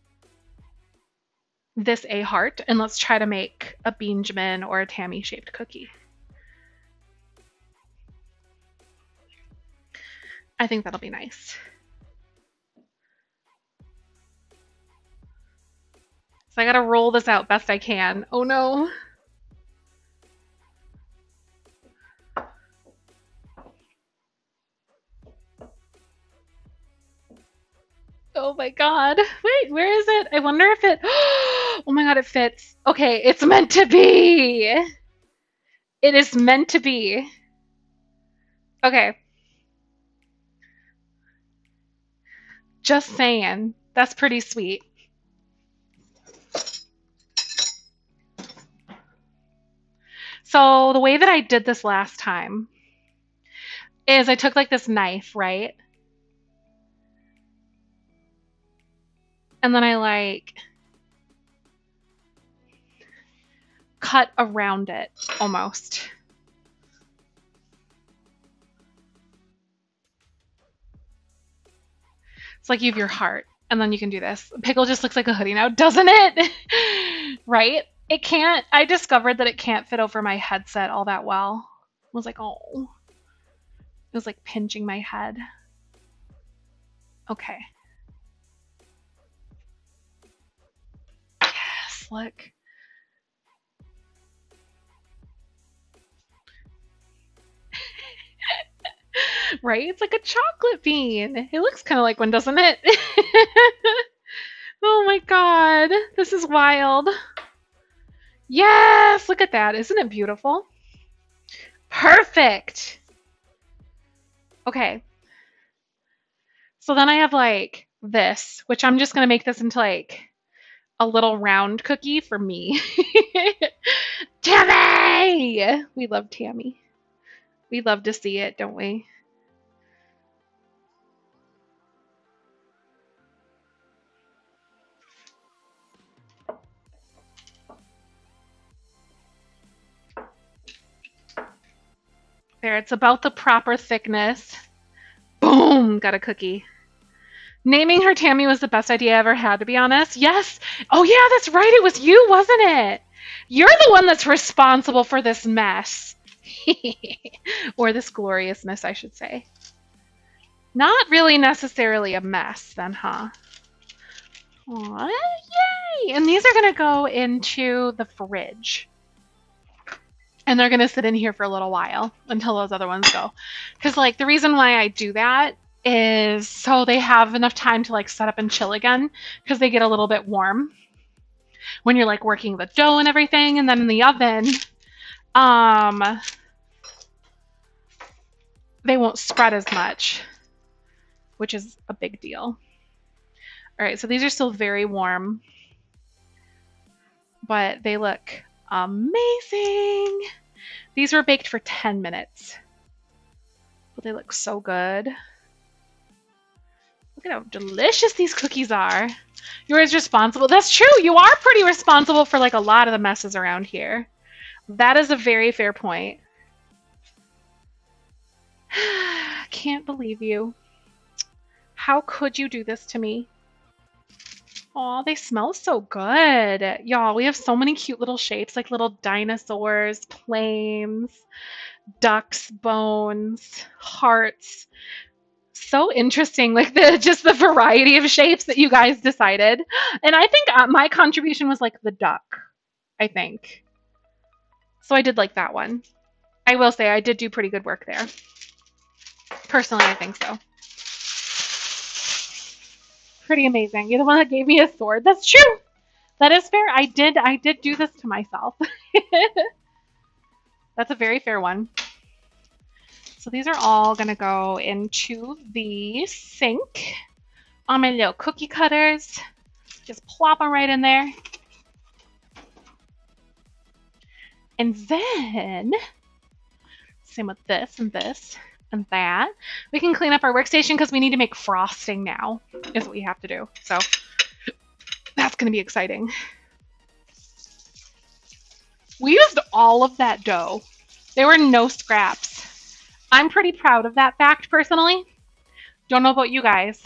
This a heart, and let's try to make a Benjamin or a Tammy shaped cookie. I think that'll be nice. So I gotta roll this out best I can. Oh no. Oh my god. Wait, where is it? I wonder if it. Oh my god, it fits. Okay, it's meant to be. It is meant to be. Okay. Just saying. That's pretty sweet. So, the way that I did this last time is I took like this knife, right? And then I like cut around it almost. It's like you have your heart, and then you can do this. Pickle just looks like a hoodie now, doesn't it? right? It can't. I discovered that it can't fit over my headset all that well. I was like, oh. It was like pinching my head. Okay. Look. right? It's like a chocolate bean. It looks kind of like one, doesn't it? oh my god. This is wild. Yes, look at that. Isn't it beautiful? Perfect. Okay. So then I have like this, which I'm just going to make this into like a little round cookie for me. Tammy! We love Tammy. We love to see it, don't we? There, it's about the proper thickness. Boom! Got a cookie. Naming her Tammy was the best idea I ever had, to be honest. Yes! Oh, yeah, that's right. It was you, wasn't it? You're the one that's responsible for this mess. or this gloriousness, I should say. Not really necessarily a mess, then, huh? Aw, yay! And these are going to go into the fridge. And they're going to sit in here for a little while until those other ones go. Because, like, the reason why I do that is so they have enough time to, like, set up and chill again. Because they get a little bit warm when you're, like, working the dough and everything. And then in the oven, um, they won't spread as much, which is a big deal. All right, so these are still very warm, but they look amazing. These were baked for 10 minutes, but they look so good. Look at how delicious these cookies are. You're as responsible. That's true. You are pretty responsible for like a lot of the messes around here. That is a very fair point. Can't believe you. How could you do this to me? Oh, they smell so good. Y'all, we have so many cute little shapes, like little dinosaurs, planes, ducks, bones, hearts. So interesting, like the just the variety of shapes that you guys decided. And I think uh, my contribution was like the duck, I think. So I did like that one. I will say I did do pretty good work there. Personally, I think so. Pretty amazing. You're the one that gave me a sword. That's true. That is fair. I did I did do this to myself. That's a very fair one. So these are all gonna go into the sink um, on my little cookie cutters. Just plop them right in there. And then, same with this and this and that. We can clean up our workstation because we need to make frosting now, is what we have to do. So that's going to be exciting. We used all of that dough. There were no scraps. I'm pretty proud of that fact, personally. Don't know about you guys.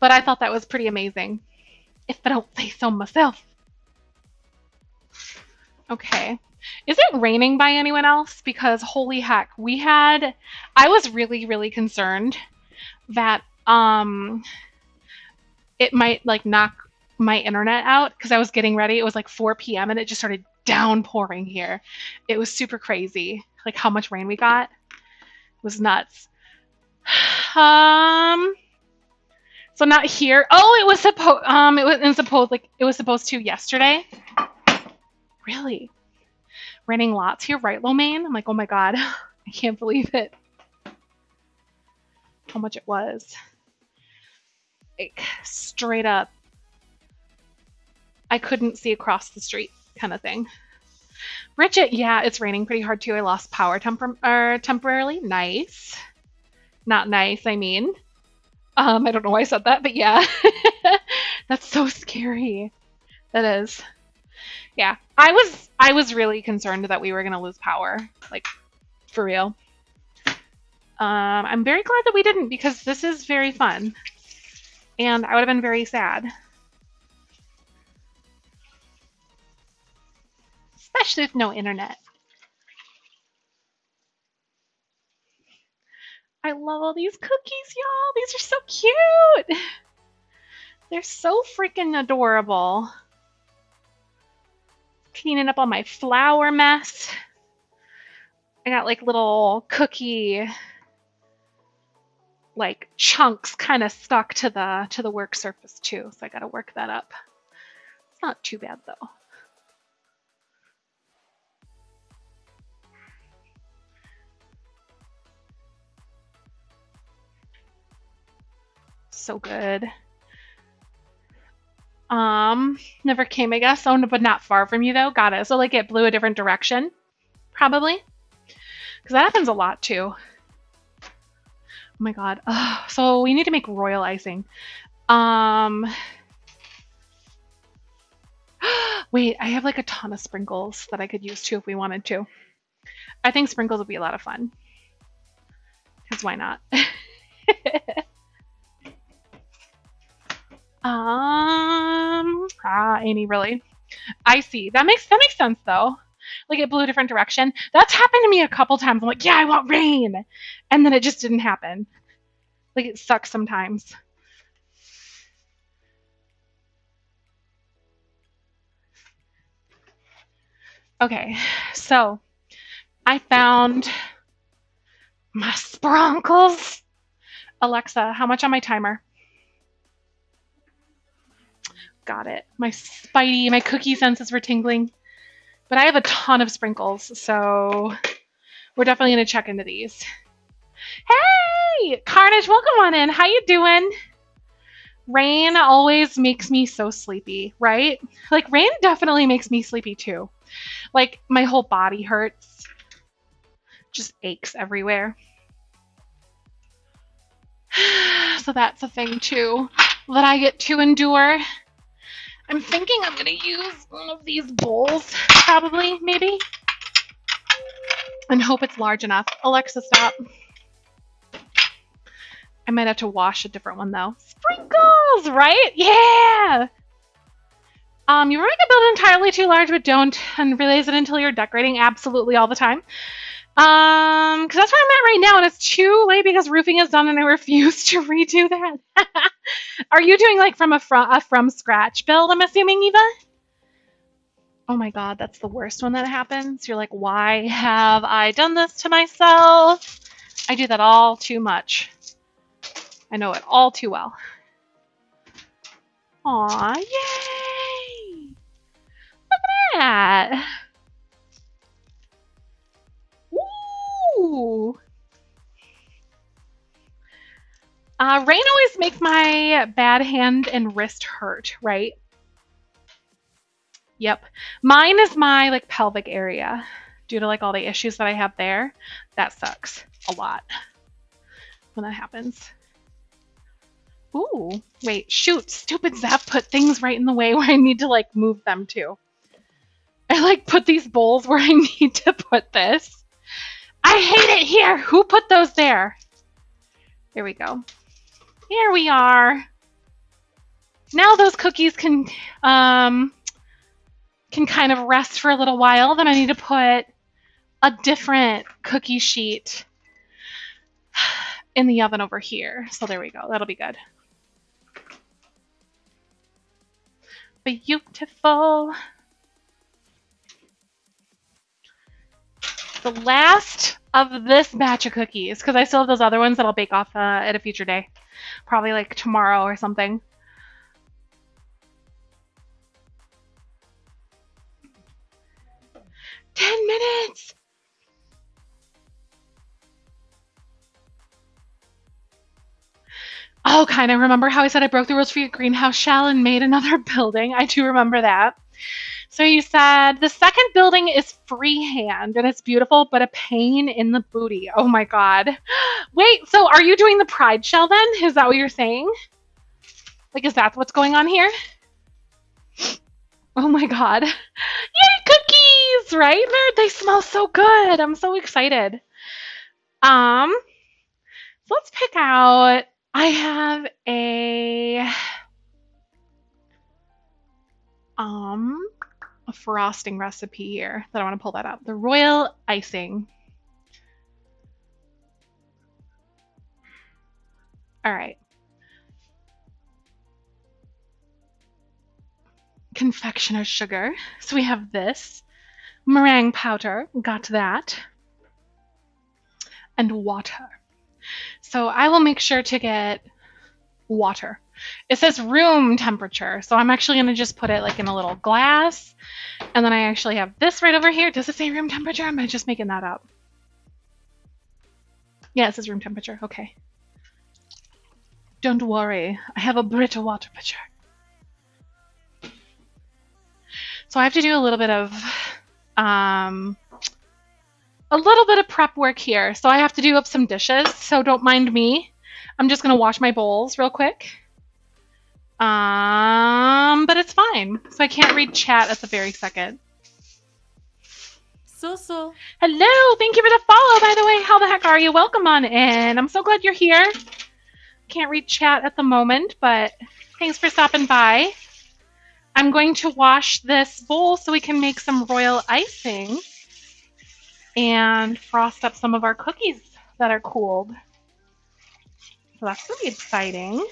But I thought that was pretty amazing. If I don't say so myself. Okay. Is it raining by anyone else? Because holy heck, we had I was really really concerned that um it might like knock my internet out because I was getting ready. It was like 4 p.m. and it just started downpouring here. It was super crazy. Like how much rain we got. It was nuts. Um so not here. Oh, it was supposed um it was supposed like it was supposed to yesterday. Really? raining lots here, right, Lomain? I'm like, oh my god, I can't believe it. How much it was. Like, straight up. I couldn't see across the street, kind of thing. Bridget, yeah, it's raining pretty hard too. I lost power tempor- er, temporarily. Nice. Not nice, I mean. Um, I don't know why I said that, but yeah. That's so scary. That is. Yeah. I was I was really concerned that we were gonna lose power. Like for real. Um, I'm very glad that we didn't because this is very fun. And I would have been very sad. Especially with no internet. I love all these cookies, y'all. These are so cute. They're so freaking adorable cleaning up all my flour mess. I got like little cookie like chunks kind of stuck to the to the work surface too, so I got to work that up. It's not too bad though. So good. Um, never came, I guess. Oh, but not far from you though. Got it. So like it blew a different direction, probably. Because that happens a lot too. Oh my god. So we need to make royal icing. Um. Wait, I have like a ton of sprinkles that I could use too if we wanted to. I think sprinkles would be a lot of fun. Because why not? um, ah, Amy, really? I see. That makes that makes sense though. Like it blew a different direction. That's happened to me a couple times. I'm like, yeah, I want rain, and then it just didn't happen. Like it sucks sometimes. Okay, so I found my spronkles. Alexa, how much on my timer? Got it. My spidey, my cookie senses were tingling. But I have a ton of sprinkles, so we're definitely gonna check into these. Hey! Carnage, welcome on in. How you doing? Rain always makes me so sleepy, right? Like rain definitely makes me sleepy too. Like my whole body hurts. Just aches everywhere. so that's a thing too that I get to endure. I'm thinking I'm gonna use one of these bowls, probably, maybe. And hope it's large enough. Alexa, stop. I might have to wash a different one though. Sprinkles, right? Yeah! Um, you make a build entirely too large, but don't and unrealize it until you're decorating absolutely all the time. Um, because that's where I'm at right now, and it's too late because roofing is done, and I refuse to redo that. Are you doing like from a from a from scratch build? I'm assuming, Eva. Oh my god, that's the worst one that happens. You're like, why have I done this to myself? I do that all too much. I know it all too well. Aw, yay! Look at that! Ooh! Uh, rain always makes my bad hand and wrist hurt, right? Yep. Mine is my like pelvic area due to like all the issues that I have there. That sucks a lot when that happens. Ooh, wait, shoot, stupid Zef put things right in the way where I need to like move them to. I like put these bowls where I need to put this. I hate it here. Who put those there? Here we go. Here we are. Now those cookies can um can kind of rest for a little while. Then I need to put a different cookie sheet in the oven over here. So there we go. That'll be good. Beautiful. The last of this batch of cookies, because I still have those other ones that I'll bake off uh, at a future day. Probably like tomorrow or something. Ten minutes! Oh, kind of remember how I said I broke the rules for your greenhouse shell and made another building? I do remember that. So you said the second building is freehand and it's beautiful, but a pain in the booty. Oh my god. Wait, so are you doing the pride shell then? Is that what you're saying? Like, is that what's going on here? Oh my god. Yay, cookies! Right? They're, they smell so good. I'm so excited. Um, so let's pick out. I have a um frosting recipe here that I want to pull that up. The royal icing. All right. Confectioner sugar. So we have this. Meringue powder. Got that. And water. So I will make sure to get water. It says room temperature, so I'm actually going to just put it like in a little glass. And then I actually have this right over here. Does it say room temperature? I'm just making that up? Yeah, it says room temperature. Okay. Don't worry. I have a Brita water pitcher. So I have to do a little bit of um, a little bit of prep work here. So I have to do up some dishes, so don't mind me. I'm just gonna wash my bowls real quick. Um, but it's fine. So I can't read chat at the very second. So so. Hello, thank you for the follow, by the way. How the heck are you? Welcome on in. I'm so glad you're here. Can't read chat at the moment, but thanks for stopping by. I'm going to wash this bowl so we can make some royal icing and frost up some of our cookies that are cooled. So that's pretty exciting.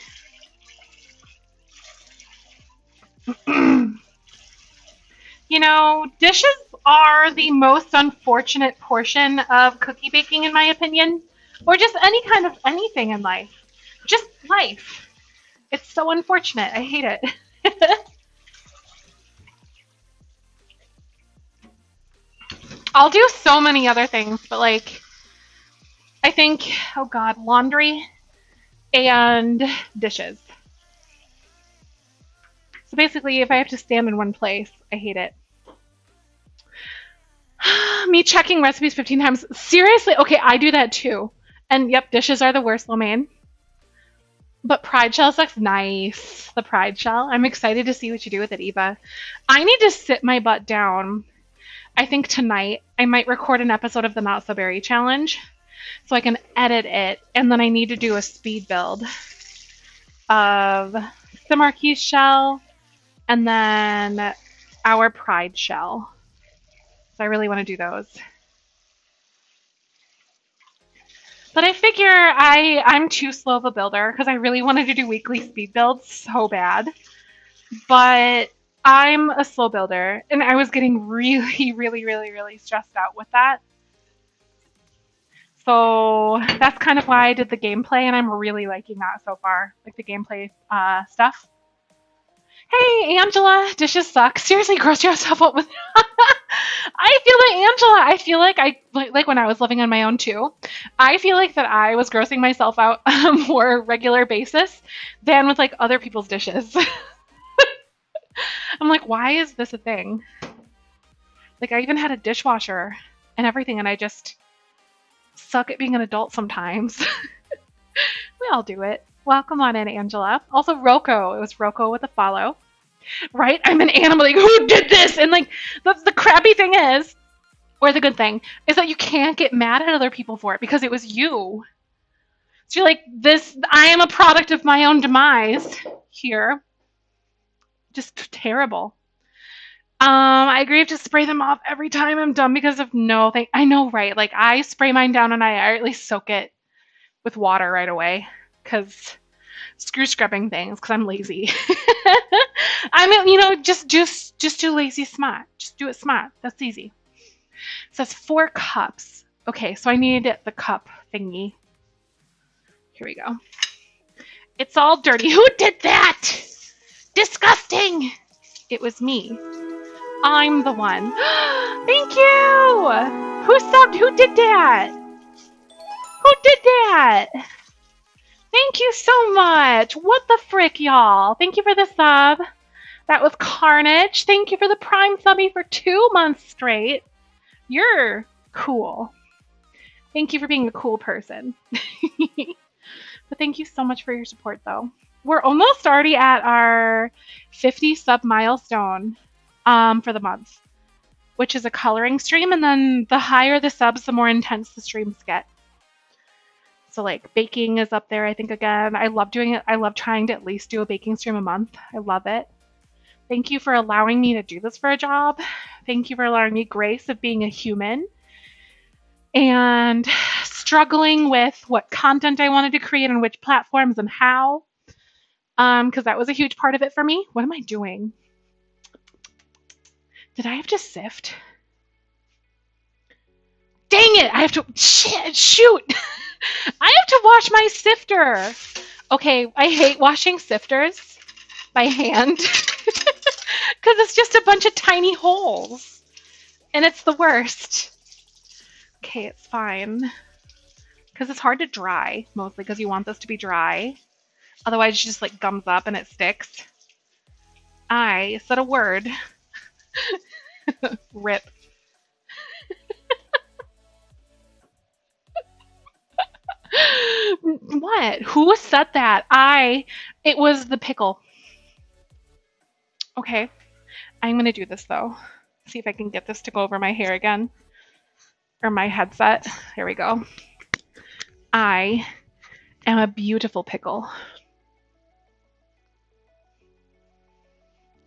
you know, dishes are the most unfortunate portion of cookie baking, in my opinion, or just any kind of anything in life. Just life. It's so unfortunate. I hate it. I'll do so many other things, but like, I think, oh god, laundry and dishes. So basically, if I have to stand in one place, I hate it. Me checking recipes 15 times. Seriously? Okay, I do that too. And yep, dishes are the worst, Lomain. But pride shells looks nice. The pride shell. I'm excited to see what you do with it, Eva. I need to sit my butt down. I think tonight I might record an episode of the Not So Berry Challenge so I can edit it, and then I need to do a speed build of the Marquise shell and then our Pride shell. So I really want to do those. But I figure I I'm too slow of a builder because I really wanted to do weekly speed builds so bad. But I'm a slow builder and I was getting really, really, really, really stressed out with that. So that's kind of why I did the gameplay and I'm really liking that so far. Like the gameplay uh, stuff. Hey, Angela, dishes suck. Seriously, gross yourself up with. I feel like Angela. I feel like I like, like when I was living on my own too. I feel like that I was grossing myself out on a more regular basis than with like other people's dishes. I'm like, why is this a thing? Like, I even had a dishwasher and everything, and I just suck at being an adult sometimes. we all do it. Welcome on in, Angela. Also, Rocco. It was Rocco with a follow. Right? I'm an animal. Like, who did this? And like, the, the crappy thing is, or the good thing, is that you can't get mad at other people for it because it was you. So you're like, this, I am a product of my own demise here. Just terrible. Um, I agree to spray them off every time I'm done because of no thing. I know, right? Like I spray mine down and I, I at least soak it with water right away because screw scrubbing things because I'm lazy. I mean, you know, just just just do lazy smart. Just do it smart. That's easy. It says four cups. Okay, so I need the cup thingy. Here we go. It's all dirty. Who did that? Disgusting. It was me. I'm the one. Thank you. Who subbed? Who did that? Who did that? Thank you so much. What the frick, y'all? Thank you for the sub. That was Carnage. Thank you for the Prime subby for two months straight. You're cool. Thank you for being a cool person. but thank you so much for your support, though. We're almost already at our 50 sub milestone um, for the month, which is a coloring stream. And then the higher the subs, the more intense the streams get. So like baking is up there, I think again. I love doing it. I love trying to at least do a baking stream a month. I love it. Thank you for allowing me to do this for a job. Thank you for allowing me grace of being a human and struggling with what content I wanted to create on which platforms and how. Um, because that was a huge part of it for me. What am I doing? Did I have to sift? Dang it! I have to shit, shoot. I have to wash my sifter. Okay, I hate washing sifters by hand because it's just a bunch of tiny holes, and it's the worst. Okay, it's fine because it's hard to dry mostly because you want this to be dry. Otherwise, it just like gums up and it sticks. I said a word. Rip. what? Who said that? I. It was the pickle. Okay. I'm going to do this though. See if I can get this to go over my hair again. Or my headset. There we go. I am a beautiful pickle.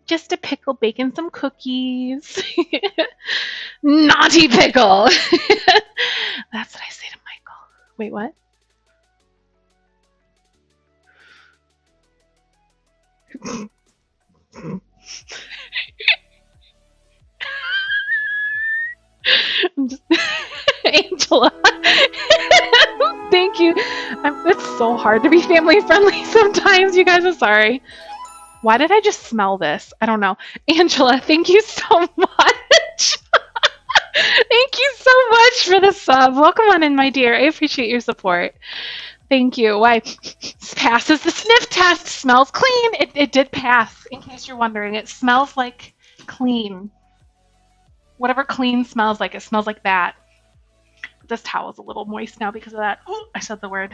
Just a pickle baking some cookies. Naughty pickle. That's what I say to Michael. Wait, what? Angela. Thank you. I'm, it's so hard to be family friendly sometimes. You guys are sorry. Why did I just smell this? I don't know. Angela, thank you so much. thank you so much for the sub. Welcome on in, my dear. I appreciate your support. Thank you. Why passes the sniff test. Smells clean. It, it did pass, in case you're wondering. It smells like clean. Whatever clean smells like, it smells like that. This towel's a little moist now because of that. Oh, I said the word.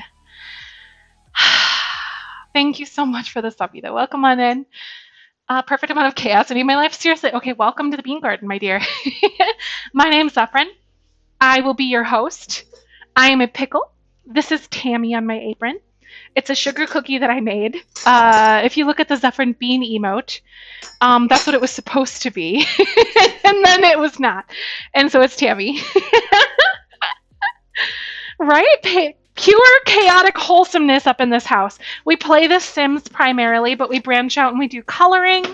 Thank you so much for the sub, though. Welcome on in. Uh, perfect amount of chaos in my life. Seriously. Okay, welcome to the Bean Garden, my dear. my name's Zefrine. I will be your host. I am a pickle. This is Tammy on my apron. It's a sugar cookie that I made. Uh, if you look at the Zefrine bean emote, um, that's what it was supposed to be. and then it was not. And so it's Tammy. right? Pa- pure chaotic wholesomeness up in this house. We play The Sims primarily, but we branch out and we do coloring.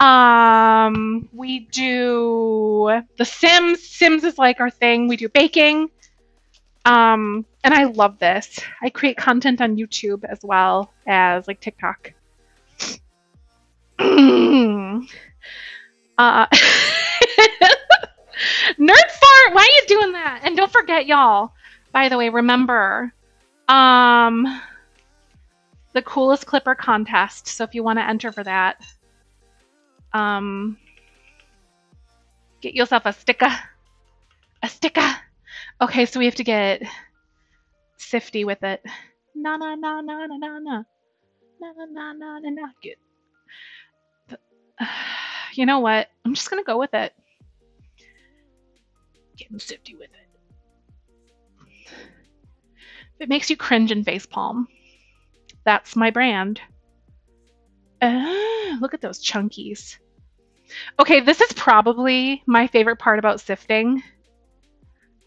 Um, we do The Sims. Sims is like our thing. We do baking. Um, and I love this. I create content on YouTube as well as like TikTok. uh, Nerd fart, why are you doing that? And don't forget, y'all. By the way, remember, um, the coolest clipper contest. So if you want to enter for that, um, get yourself a sticker, a sticker. Okay, so we have to get sifty with it. Na na na na na na na. Na na na na na na. Get. You know what? I'm just gonna go with it. Getting sifty with it. If it makes you cringe and facepalm, that's my brand. Uh, look at those chunkies. Okay, this is probably my favorite part about sifting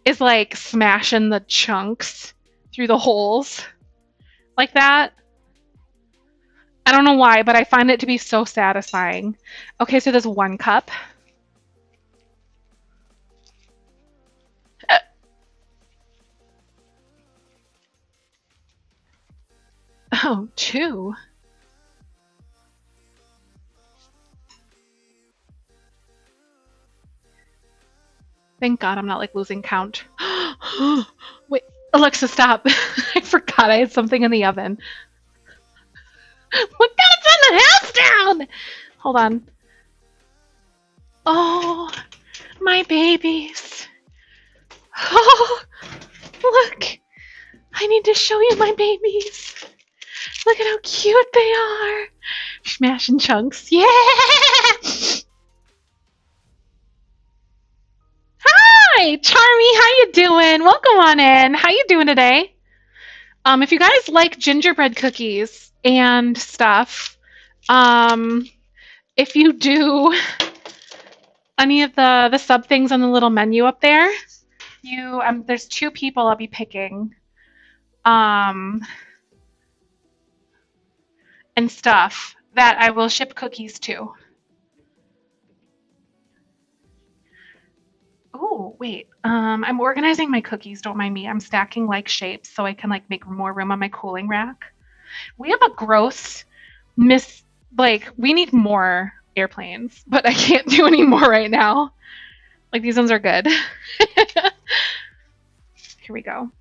is like smashing the chunks through the holes like that. I don't know why, but I find it to be so satisfying. Okay, so there's one cup. Uh, Oh, two. Thank God I'm not like losing count. Wait, Alexa, stop. I forgot I had something in the oven. We gotta turn the house down! Hold on. Oh, my babies. Oh, look. I need to show you my babies. Look at how cute they are. Smashing chunks. Yeah! Hi, Charmy. How you doing? Welcome on in. How you doing today? Um, if you guys like gingerbread cookies and stuff, um, if you do any of the the sub things on the little menu up there, you um, there's two people I'll be picking, um, and stuff that I will ship cookies to. Oh, wait. Um, I'm organizing my cookies. Don't mind me. I'm stacking like shapes so I can like make more room on my cooling rack. We have a gross miss. Like we need more airplanes, but I can't do any more right now. Like these ones are good. Here we go.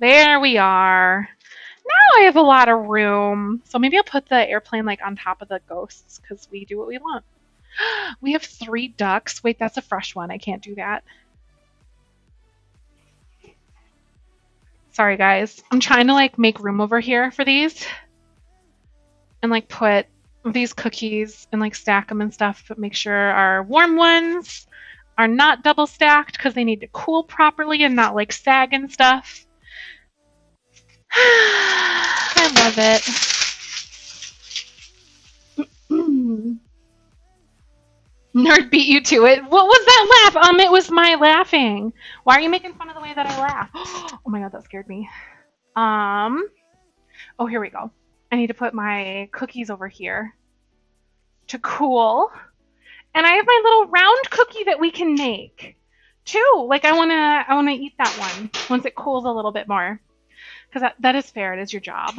There we are. Now I have a lot of room. So maybe I'll put the airplane like on top of the ghosts because we do what we want. We have three ducks. Wait, that's a fresh one. I can't do that. Sorry, guys. I'm trying to like make room over here for these and like put these cookies and like stack them and stuff, but make sure our warm ones are not double stacked because they need to cool properly and not like sag and stuff. I love it. Nerd beat you to it. What was that laugh? Um, it was my laughing. Why are you making fun of the way that I laugh? Oh my god, that scared me. Um, oh, here we go. I need to put my cookies over here to cool. And I have my little round cookie that we can make too. Like I wanna, I wanna eat that one once it cools a little bit more, because that, that is fair. It is your job.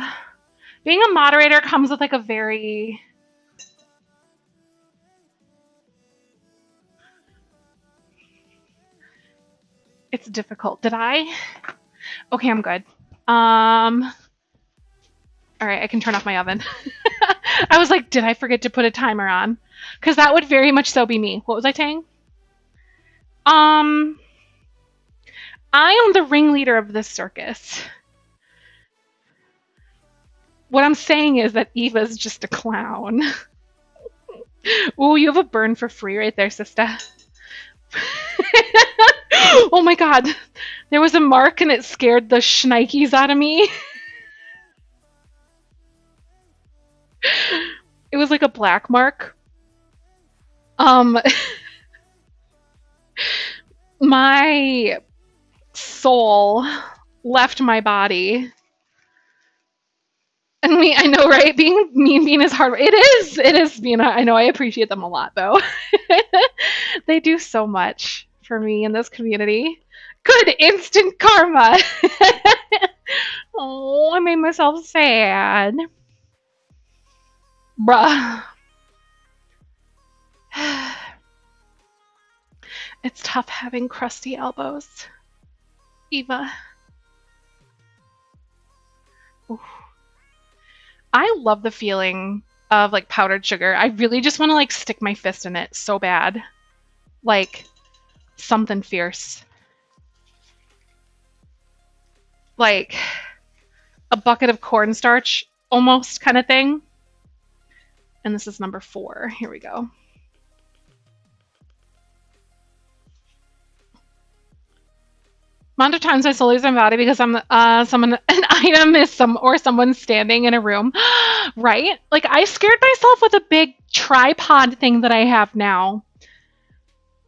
Being a moderator comes with like a very it's difficult. Did I? Okay, I'm good. Um, all right, I can turn off my oven. I was like, did I forget to put a timer on? Because that would very much so be me. What was I saying? Um, I am the ringleader of this circus. What I'm saying is that Eva's just a clown. Ooh, you have a burn for free right there, sister. oh my god. There was a mark and it scared the shnikes out of me. it was like a black mark. Um my soul left my body. And we, I know, right? Being mean being is hard. It is. It is being. I know. I appreciate them a lot, though. they do so much for me in this community. Good instant karma. oh, I made myself sad. Bruh. It's tough having crusty elbows. Eva. Oof. I love the feeling of like powdered sugar. I really just want to like stick my fist in it so bad. Like something fierce. Like a bucket of cornstarch almost kind of thing. And this is number four. Here we go. amount of times I slowly lose my body because I'm uh someone an item is some or someone standing in a room, right? Like I scared myself with a big tripod thing that I have now.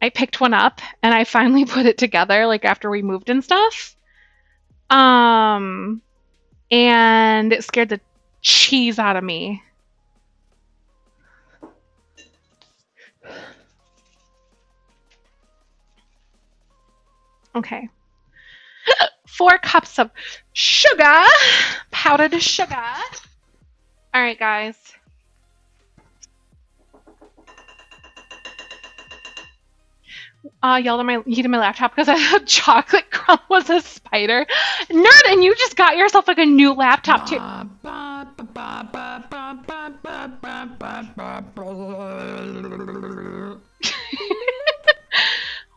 I picked one up and I finally put it together like after we moved and stuff. Um and it scared the cheese out of me. Okay four cups of sugar, powdered sugar. All right, guys. Uh, yelled at my heated my laptop because I had chocolate crumb was a spider. Nerd, and you just got yourself like a new laptop too.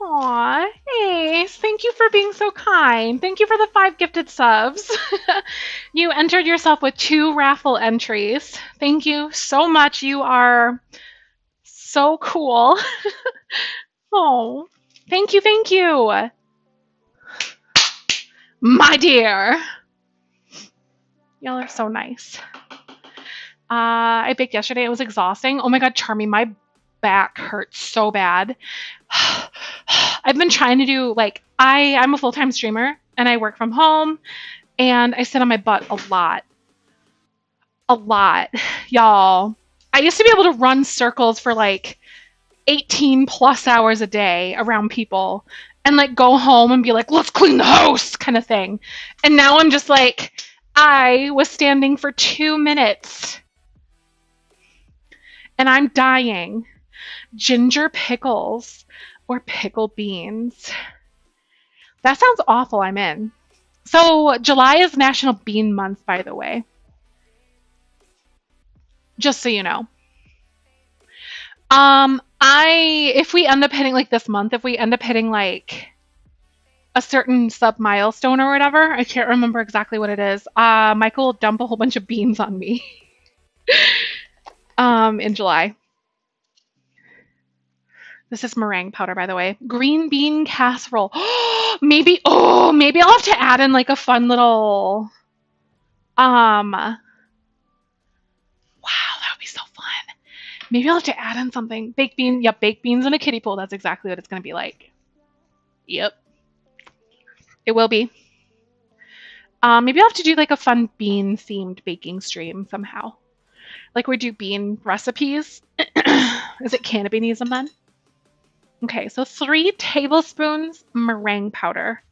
Aw, Ace, thank you for being so kind. Thank you for the five gifted subs. you entered yourself with two raffle entries. Thank you so much. You are so cool. oh, thank you, thank you. My dear. Y'all are so nice. Uh, I baked yesterday. It was exhausting. Oh my god, Charmy, my back hurts so bad. I've been trying to do like I I'm a full-time streamer and I work from home and I sit on my butt a lot. A lot. Y'all. I used to be able to run circles for like 18 plus hours a day around people and like go home and be like, let's clean the house kind of thing. And now I'm just like, I was standing for two minutes and I'm dying. Ginger pickles or pickle beans. That sounds awful. I'm in. So, July is National Bean Month, by the way. Just so you know. Um, I if we end up hitting like this month, if we end up hitting like a certain sub milestone or whatever, I can't remember exactly what it is. Uh, Michael will dump a whole bunch of beans on me. um, in July. This is meringue powder, by the way. Green bean casserole. maybe, oh, maybe I'll have to add in like a fun little, um, Maybe I'll have to add in something. Baked bean, yep, baked beans in a kiddie pool. That's exactly what it's going to be like. Yep. It will be. Um, maybe I'll have to do like a fun bean themed baking stream somehow. Like we do bean recipes. Is it cannabinism then? Okay, so three tablespoons meringue powder.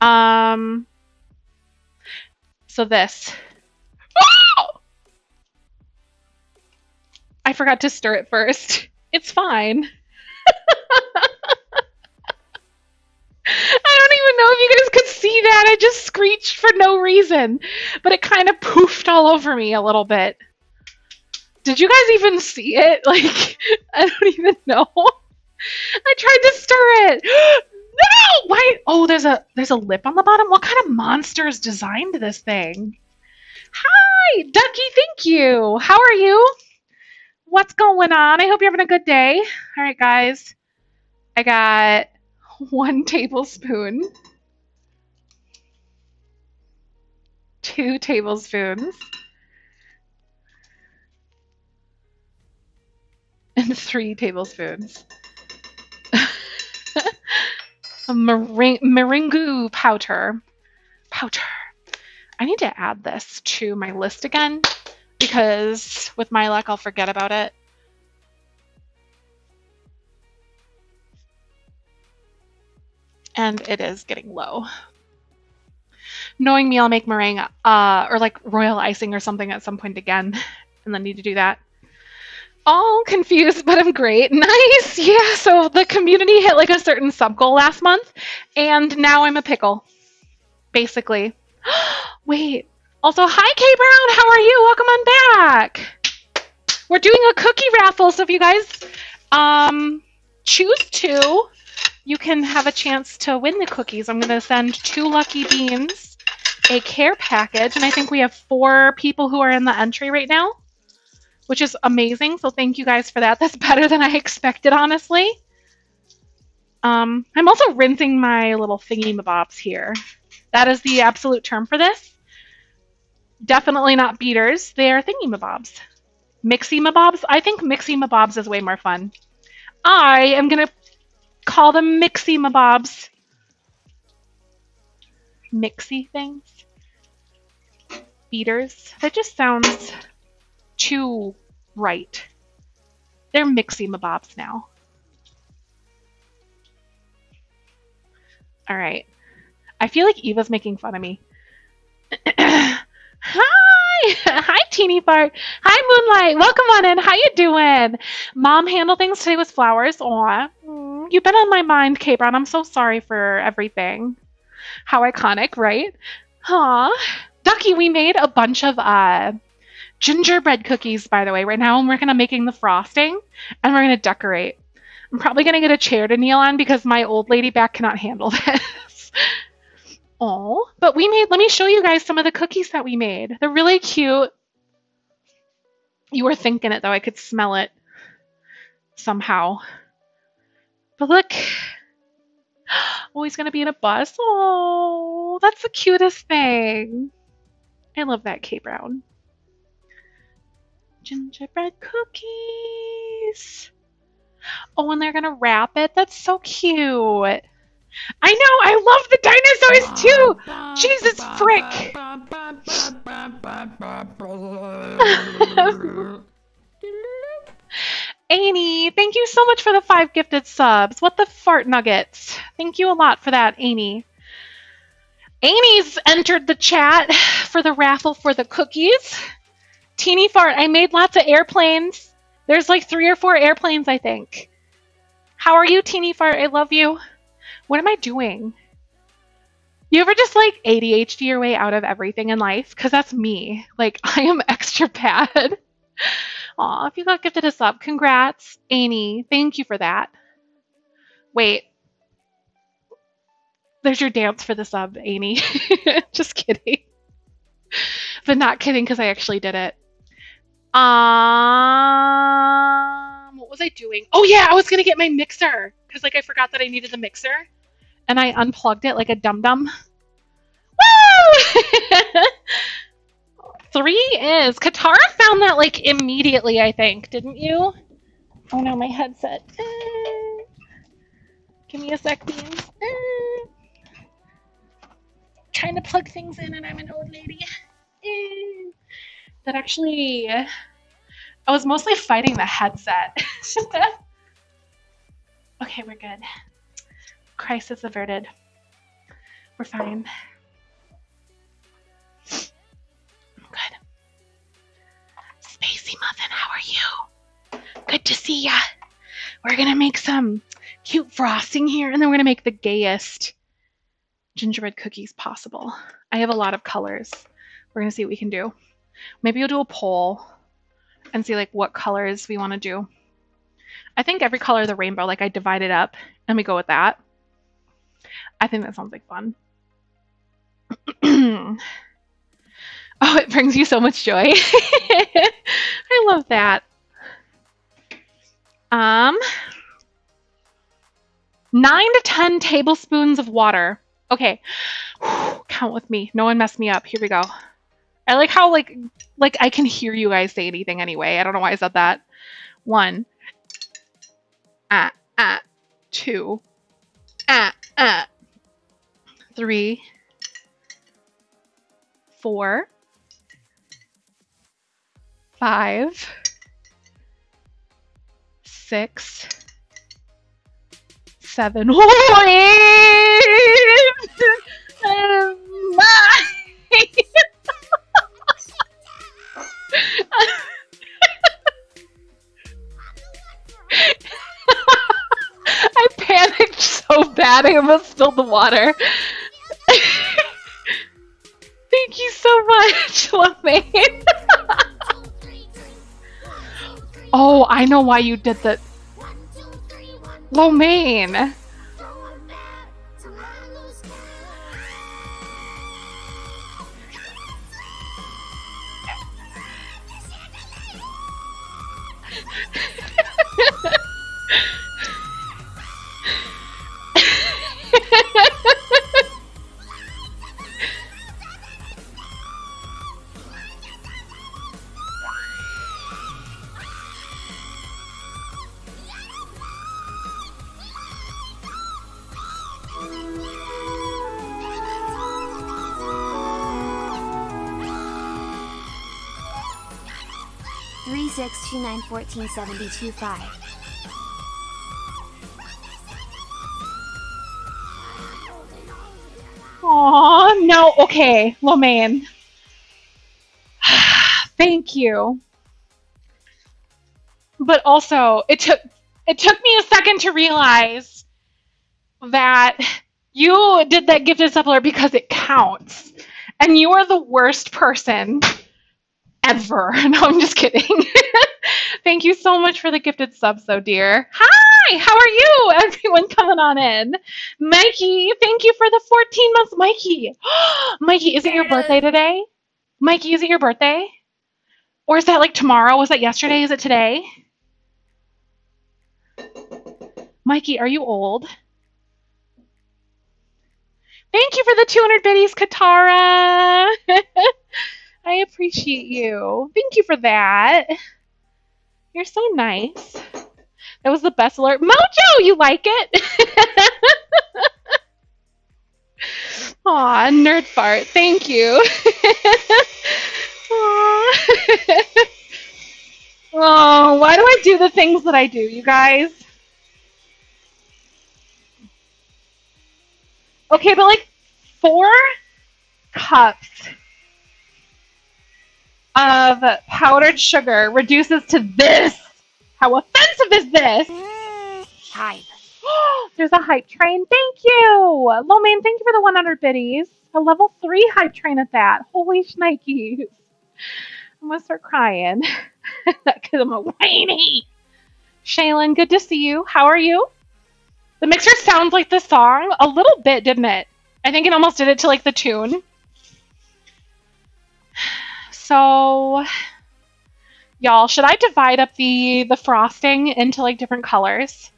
Um, so this. I forgot to stir it first. It's fine. I don't even know if you guys could see that. I just screeched for no reason, but it kind of poofed all over me a little bit. Did you guys even see it? Like, I don't even know. I tried to stir it. no! Why? Oh, there's a there's a lip on the bottom. What kind of monster has designed this thing? Hi, Ducky. Thank you. How are you? What's going on? I hope you're having a good day. All right, guys. I got one tablespoon, two tablespoons, and three tablespoons. A mering- meringue powder. Powder. I need to add this to my list again because with my luck, I'll forget about it. And it is getting low. Knowing me, I'll make meringue uh, or like royal icing or something at some point again, and then need to do that. All confused, but I'm great. Nice. Yeah, so the community hit like a certain sub goal last month, and now I'm a pickle. Basically. Wait. Also, hi K Brown, how are you? Welcome on back. We're doing a cookie raffle, so if you guys um choose to, you can have a chance to win the cookies. I'm gonna send two lucky beans a care package, and I think we have four people who are in the entry right now which is amazing. So thank you guys for that. That's better than I expected, honestly. Um, I'm also rinsing my little thingy mabobs here. That is the absolute term for this. Definitely not beaters. They are thingy mabobs. Mixy mabobs. I think mixy mabobs is way more fun. I am gonna call them mixy mabobs. Mixy things. Beaters. That just sounds too right. They're mixy mabobs now. All right. I feel like Eva's making fun of me. Hi! Hi, Teeny Fart. Hi, Moonlight. Welcome on in. How you doing? Mom handled things today with flowers. Aw. Mm, You've been on my mind, K Brown. I'm so sorry for everything. How iconic, right? Aw. Ducky, we made a bunch of uh gingerbread cookies, by the way. Right now I'm working on making the frosting and we're going to decorate. I'm probably going to get a chair to kneel on because my old lady back cannot handle this. Oh, but we made, let me show you guys some of the cookies that we made. They're really cute. You were thinking it though, I could smell it somehow. But look, oh, he's to be in a bus. Oh, that's the cutest thing. I love that K Brown gingerbread cookies. Oh, and they're gonna wrap it. That's so cute. I know. I love the dinosaurs too. Jesus frick. Annie, thank you so much for the five gifted subs. What the fart nuggets? Thank you a lot for that, Annie. Annie's entered the chat for the raffle for the cookies. Teeny fart. I made lots of airplanes. There's like three or four airplanes, I think. How are you, Teeny fart? I love you. What am I doing? You ever just like ADHD your way out of everything in life? Because that's me. Like, I am extra bad. Aw, if you got gifted a sub, congrats, Annie. Thank you for that. Wait, there's your dance for the sub, Amy. Just kidding. But not kidding because I actually did it. Um, what was I doing? Oh yeah, I was gonna get my mixer because like I forgot that I needed the mixer, and I unplugged it like a dum dum. Three is Katara found that like immediately. I think, didn't you? Oh no, my headset. Eh. Give me a sec, beans. Eh. Trying to plug things in, and I'm an old lady. Eh. That actually, I was mostly fighting the headset. okay, we're good. Crisis averted. We're fine. Good. Spacey Muffin, how are you? Good to see ya. We're gonna make some cute frosting here, and then we're gonna make the gayest gingerbread cookies possible. I have a lot of colors. We're gonna see what we can do. Maybe we'll do a poll and see like what colors we want to do. I think every color of the rainbow, like I divide it up and we go with that. I think that sounds like fun. oh, it brings you so much joy. I love that. Um, nine to ten tablespoons of water. Okay, count with me. No one mess me up. Here we go. I like how like like I can hear you guys say anything anyway. I don't know why I said that. One. Ah ah. Two. Ah ah. Three. Four. Five. Six. Seven. I panicked so bad I almost spilled the water. Thank you so much, Lamaine. oh, I know why you did that. Lomaine. 1472 5. Aw, no, okay, Lomain. Thank you. But also, it took it took me a second to realize that you did that gifted suppler because it counts. And you are the worst person ever. No, I'm just kidding. Thank you so much for the gifted sub, so dear. Hi, how are you? Everyone coming on in. Mikey, thank you for the 14 months. Mikey, Mikey, is it your birthday today? Mikey, is it your birthday? Or is that like tomorrow? Was that yesterday? Is it today? Mikey, are you old? Thank you for the 200 biddies, Katara. I appreciate you. Thank you for that. You're so nice. That was the best alert. Mojo, you like it? Aw, nerd fart. Thank you. Oh, why do I do the things that I do, you guys? Okay, but like four cups of powdered sugar reduces to this. How offensive is this? Hype. There's a hype train. Thank you. Lomaine, thank you for the 100 biddies. A level 3 hype train at that. Holy shnikes. I'm gonna start crying because I'm a whiny. Shaylin, good to see you. How are you? The mixer sounds like the song a little bit, didn't it? I think it almost did it to like the tune. So, y'all, should I divide up the the frosting into like different colors?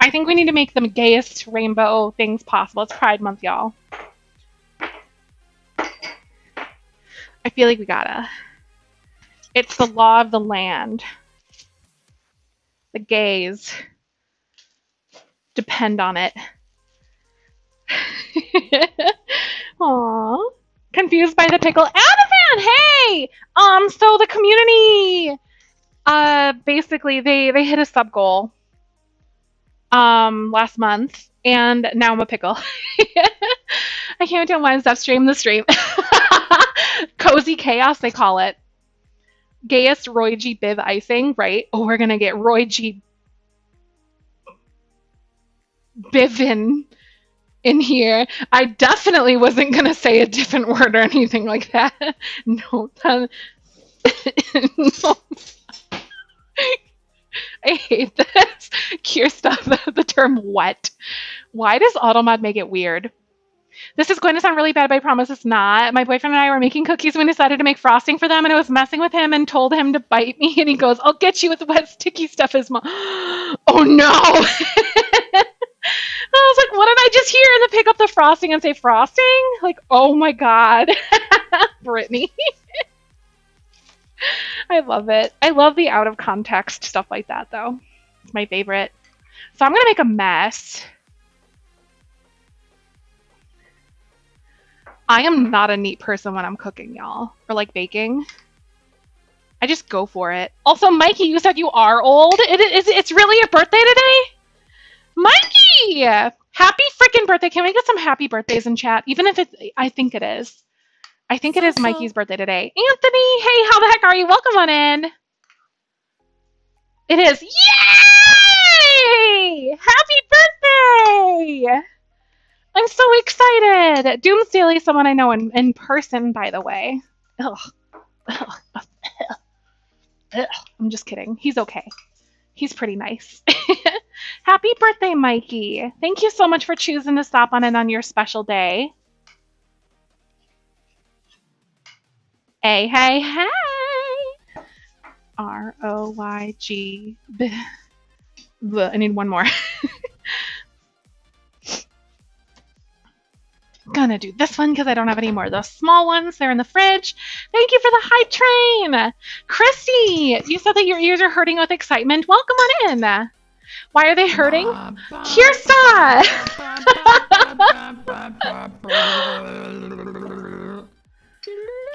I think we need to make the gayest rainbow things possible. It's Pride Month, y'all. I feel like we gotta. It's the law of the land. The gays depend on it. Aww. Confused by the pickle. Anavan, hey! Um, so the community uh basically they they hit a sub goal um last month and now I'm a pickle. I can't do one stop stream the stream. Cozy chaos, they call it. Gayest Roy G Biv icing, right? Oh, we're gonna get Roy G Bivin in here. I definitely wasn't gonna say a different word or anything like that. No, that, no. I hate this. Stuff, the, term wet. Why does Automod make it weird? This is going to sound really bad, but I promise it's not. My boyfriend and I were making cookies when we decided to make frosting for them, and I was messing with him and told him to bite me, and he goes, I'll get you with wet, sticky stuff as mom. Oh no! I was like, what did I just hear? And then pick up the frosting and say frosting? Like, oh my god. Brittany. I love it. I love the out of context stuff like that, though. It's my favorite. So I'm to make a mess. I am not a neat person when I'm cooking, y'all, or like baking. I just go for it. Also, Mikey, you said you are old. It is. It's really your birthday today, Mikey. Happy freaking birthday! Can we get some happy birthdays in chat? Even if it's, I think it is. I think it is Mikey's birthday today. Anthony, hey, how the heck are you? Welcome on in. It is. Yay! Happy birthday! I'm so excited. Doom Staley, someone I know in, in person, by the way. Ugh. Ugh. Ugh. I'm just kidding. He's okay. He's pretty nice. Happy birthday, Mikey. Thank you so much for choosing to stop on in on your special day. Hey, hey, hey! R O Y G. B. I need one more. Gonna do this one because I don't have any more. Those small ones, they're in the fridge. Thank you for the hype train. Christy, you said that your ears are hurting with excitement. Welcome on in. Why are they hurting? Kirsta!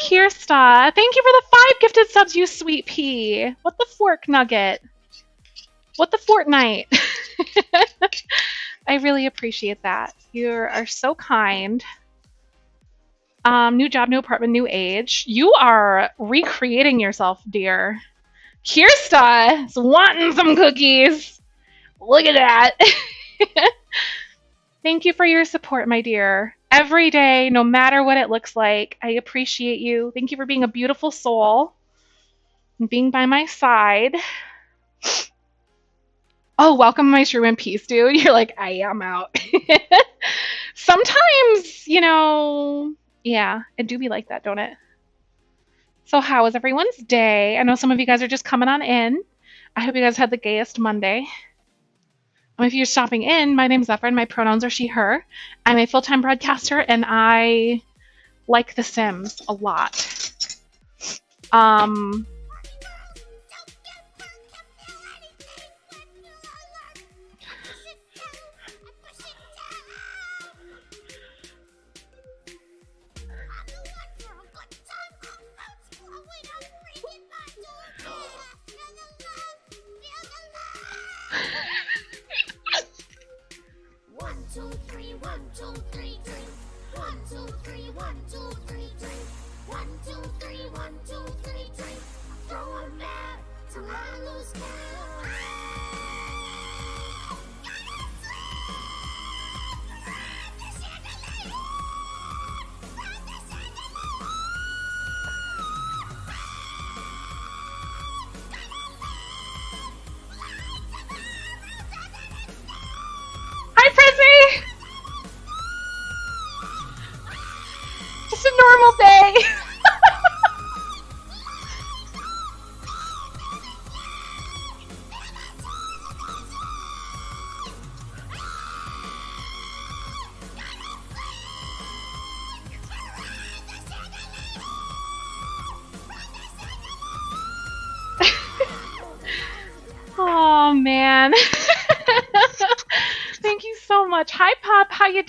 Kirsta, thank you for the five gifted subs, you sweet pea. What the fork nugget? What the Fortnite? I really appreciate that. You are so kind. Um, new job, new apartment, new age. You are recreating yourself, dear. Kirsta is wanting some cookies. Look at that. Thank you for your support, my dear. Every day, no matter what it looks like, I appreciate you. Thank you for being a beautiful soul and being by my side. Oh, welcome my shroom in peace, dude. You're like, I am out. Sometimes, you know, yeah, it do be like that, don't it? So, how was everyone's day? I know some of you guys are just coming on in. I hope you guys had the gayest Monday. If you're stopping in, my name's Zephyr and my pronouns are she, her. I'm a full time broadcaster and I like The Sims a lot. Um,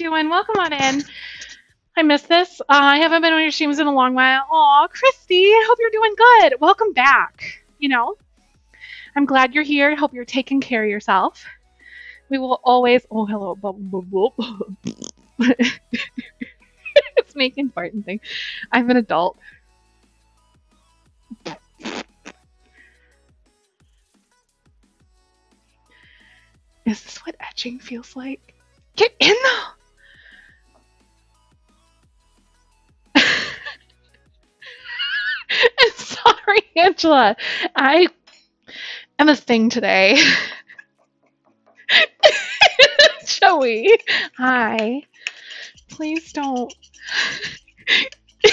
Doing? Welcome on in. I missed this. Uh, I haven't been on your streams in a long while. Aw, Christy. I hope you're doing good. Welcome back. You know, I'm glad you're here. Hope you're taking care of yourself. We will always. Oh, hello. It's making Barton thing. I'm an adult. Is this what etching feels like? Get in there! I'm sorry, Angela. I am a thing today. Joey, hi. Please don't.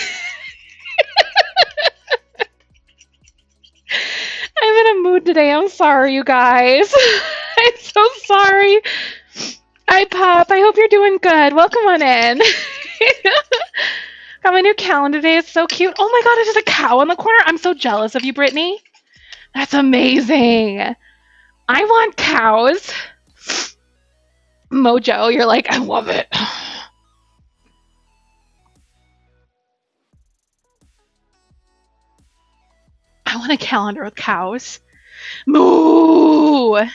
I'm in a mood today. I'm sorry, you guys. I'm so sorry. Hi, Pop. I hope you're doing good. Welcome on in. Got my new calendar today. It's so cute. Oh my god, it is a cow in the corner. I'm so jealous of you, Brittany. That's amazing. I want cows. Mojo, you're like, I love it. I want a calendar with cows. Moo!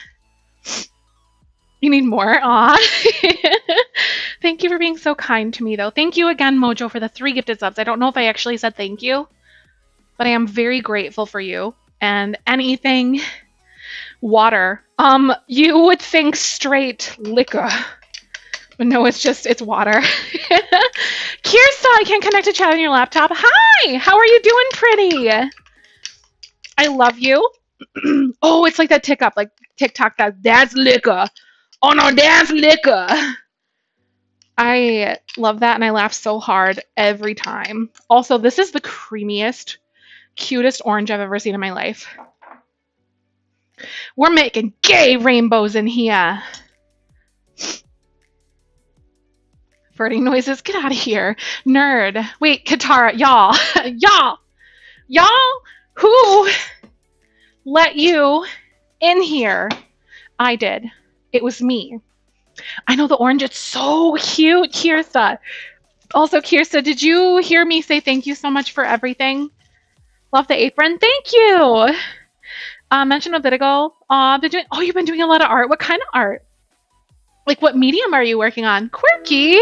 You need more? Aw. thank you for being so kind to me, though. Thank you again, Mojo, for the three gifted subs. I don't know if I actually said thank you, but I am very grateful for you. And anything water. Um, you would think straight liquor. But no, it's just, it's water. Kirsta, I can't connect to chat on your laptop. Hi! How are you doing, pretty? I love you. oh, it's like that tick up, like TikTok that that's liquor. Oh no, that's liquor. I love that and I laugh so hard every time. Also, this is the creamiest, cutest orange I've ever seen in my life. We're making gay rainbows in here. Farting noises, get out of here. Nerd. Wait, Katara, y'all. y'all. Y'all who let you in here? I did. It was me. I know the orange, it's so cute, Kirsta. Also, Kirsta, did you hear me say thank you so much for everything? Love the apron. Thank you. Uh, mentioned a bit ago. Uh, been doing, oh, you've been doing a lot of art. What kind of art? Like, what medium are you working on? Quirky.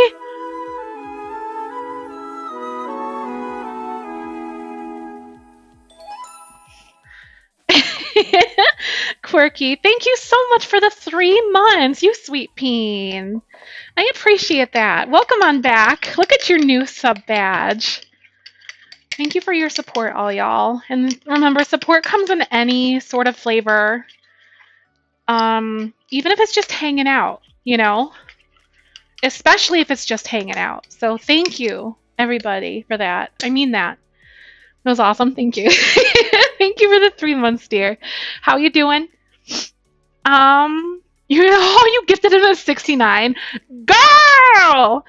Quirky, thank you so much for the three months, you sweet peen. I appreciate that. Welcome on back. Look at your new sub badge. Thank you for your support, all y'all. And remember, support comes in any sort of flavor. Um, even if it's just hanging out, you know? Especially if it's just hanging out. So thank you, everybody, for that. I mean that. That was awesome. Thank you. thank you for the three months, dear. How you doing? Um, you oh, you gifted him a 69. Girl!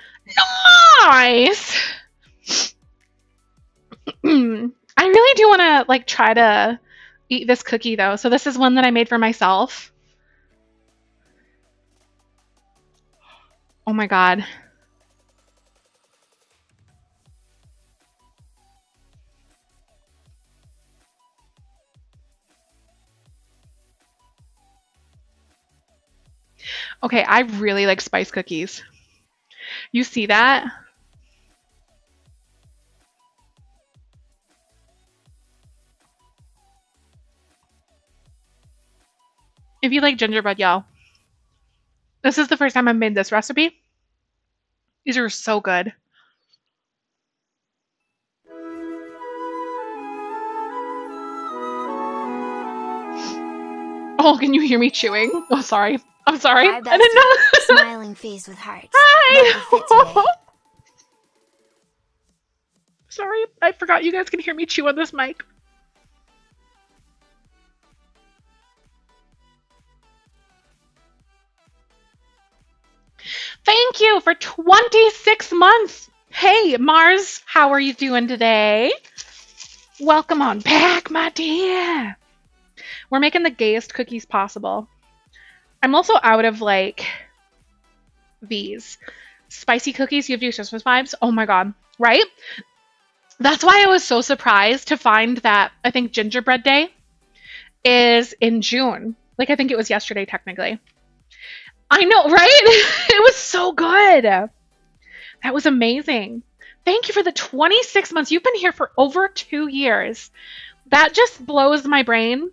Nice! I really do want to like try to eat this cookie though. So this is one that I made for myself. Oh my god. Okay, I really like spice cookies. You see that? If you like gingerbread, y'all, this is the first time I've made this recipe. These are so good. Oh, can you hear me chewing? Oh, sorry. I'm sorry. I didn't know. Smiling face with hearts. Hi. Never fit today. sorry, I forgot you guys can hear me chew on this mic. Thank you for 26 months. Hey, Mars, how are you doing today? Welcome on back, my dear. We're making the gayest cookies possible. I'm also out of like these spicy cookies you give you Christmas vibes. Oh my god, right? That's why I was so surprised to find that I think gingerbread day is in June. Like I think it was yesterday technically. I know, right? it was so good. That was amazing. Thank you for the 26 months. You've been here for over 2 years. That just blows my brain.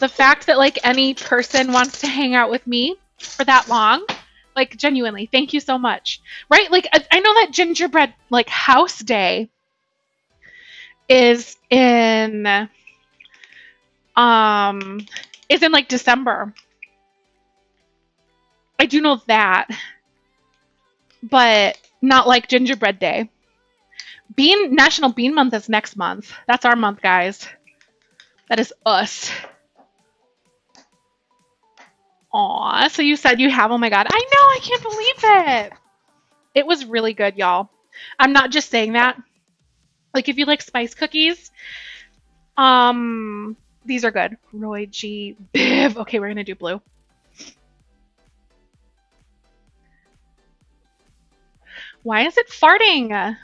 The fact that like any person wants to hang out with me for that long like genuinely thank you so much. Right? Like I, know that gingerbread like house day is in um is in like december. I do know that but not like gingerbread day. Bean national bean month is next month. That's our month guys that is us Aw, so you said you have. Oh my god. I know, I can't believe it. It was really good, y'all. I'm not just saying that. Like if you like spice cookies, um these are good. Roy G. Biv. Okay, we're gonna do blue. Why is it farting?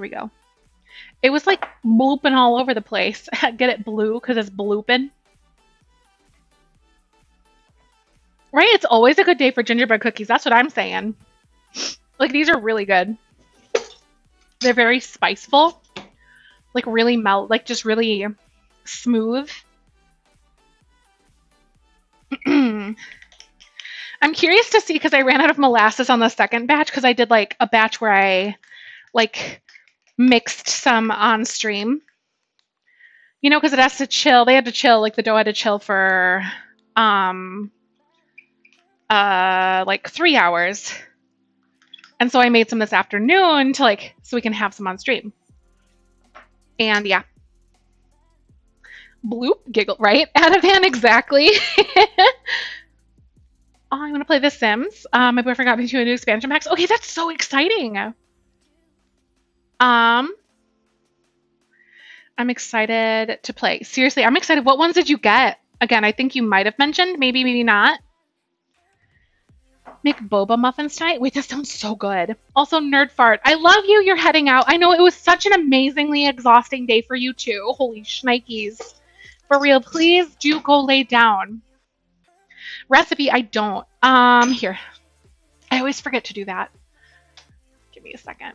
Here we go. It was like blooping all over the place. Get it blue because it's blooping. Right? It's always a good day for gingerbread cookies. That's what I'm saying. Like these are really good. They're very spiceful. Like really melt, like just really smooth. I'm curious to see because I ran out of molasses on the second batch because I did like a batch where I like mixed some on stream. You know, because it has to chill. They had to chill, like the dough had to chill for um uh like three hours. And so I made some this afternoon to like so we can have some on stream. And yeah. Bloop giggle, right? Out of hand, exactly. oh, I'm gonna play The Sims. Um, my boyfriend got me a new expansion packs. Okay, that's so exciting. Um, I'm excited to play. Seriously, I'm excited. What ones did you get? Again, I think you might have mentioned, maybe, maybe not. Make boba muffins tonight. Wait, that sounds so good. Also, nerd fart. I love you. You're heading out. I know it was such an amazingly exhausting day for you too. Holy shnikes. For real, please do go lay down. Recipe, I don't. Um, here. I always forget to do that. Give me a second.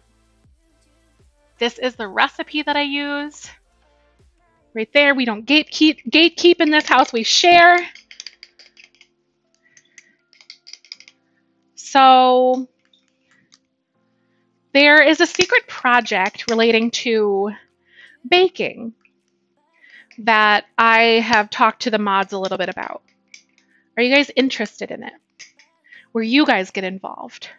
This is the recipe that I use. Right there, we don't gatekeep, gatekeep in this house, we share. So there is a secret project relating to baking that I have talked to the mods a little bit about. Are you guys interested in it? Where you guys get involved?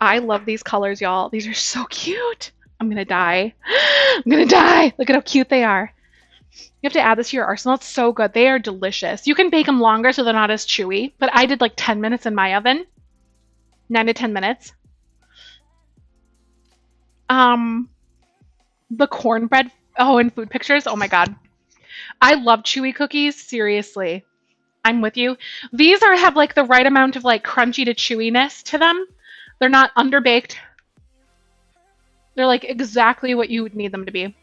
I love these colors, y'all. These are so cute. I'm gonna die. I'm gonna die. Look at how cute they are. You have to add this to your arsenal. It's so good. They are delicious. You can bake them longer so they're not as chewy, but I did like 10 minutes in my oven. 9 to 10 minutes. Um, the cornbread. Oh, and food pictures. Oh my god. I love chewy cookies. Seriously. I'm with you. These are have like the right amount of like crunchy to chewiness to them. They're not underbaked. They're like exactly what you would need them to be.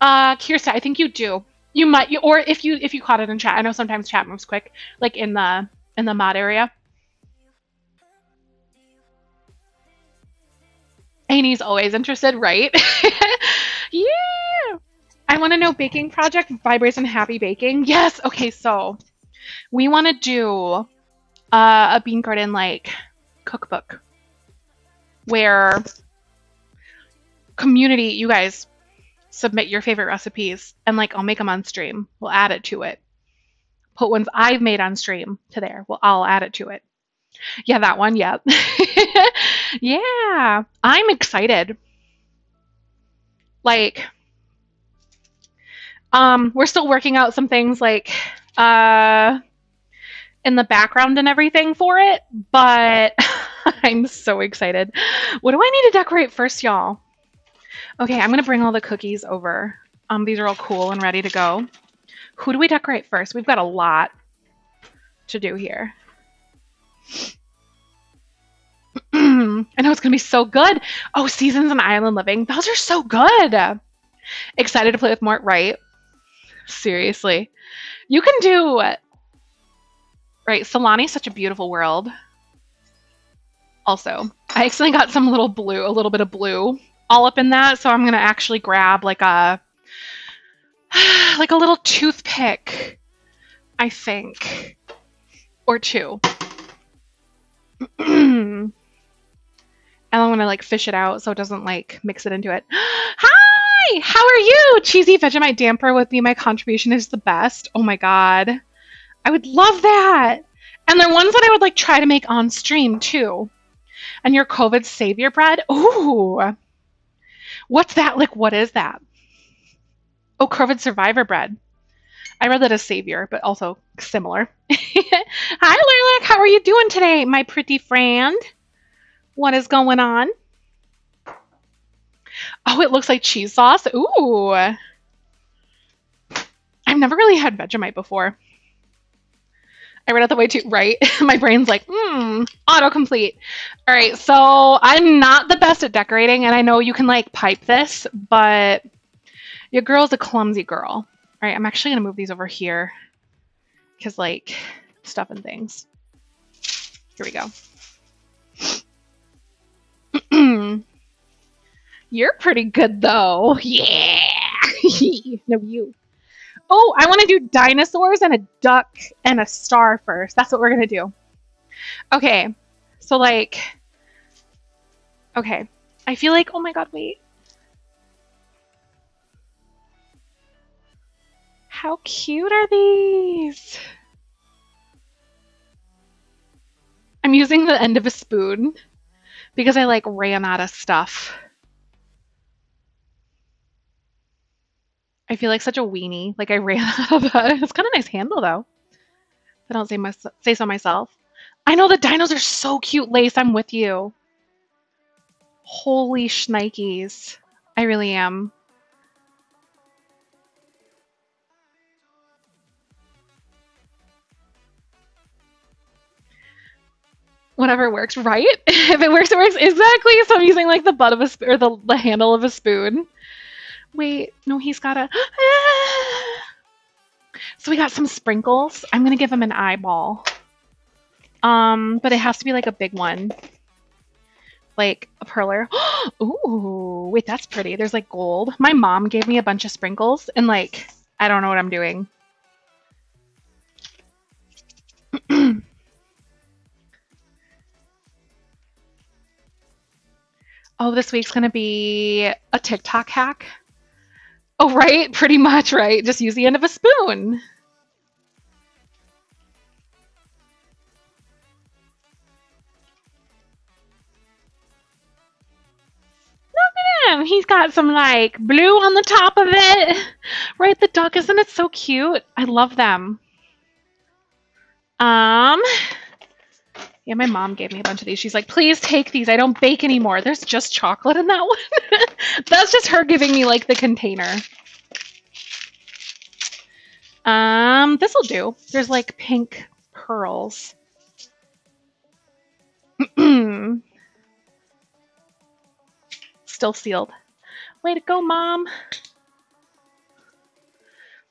Uh, Kirsta, I think you do. You might, you, or if you if you caught it in chat, I know sometimes chat moves quick, like in the in the mod area. Annie's always interested, right? yeah. I want to know baking project vibration happy baking. Yes. Okay, so we want to do uh, a bean garden like cookbook where community, you guys submit your favorite recipes and like I'll make them on stream. We'll add it to it. Put ones I've made on stream to there. Well, I'll add it to it. Yeah, that one. Yep. yeah, I'm excited. Like, um, we're still working out some things like uh in the background and everything for it, but I'm so excited. What do I need to decorate first, y'all? Okay, I'm gonna bring all the cookies over. Um, these are all cool and ready to go. Who do we decorate first? We've got a lot to do here. I know it's gonna be so good. Oh, Seasons and Island Living. Those are so good. Excited to play with Mort right? Seriously. You can do right, Sulani's such a beautiful world. Also, I accidentally got some little blue, a little bit of blue all up in that, so I'm gonna actually grab like a like a little toothpick, I think. Or two. and I'm gonna like fish it out so it doesn't like mix it into it. Hi! How are you? Cheesy Vegemite damper with me. my contribution is the best. Oh my god. I would love that. And they're ones that I would like try to make on stream too. And your COVID savior bread. Ooh. What's that? Like, what is that? Oh, COVID survivor bread. I read that as savior, but also similar. Hi, Lilac. How are you doing today, my pretty friend? What is going on? Oh, it looks like cheese sauce. Ooh. I've never really had Vegemite before. I read it the way too right. My brain's like, hmm, autocomplete. All right, so I'm not the best at decorating, and I know you can like pipe this, but your girl's a clumsy girl. All right, I'm actually gonna move these over here because like stuff and things. Here we go. You're pretty good though. Yeah. no, you. Oh, I want to do dinosaurs and a duck and a star first. That's what we're going to do. Okay. So, like, okay. I feel like, oh my god, wait. How cute are these? I'm using the end of a spoon because I like ran out of stuff. I feel like such a weenie. Like I ran out of. It's kind of nice handle though. I don't say my, say so myself. I know the dinos are so cute, Lace. I'm with you. Holy shnikes. I really am. Whatever works, right? if it works, it works. Exactly. So I'm using like the butt of a spoon or the, the handle of a spoon. Wait, no, he's got a. so we got some sprinkles. I'm gonna give him an eyeball. Um, but it has to be like a big one. Like a perler. Ooh, wait, that's pretty. There's like gold. My mom gave me a bunch of sprinkles and like I don't know what I'm doing. oh, this week's gonna be a TikTok hack. Oh, right? Pretty much, right? Just use the end of a spoon. Look at him. He's got some like blue on the top of it. Right, the duck, isn't it so cute? I love them. Um, yeah, my mom gave me a bunch of these. She's like, please take these. I don't bake anymore. There's just chocolate in that one. That's just her giving me like the container. Um, this'll do. There's like pink pearls. Still sealed. Way to go, Mom.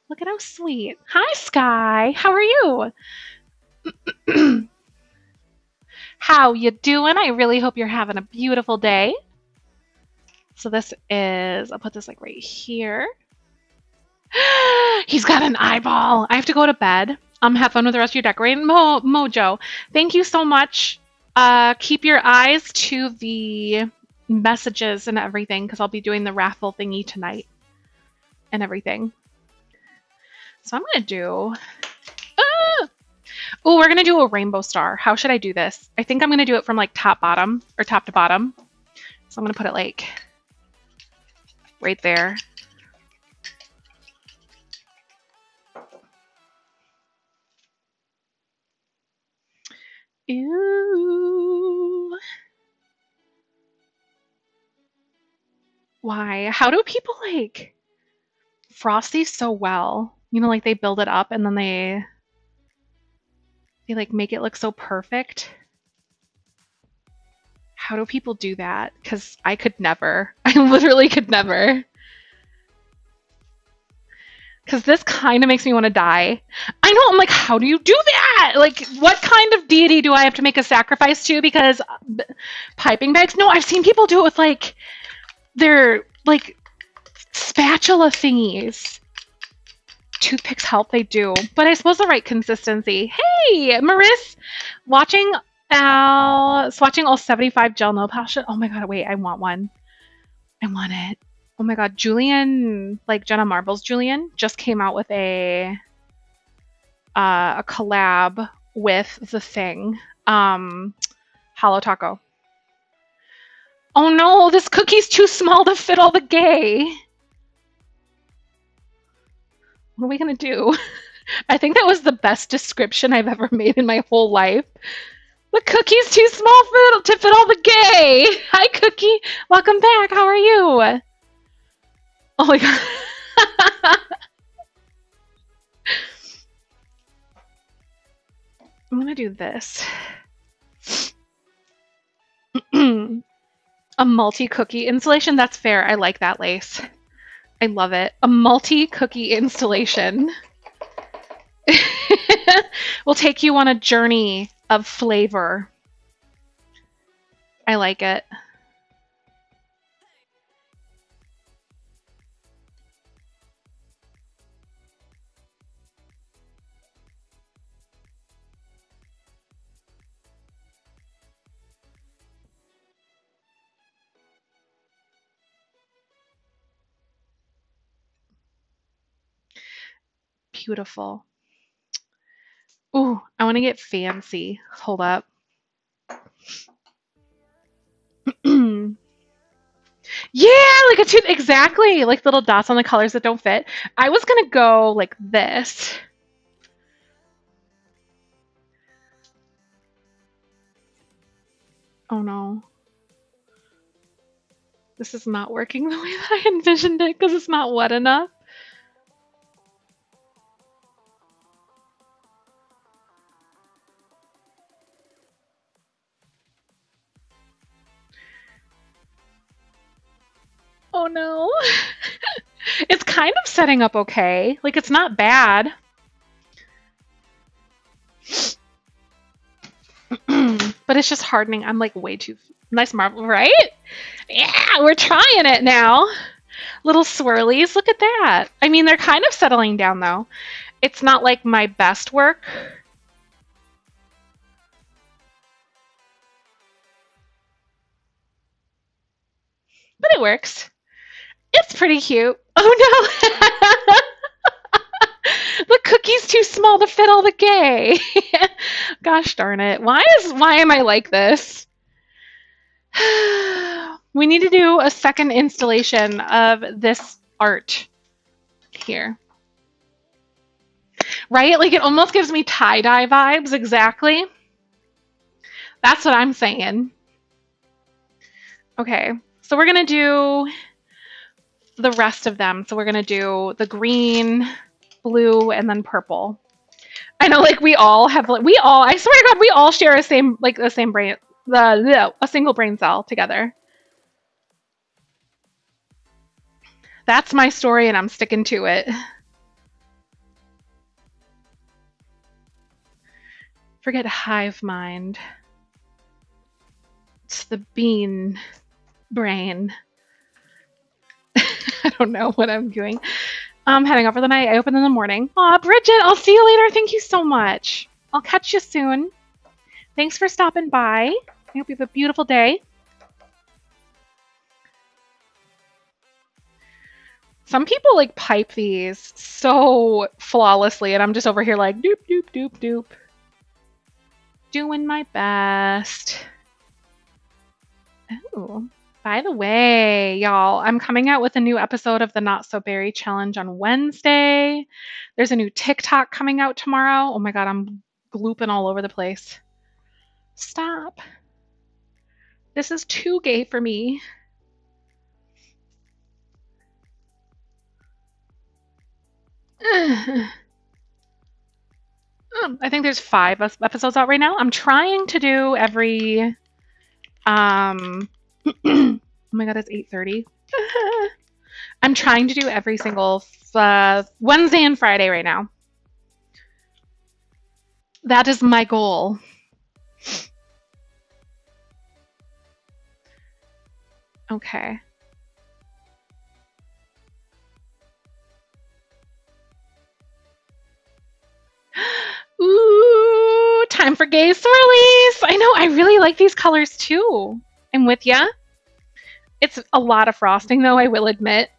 Look at how sweet. Hi, Sky. How are you? How you doing? I really hope you're having a beautiful day. So this is, I'll put this like right here. He's got an eyeball. I have to go to bed. Um, have fun with the rest of your decorating. Mo Mojo, thank you so much. Uh, keep your eyes to the messages and everything because I'll be doing the raffle thingy tonight and everything. So I'm going to do Oh, we're going to do a rainbow star. How should I do this? I think I'm going to do it from like top bottom or top to bottom. So I'm going to put it like right there. Ew. Why? How do people like frost these so well? You know, like they build it up and then they they like make it look so perfect. How do people do that? Because I could never. I literally could never. Because this kind of makes me want to die. I know, I'm like, how do you do that? Like, what kind of deity do I have to make a sacrifice to? Because piping bags? No, I've seen people do it with like their like spatula thingies. Toothpicks help, they do. But I suppose the right consistency. Hey, Maris, watching uh swatching all 75 gel nail polish. Oh my god, wait, I want one. I want it. Oh my god, Julien, like Jenna Marbles Julien, just came out with a uh, a collab with the thing. Um Holo Taco. Oh no, this cookie's too small to fit all the gay. What are we gonna do? I think that was the best description I've ever made in my whole life. The cookie's too small for, to fit all the gay. Hi, Cookie. Welcome back. How are you? Oh my god. I'm gonna do this. A multi cookie installation? That's fair. I like that lace. I love it. A multi cookie installation. will take you on a journey of flavor. I like it. Beautiful. Ooh, I want to get fancy. Hold up. yeah, like a tooth. Exactly. Like little dots on the colors that don't fit. I was going to go like this. Oh no. This is not working the way that I envisioned it because it's not wet enough. Oh no. it's kind of setting up okay. Like it's not bad. but it's just hardening. I'm like way too nice marble, right? Yeah, we're trying it now. Little swirlies. Look at that. I mean, they're kind of settling down though. It's not like my best work. But it works. It's pretty cute. Oh no! the cookie's too small to fit all the gay. Gosh darn it. Why is why am I like this? we need to do a second installation of this art here. Right? Like it almost gives me tie-dye vibes exactly. That's what I'm saying. Okay. So we're going to do the rest of them. So we're going to do the green, blue, and then purple. I know, like we all have, like we all. I swear to God, we all share a same, like the same brain, the, a single brain cell together. That's my story, and I'm sticking to it. Forget hive mind. It's the bean brain. I don't know what I'm doing. I'm heading out for the night. I open in the morning. Aw, Bridget, I'll see you later. Thank you so much. I'll catch you soon. Thanks for stopping by. I hope you have a beautiful day. Some people like pipe these so flawlessly, and I'm just over here like doop doop doop doop. Doing my best. Oh, by the way, y'all, I'm coming out with a new episode of the Not So Berry Challenge on Wednesday. There's a new TikTok coming out tomorrow. Oh my God, I'm glooping all over the place. Stop. This is too gay for me. Um, I think there's five episodes out right now. I'm trying to do every um oh my god, it's 8:30. I'm trying to do every single uh, Wednesday and Friday right now. That is my goal. Okay. Ooh, time for gay swirlies. I know, I really like these colors too. I'm with ya. It's a lot of frosting though, I will admit.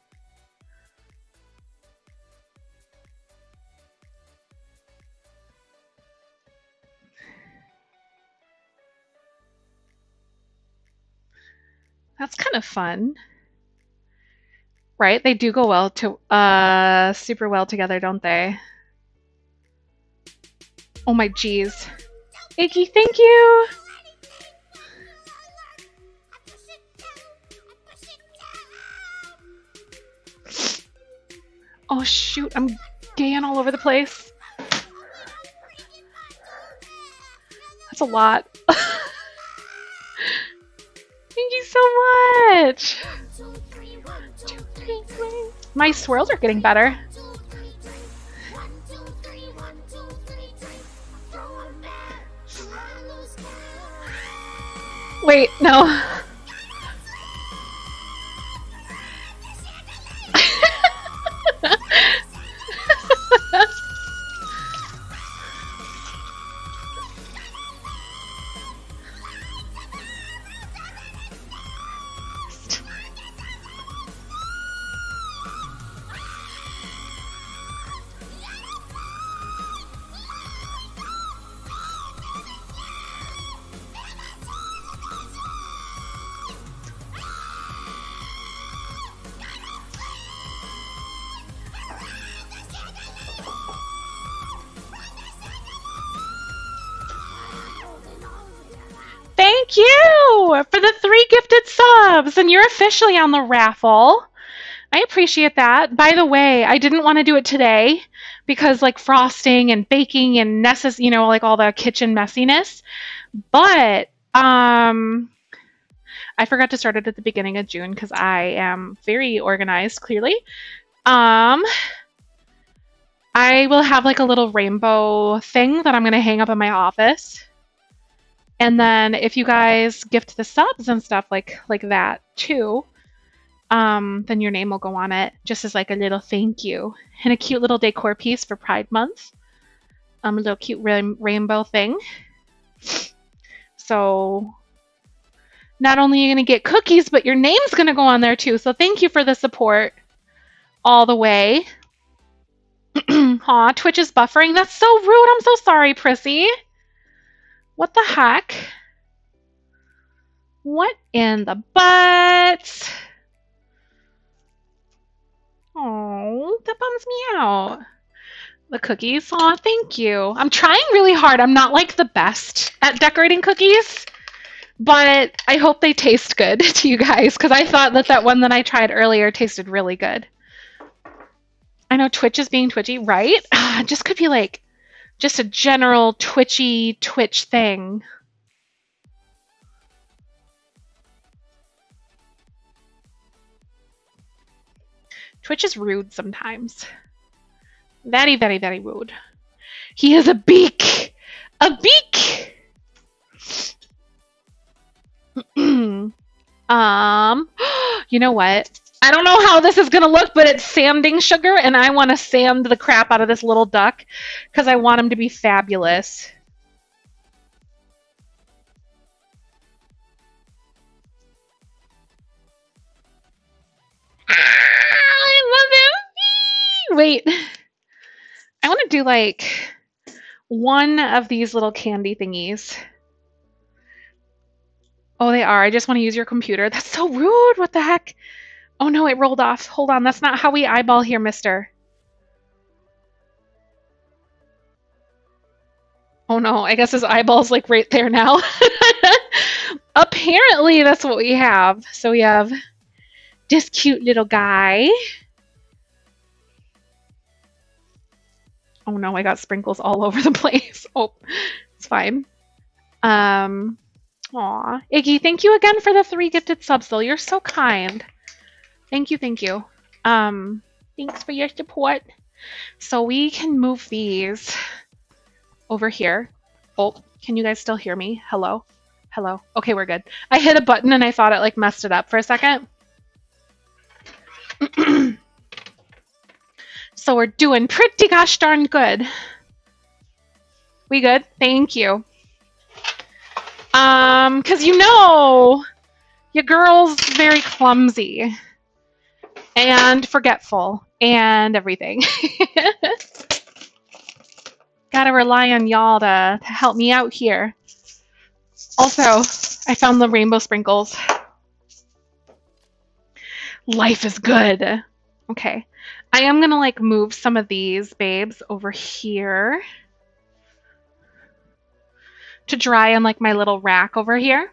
That's kind of fun. Right? They do go well to uh super well together, don't they? Oh my jeez. Icky, thank you. Oh shoot, I'm gaying all over the place. That's a lot. Thank you so much. My swirls are getting better. Wait, no. Officially on the raffle. I appreciate that. By the way, I didn't want to do it today because like frosting and baking and necess- you know, like all the kitchen messiness. But um I forgot to start it at the beginning of June because I am very organized, clearly. Um I will have like a little rainbow thing that I'm going to hang up in my office. And then if you guys gift the subs and stuff like like that too, um, then your name will go on it just as like a little thank you and a cute little decor piece for Pride Month. Um, a little cute rain- rainbow thing. So not only are you gonna get cookies, but your name's gonna go on there too. So thank you for the support all the way. Aw, Twitch is buffering. That's so rude. I'm so sorry, Prissy. What the heck? What in the butt? Oh, that bums me out. The cookies. Aw, thank you. I'm trying really hard. I'm not like the best at decorating cookies, but I hope they taste good to you guys because I thought that that one that I tried earlier tasted really good. I know Twitch is being twitchy, right? Just could be like just a general twitchy twitch thing. Twitch is rude sometimes. Very, very, very rude. He has a beak! A beak! um, you know what? I don't know how this is gonna look, but it's sanding sugar, and I want to sand the crap out of this little duck because I want him to be fabulous. Ah, I love him. Wait, I want to do like one of these little candy thingies. Oh, they are. I just want to use your computer. That's so rude. What the heck? Oh no, it rolled off. Hold on, that's not how we eyeball here, mister. Oh no, I guess his eyeball's like right there now. Apparently, that's what we have. So we have this cute little guy. Oh no, I got sprinkles all over the place. Oh, it's fine. Um, aw, Iggy, thank you again for the three gifted subs. Though you're so kind. Thank you, thank you. Um, thanks for your support. So we can move these over here. Oh, can you guys still hear me? Hello, hello. Okay, we're good. I hit a button and I thought it like messed it up for a second. so we're doing pretty gosh darn good. We good? Thank you. Um, cause you know, your girl's very clumsy and forgetful and everything. Gotta rely on y'all to, to help me out here. Also, I found the rainbow sprinkles. Life is good. Okay. I am gonna like move some of these babes over here to dry on like my little rack over here.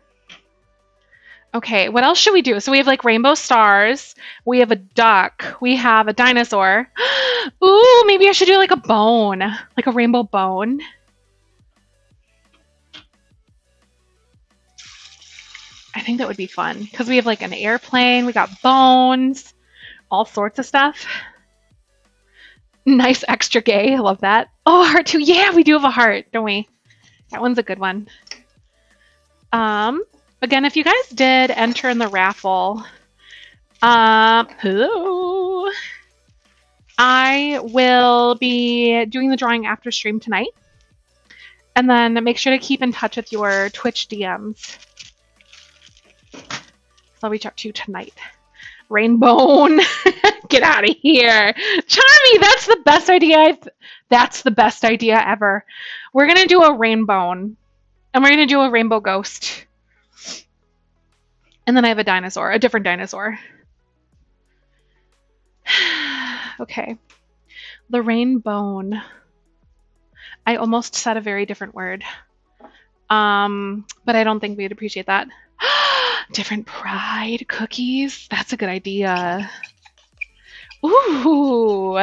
Okay, what else should we do? So we have like rainbow stars. We have a duck. We have a dinosaur. Ooh, maybe I should do like a bone, like a rainbow bone. I think that would be fun because we have like an airplane, we got bones, all sorts of stuff. Nice extra gay. I love that. Oh, heart too. Yeah, we do have a heart, don't we? That one's a good one. Um, again, if you guys did enter in the raffle, um, hello. I will be doing the drawing after stream tonight. And then make sure to keep in touch with your Twitch DMs. I'll reach out to you tonight. Rainbow, get out of here. Charmy, that's the best idea. I've, that's the best idea ever. We're going to do a rainbow. And we're going to do a rainbow ghost. And then I have a dinosaur, a different dinosaur. okay. The rainbow. I almost said a very different word. Um, but I don't think we'd appreciate that. different pride cookies. That's a good idea. Ooh.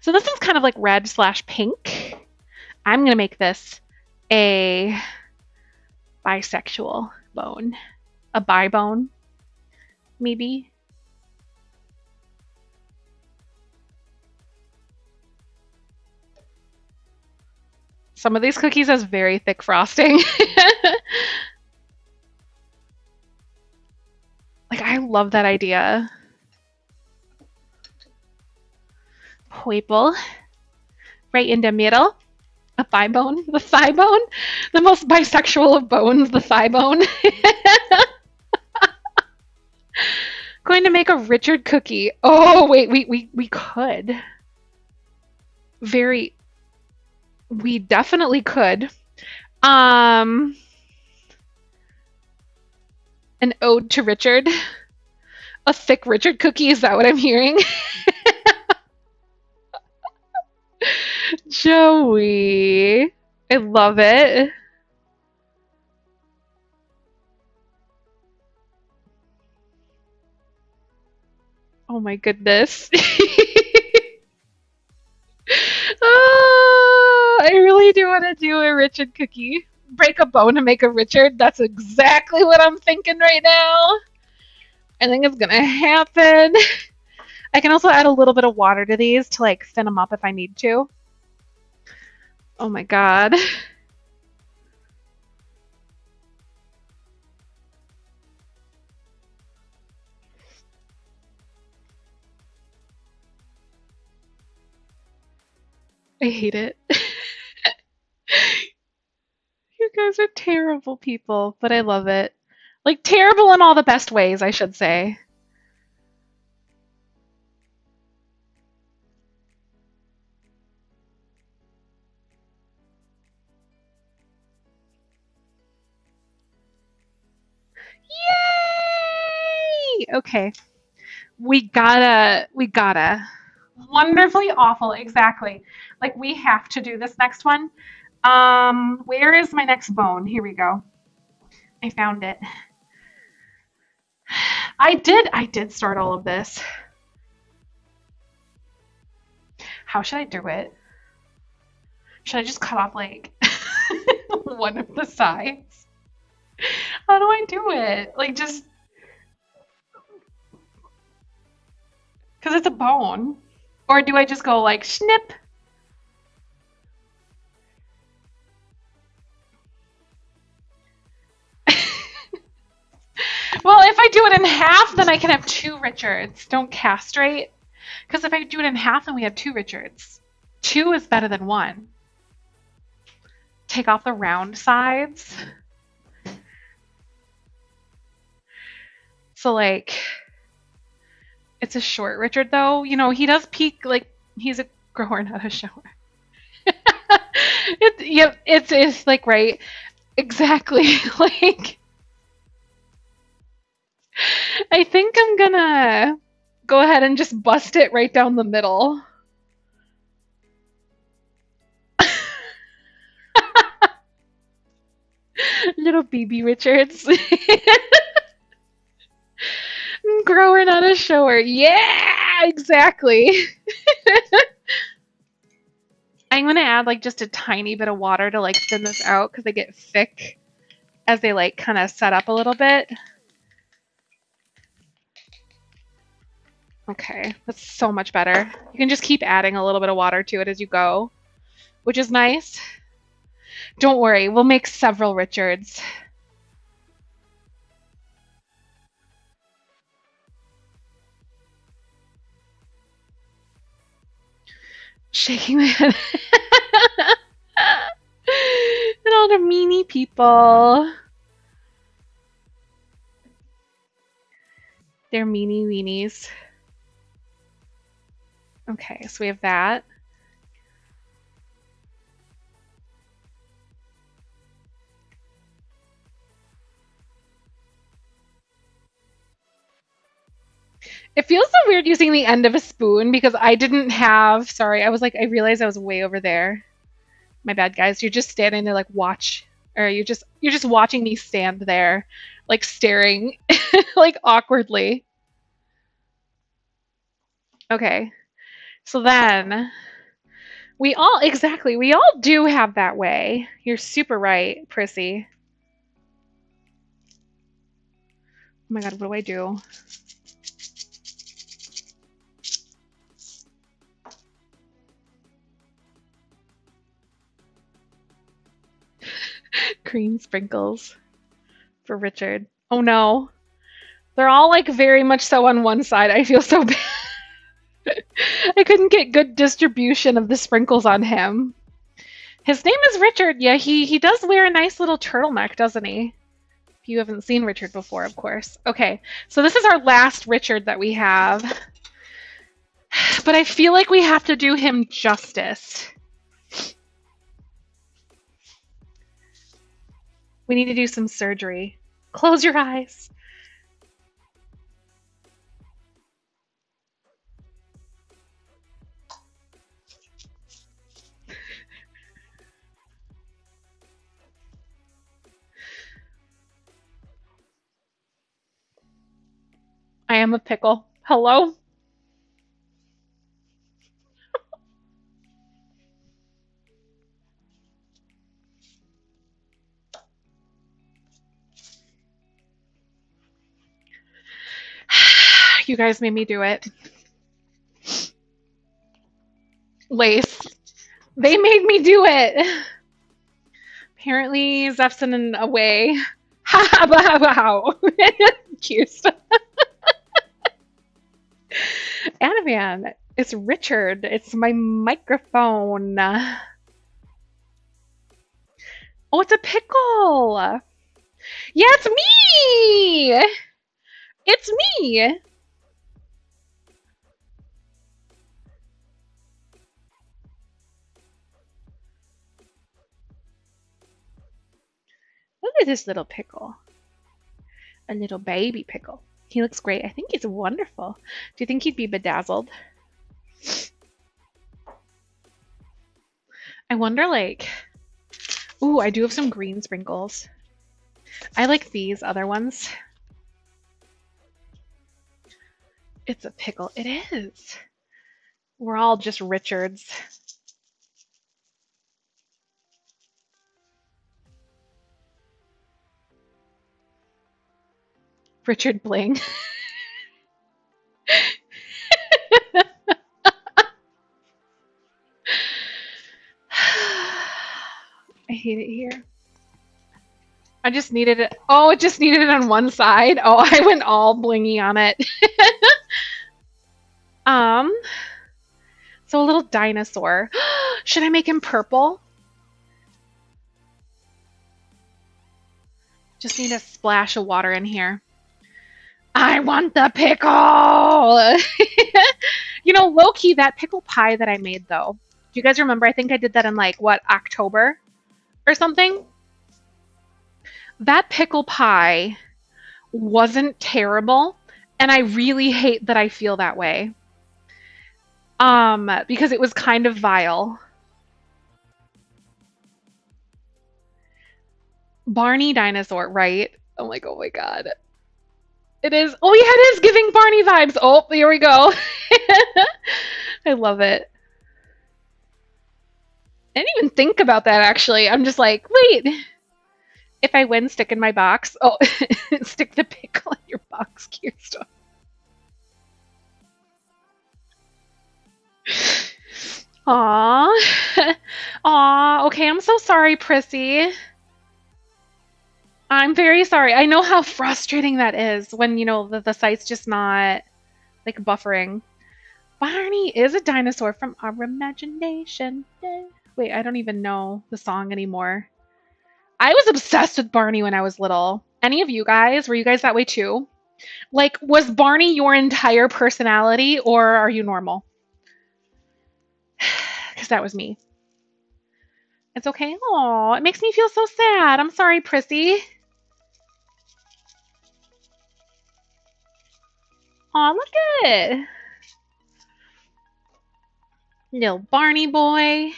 So this one's kind of like red slash pink. I'm gonna make this a bisexual bone. A bi bone, maybe. Some of these cookies has very thick frosting. like, I love that idea. Purple. Right in the middle. A thigh bone. The thigh bone. The most bisexual of bones, the thigh bone. Going to make a Richard cookie. Oh, wait, we, we, we could. Very we definitely could. Um, an ode to Richard. A thick Richard cookie, is that what I'm hearing? Joey. I love it. Oh my goodness. oh, I really do want to do a Richard cookie. Break a bone to make a Richard. That's exactly what I'm thinking right now. I think it's gonna happen. I can also add a little bit of water to these to like thin them up if I need to. Oh my god. I hate it. you guys are terrible people, but I love it. Like, terrible in all the best ways, I should say. Okay. We gotta, we gotta. Wonderfully awful, exactly. Like, we have to do this next one. Um, where is my next bone? Here we go. I found it. I did, I did start all of this. How should I do it? Should I just cut off like one of the sides? How do I do it? Like just because it's a bone, or do I just go like snip? well, if I do it in half, then I can have two Richards. Don't castrate. Because if I do it in half, then we have two Richards. Two is better than one. Take off the round sides. So, like, it's a short Richard, though. You know, he does peak, like, he's a grower, not a shower. it, yep, it's, it's like, right. Exactly. like, I think I'm gonna go ahead and just bust it right down the middle. Little BB Richards. Grower, not a shower. Yeah, exactly. I'm gonna add like just a tiny bit of water to like thin this out because they get thick as they like kind of set up a little bit. Okay, that's so much better. You can just keep adding a little bit of water to it as you go, which is nice. Don't worry, we'll make several Richards. Shaking my head. and all the meanie people. They're meanie weenies. Okay, so we have that. It feels so weird using the end of a spoon because I didn't have, sorry, I was like, I realized I was way over there. My bad, guys. You're just standing there like watch, or you're just, you're just watching me stand there, like staring, like awkwardly. Okay. So then we all, exactly, we all do have that way. You're super right, Prissy. Oh my god, what do I do? Green sprinkles for Richard. Oh no. They're all like very much so on one side. I feel so bad. I couldn't get good distribution of the sprinkles on him. His name is Richard. Yeah, he he does wear a nice little turtleneck, doesn't he? If you haven't seen Richard before, of course. Okay, so this is our last Richard that we have. But I feel like we have to do him justice. We need to do some surgery. Close your eyes. I am a pickle. Hello? You guys made me do it. Lace. They made me do it. Apparently, Zef's in a way. Ha ha wow. Cute. Anavan, it's Richard. It's my microphone. Oh, it's a pickle. Yeah, it's me. It's me. Look at this little pickle. A little baby pickle. He looks great. I think he's wonderful. Do you think he'd be bedazzled? I wonder, like... Ooh, I do have some green sprinkles. I like these other ones. It's a pickle. It is. We're all just Richards. Richard Bling. I hate it here. I just needed it. Oh, it just needed it on one side. Oh, I went all blingy on it. um, so a little dinosaur. Should I make him purple? Just need a splash of water in here. I want the pickle! you know, low key, that pickle pie that I made though. Do you guys remember? I think I did that in like, what, October or something? That pickle pie wasn't terrible. And I really hate that I feel that way. Um, because it was kind of vile. Barney dinosaur, right? I'm like, oh my god. It is. Oh yeah, it is giving Barney vibes. Oh, here we go. I love it. I didn't even think about that actually. I'm just like, wait. If I win, stick in my box. Oh, stick the pickle in your box, Kirsten. Aw. Aw. Okay, I'm so sorry, Prissy. I'm very sorry. I know how frustrating that is when, you know, the, the site's just not like buffering. Barney is a dinosaur from our imagination. Wait, I don't even know the song anymore. I was obsessed with Barney when I was little. Any of you guys? Were you guys that way too? Like, was Barney your entire personality or are you normal? Because that was me. It's okay. Oh, it makes me feel so sad. I'm sorry, Prissy. Aw, look at it. Little Barney boy.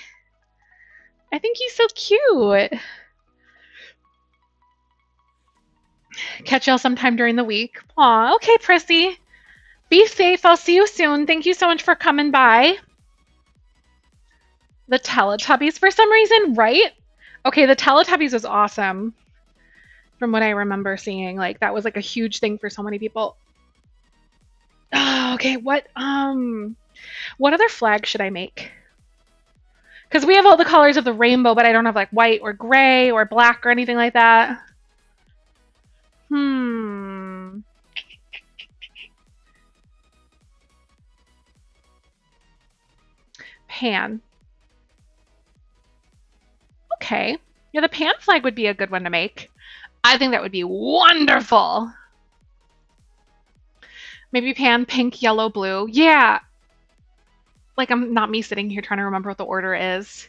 I think he's so cute. Catch y'all sometime during the week. Aw, okay, Prissy. Be safe. I'll see you soon. Thank you so much for coming by. The Teletubbies for some reason, right? Okay, the Teletubbies was awesome. From what I remember seeing. Like that was like a huge thing for so many people. Oh, okay, what um what other flag should I make? Because we have all the colors of the rainbow, but I don't have like white or gray or black or anything like that. Hmm. Pan. Okay. Yeah, the pan flag would be a good one to make. I think that would be wonderful. Maybe pan, pink, yellow, blue. Yeah. Like, I'm not me sitting here trying to remember what the order is.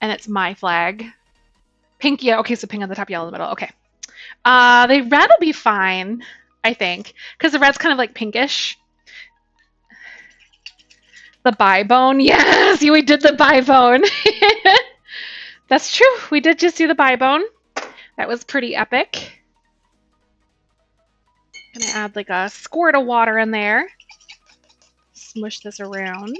And it's my flag. Pink, yeah. Okay, so pink on the top, yellow in the middle. Okay. Uh, the red will be fine, I think. Because the red's kind of like pinkish. The bone. Yes, we did the bone. That's true. We did just do the bone. That was pretty epic. Gonna add like a squirt of water in there. Smush this around.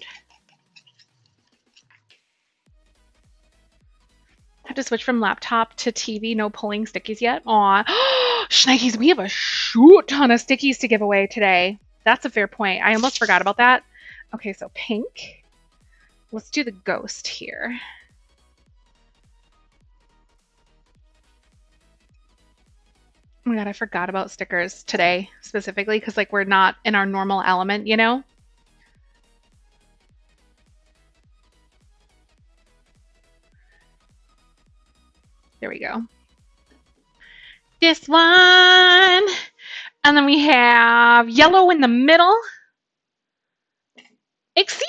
Have to switch from laptop to TV. No pulling stickies yet. Aw. Schnikes, we have a shoot ton of stickies to give away today. That's a fair point. I almost forgot about that. Okay, so pink. Let's do the ghost here. Oh my god, I forgot about stickers today specifically because like we're not in our normal element, you know? There we go. This one. And then we have yellow in the middle. Exceed!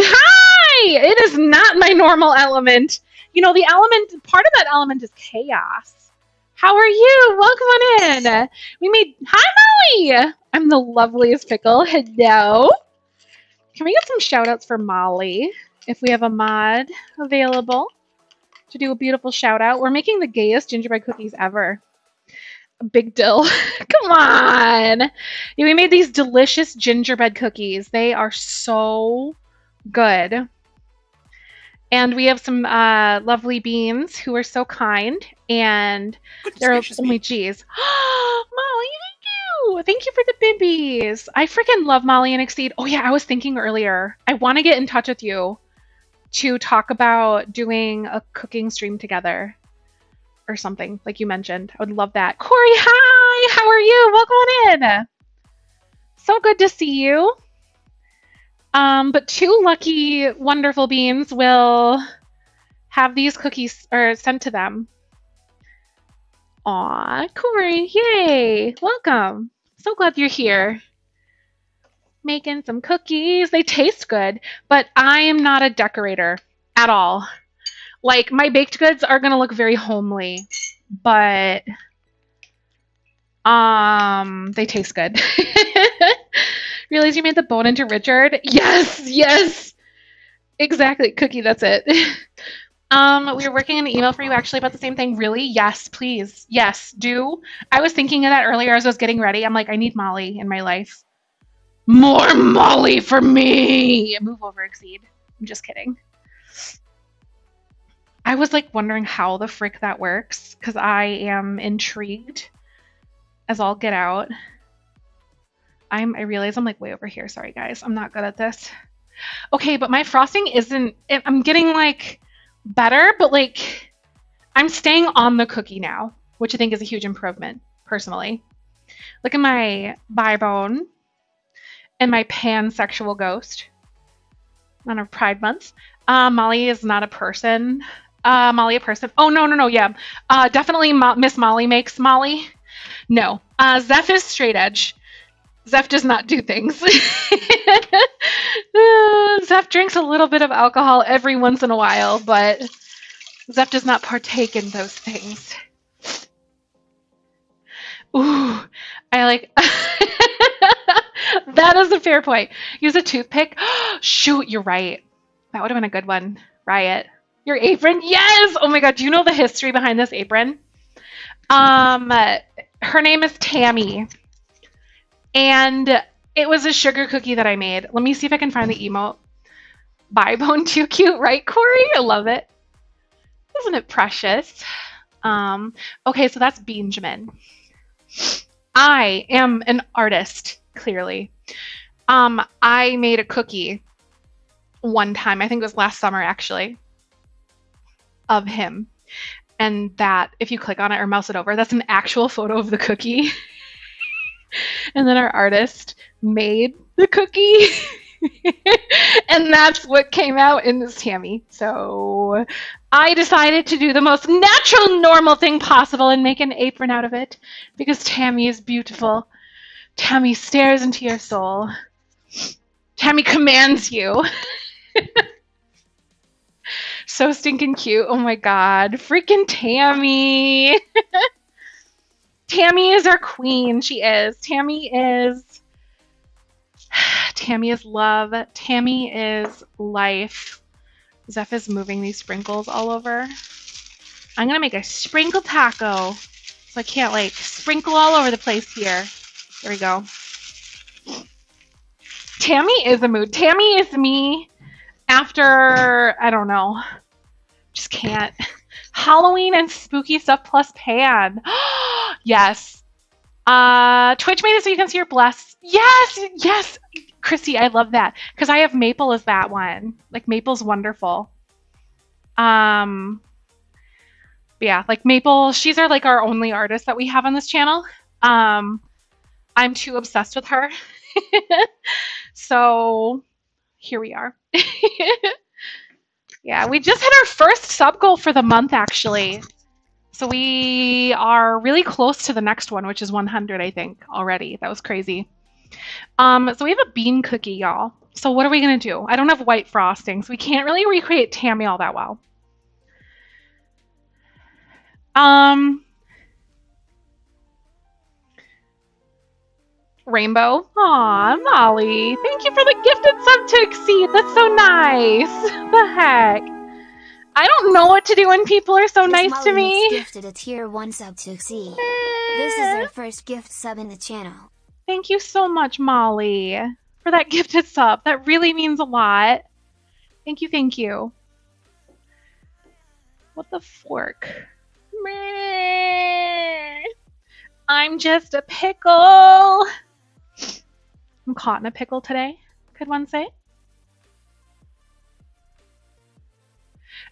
Hi! It is not my normal element. You know, the element, part of that element is chaos. How are you? Welcome on in. We made. Hi, Molly. I'm the loveliest pickle. Hello. Can we get some shout outs for Molly? If we have a mod available to do a beautiful shout out. We're making the gayest gingerbread cookies ever. Big deal. Come on. Yeah, we made these delicious gingerbread cookies. They are so Good. And we have some uh, lovely beans who are so kind, and Goodness they're only me. G's. Molly, thank you. Thank you for the bibbies. I freaking love Molly and Exceed. Oh yeah, I was thinking earlier. I want to get in touch with you to talk about doing a cooking stream together or something, like you mentioned. I would love that. Corey, hi. How are you? Welcome on in. So good to see you. Um, but two lucky, wonderful beans will have these cookies or sent to them. Aw, Corey, yay! Welcome. So glad you're here. Making some cookies. They taste good, but I am not a decorator at all. Like, my baked goods are gonna look very homely, but um, they taste good. Realize you made the bone into Richard? Yes, yes. Exactly. Cookie, that's it. um, we were working on an email for you actually about the same thing. Really? Yes, please. Yes, do. I was thinking of that earlier as I was getting ready. I'm like, I need Molly in my life. More Molly for me. Move over, Exceed. I'm just kidding. I was like wondering how the frick that works because I am intrigued as all get out. I'm I realize I'm like way over here. Sorry guys. I'm not good at this. Okay, but my frosting isn't I'm getting like better, but like I'm staying on the cookie now, which I think is a huge improvement personally. Look at my bone and my pansexual ghost on our Pride Month. Uh, Molly is not a person. Uh, Molly a person. Oh no no no yeah. Uh, definitely Mo- Miss Molly makes Molly. No. Uh, Zef is straight edge. Zef does not do things. Zef drinks a little bit of alcohol every once in a while, but Zef does not partake in those things. Ooh, I like. that is a fair point. Use a toothpick. Shoot, you're right. That would have been a good one. Riot. Your apron? Yes! Oh my god, do you know the history behind this apron? Um, her name is Tammy. And it was a sugar cookie that I made. Let me see if I can find the emote. Bye bone too cute, right, Corey? I love it. Isn't it precious? Um, okay, so that's Benjamin. I am an artist, clearly. Um, I made a cookie one time, I think it was last summer actually, of him. And that, if you click on it or mouse it over, that's an actual photo of the cookie. and then our artist made the cookie. and that's what came out in this Tammy. So I decided to do the most natural, normal thing possible and make an apron out of it because Tammy is beautiful. Tammy stares into your soul. Tammy commands you. so stinking cute. Oh my god. Freaking Tammy. Tammy is our queen. She is. Tammy is. Tammy is love. Tammy is life. Zef is moving these sprinkles all over. I'm gonna make a sprinkle taco. So I can't like sprinkle all over the place here. There we go. Tammy is a mood. Tammy is me after I don't know. Just can't. Halloween and spooky stuff plus pan. yes. Uh Twitch made it so you can see your bless. Yes, yes. Chrissy, I love that. Because I have Maple as that one. Like Maple's wonderful. Um yeah, like Maple, she's our like our only artist that we have on this channel. Um I'm too obsessed with her. so here we are. yeah, we just hit our first sub goal for the month actually. So we are really close to the next one, which is 100, I think, already. That was crazy. Um, so we have a bean cookie, y'all. So what are we gonna do? I don't have white frosting, so we can't really recreate Tammy all that well. Um, Rainbow. Aw, Molly. Thank you for the gifted sub to exceed. That's so nice. the heck? I don't know what to do when people are so nice to Molly Mix me. gifted a tier 1 sub to exceed. This is their eh. first gift sub in the channel. Thank you so much, Molly, for that gifted sub. That really means a lot. Thank you, thank you. What the fork? Meh. I'm just a pickle. I'm caught in a pickle today, could one say?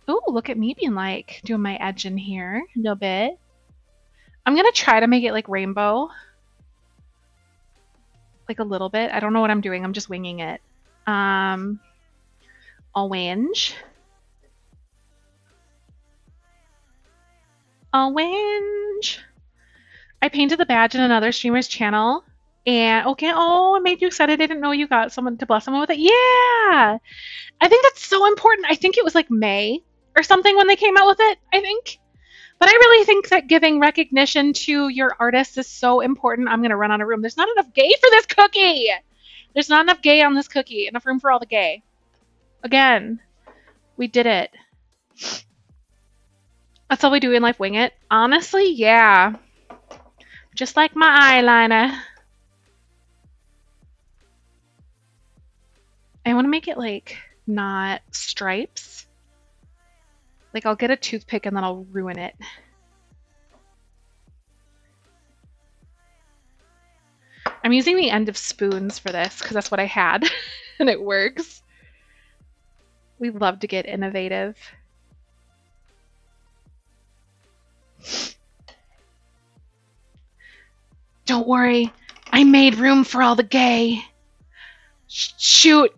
Ooh, look at me being like doing my edge in here a little bit. I'm gonna try to make it like rainbow. Like a little bit. I don't know what I'm doing. I'm just winging it. Um, orange. Orange. I painted the badge in another streamer's channel. And okay, oh, it made you excited. I didn't know you got someone to bless someone with it. Yeah, I think that's so important. I think it was like May or something when they came out with it. I think, but I really think that giving recognition to your artists is so important. I'm gonna run out of room. There's not enough gay for this cookie. There's not enough gay on this cookie. Enough room for all the gay. Again, we did it. That's all we do in life. Wing it. Honestly, yeah. Just like my eyeliner. I want to make it like not stripes. Like I'll get a toothpick and then I'll ruin it. I'm using the end of spoons for this because that's what I had and it works. We love to get innovative. Don't worry, I made room for all the gay. Sh- shoot.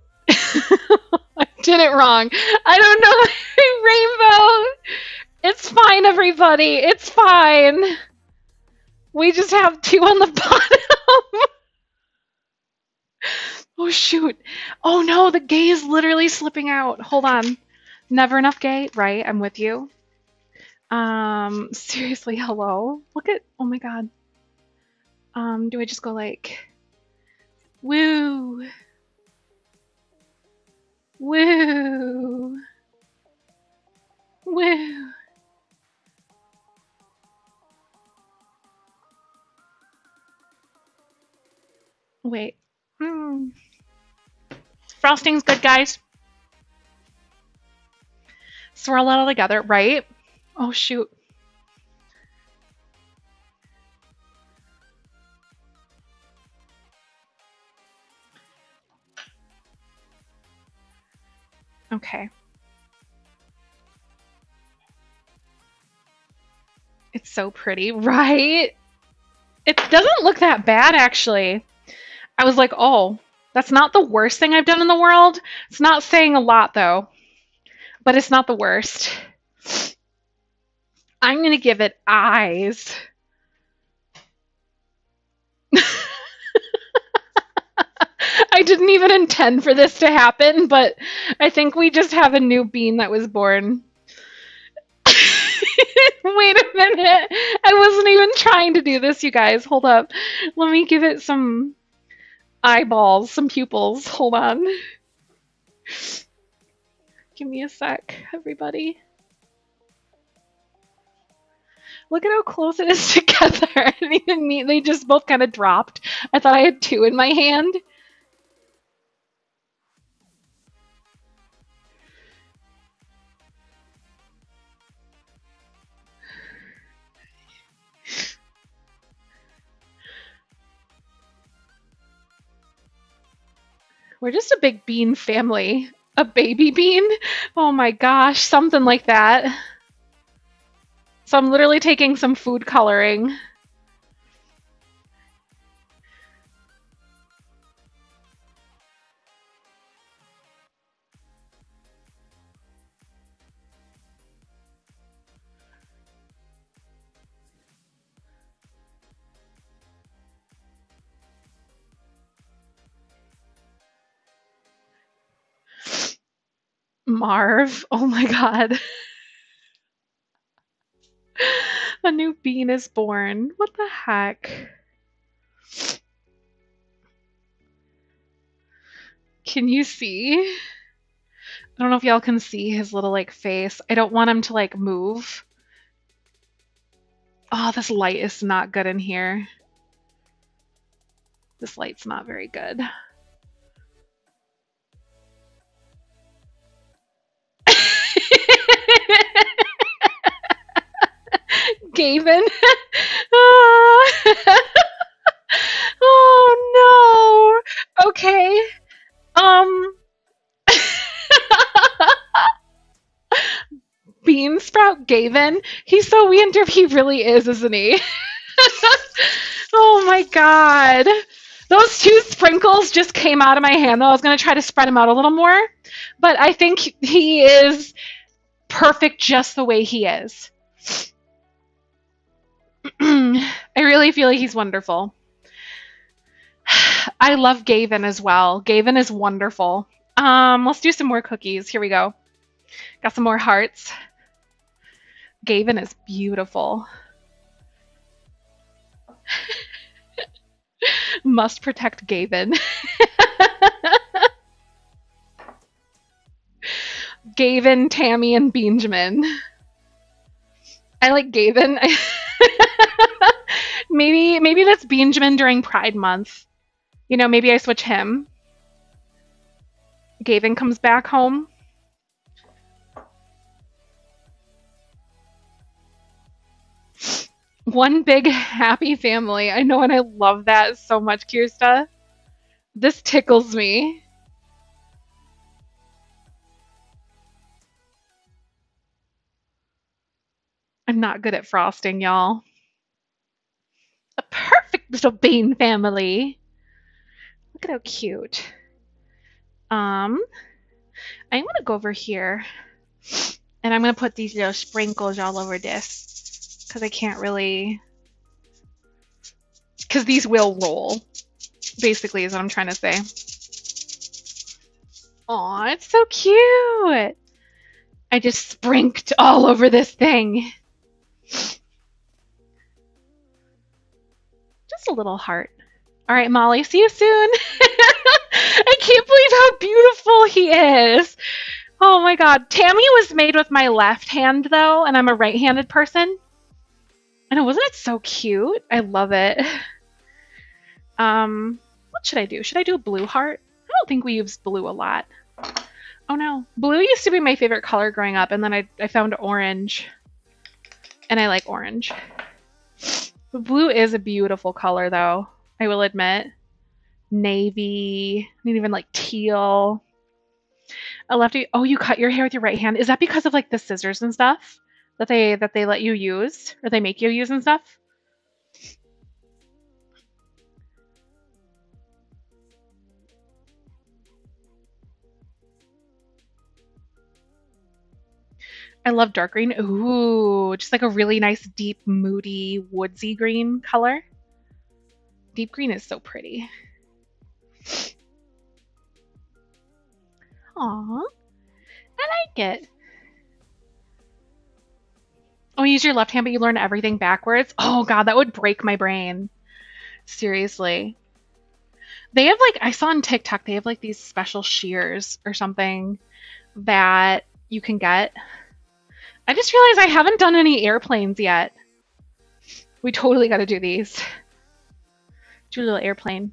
I did it wrong. I don't know. Rainbow. It's fine, everybody. It's fine. We just have two on the bottom. oh, shoot. Oh, no. The gay is literally slipping out. Hold on. Never enough gay. Right. I'm with you. Um, seriously, hello. Look at, oh my god. Um, do I just go like, woo, woo, woo? Wait. Hmm. Frosting's good, guys. Swirl it all together, right? Oh, shoot. Okay. It's so pretty, right? It doesn't look that bad, actually. I was like, oh, that's not the worst thing I've done in the world. It's not saying a lot, though. But it's not the worst. I'm going to give it eyes. I didn't even intend for this to happen, but I think we just have a new bean that was born. Wait a minute. I wasn't even trying to do this, you guys. Hold up. Let me give it some eyeballs, some pupils. Hold on. Give me a sec, everybody. Look at how close it is together. I didn't even mean they just both kind of dropped. I thought I had two in my hand. We're just a big bean family. A baby bean? Oh my gosh, something like that. So I'm literally taking some food coloring. Marv. Oh my god. A new bean is born. What the heck? Can you see? I don't know if y'all can see his little like face. I don't want him to like move. Oh, this light is not good in here. This light's not very good. Gavin. oh no. Okay. Um. Bean Sprout Gavin. He's so weird. He really is, isn't he? oh my god. Those two sprinkles just came out of my hand, though. I was going to try to spread them out a little more. But I think he is perfect just the way he is. I really feel like he's wonderful. I love Gavin as well. Gavin is wonderful. Um, let's do some more cookies. Here we go. Got some more hearts. Gavin is beautiful. Must protect Gavin. Gavin, Tammy, and Benjamin. I like Gavin. maybe maybe that's Benjamin during Pride Month. You know, maybe I switch him. Gavin comes back home. One big happy family. I know, and I love that so much, Kirsta. This tickles me. I'm not good at frosting, y'all. A perfect little bean family. Look at how cute. Um, I'm gonna go over here and I'm gonna put these little sprinkles all over this because I can't really. Because these will roll, basically, is what I'm trying to say. Aw, it's so cute! I just sprinked all over this thing. A little heart. All right, Molly, see you soon. I can't believe how beautiful he is. Oh my god. Tammy was made with my left hand, though, and I'm a right handed person. I know, wasn't it so cute? I love it. Um, what should I do? Should I do a blue heart? I don't think we use blue a lot. Oh no. Blue used to be my favorite color growing up, and then I, I found orange. And I like orange. Blue is a beautiful color, though. I will admit. Navy, and even like teal. A lefty. Oh, you cut your hair with your right hand. Is that because of like the scissors and stuff that they that they let you use or they make you use and stuff? I love dark green. Ooh, just like a really nice, deep, moody, woodsy green color. Deep green is so pretty. Aw, I like it. Oh, you use your left hand, but you learn everything backwards? Oh god, that would break my brain. Seriously. They have like, I saw on TikTok, they have like these special shears or something that you can get. I just realized I haven't done any airplanes yet. We totally got to do these. Do a little airplane.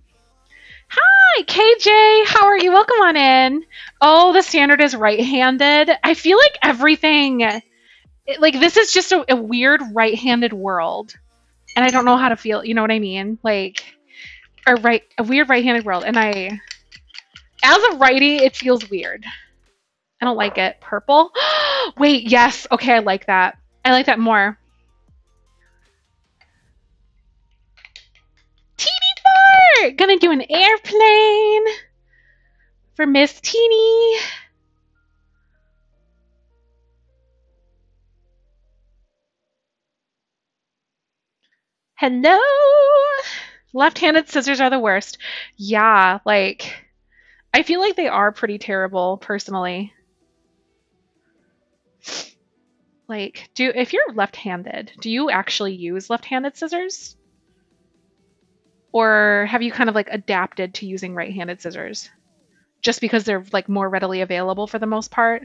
Hi, KJ. How are you? Welcome on in. Oh, the standard is right-handed. I feel like everything, it- like this is just a, a weird right-handed world, and I don't know how to feel. You know what I mean? Like, a right, a weird right-handed world, and I, as a righty, it feels weird. I don't like it. Purple. Wait, yes. Okay, I like that. I like that more. Teeny Fart! Gonna do an airplane for Miss Teeny. Hello! Left-handed scissors are the worst. Yeah, like I feel like they are pretty terrible personally. Like, do if you're left-handed, do you actually use left-handed scissors? Or have you kind of like adapted to using right-handed scissors? Just because they're like more readily available for the most part?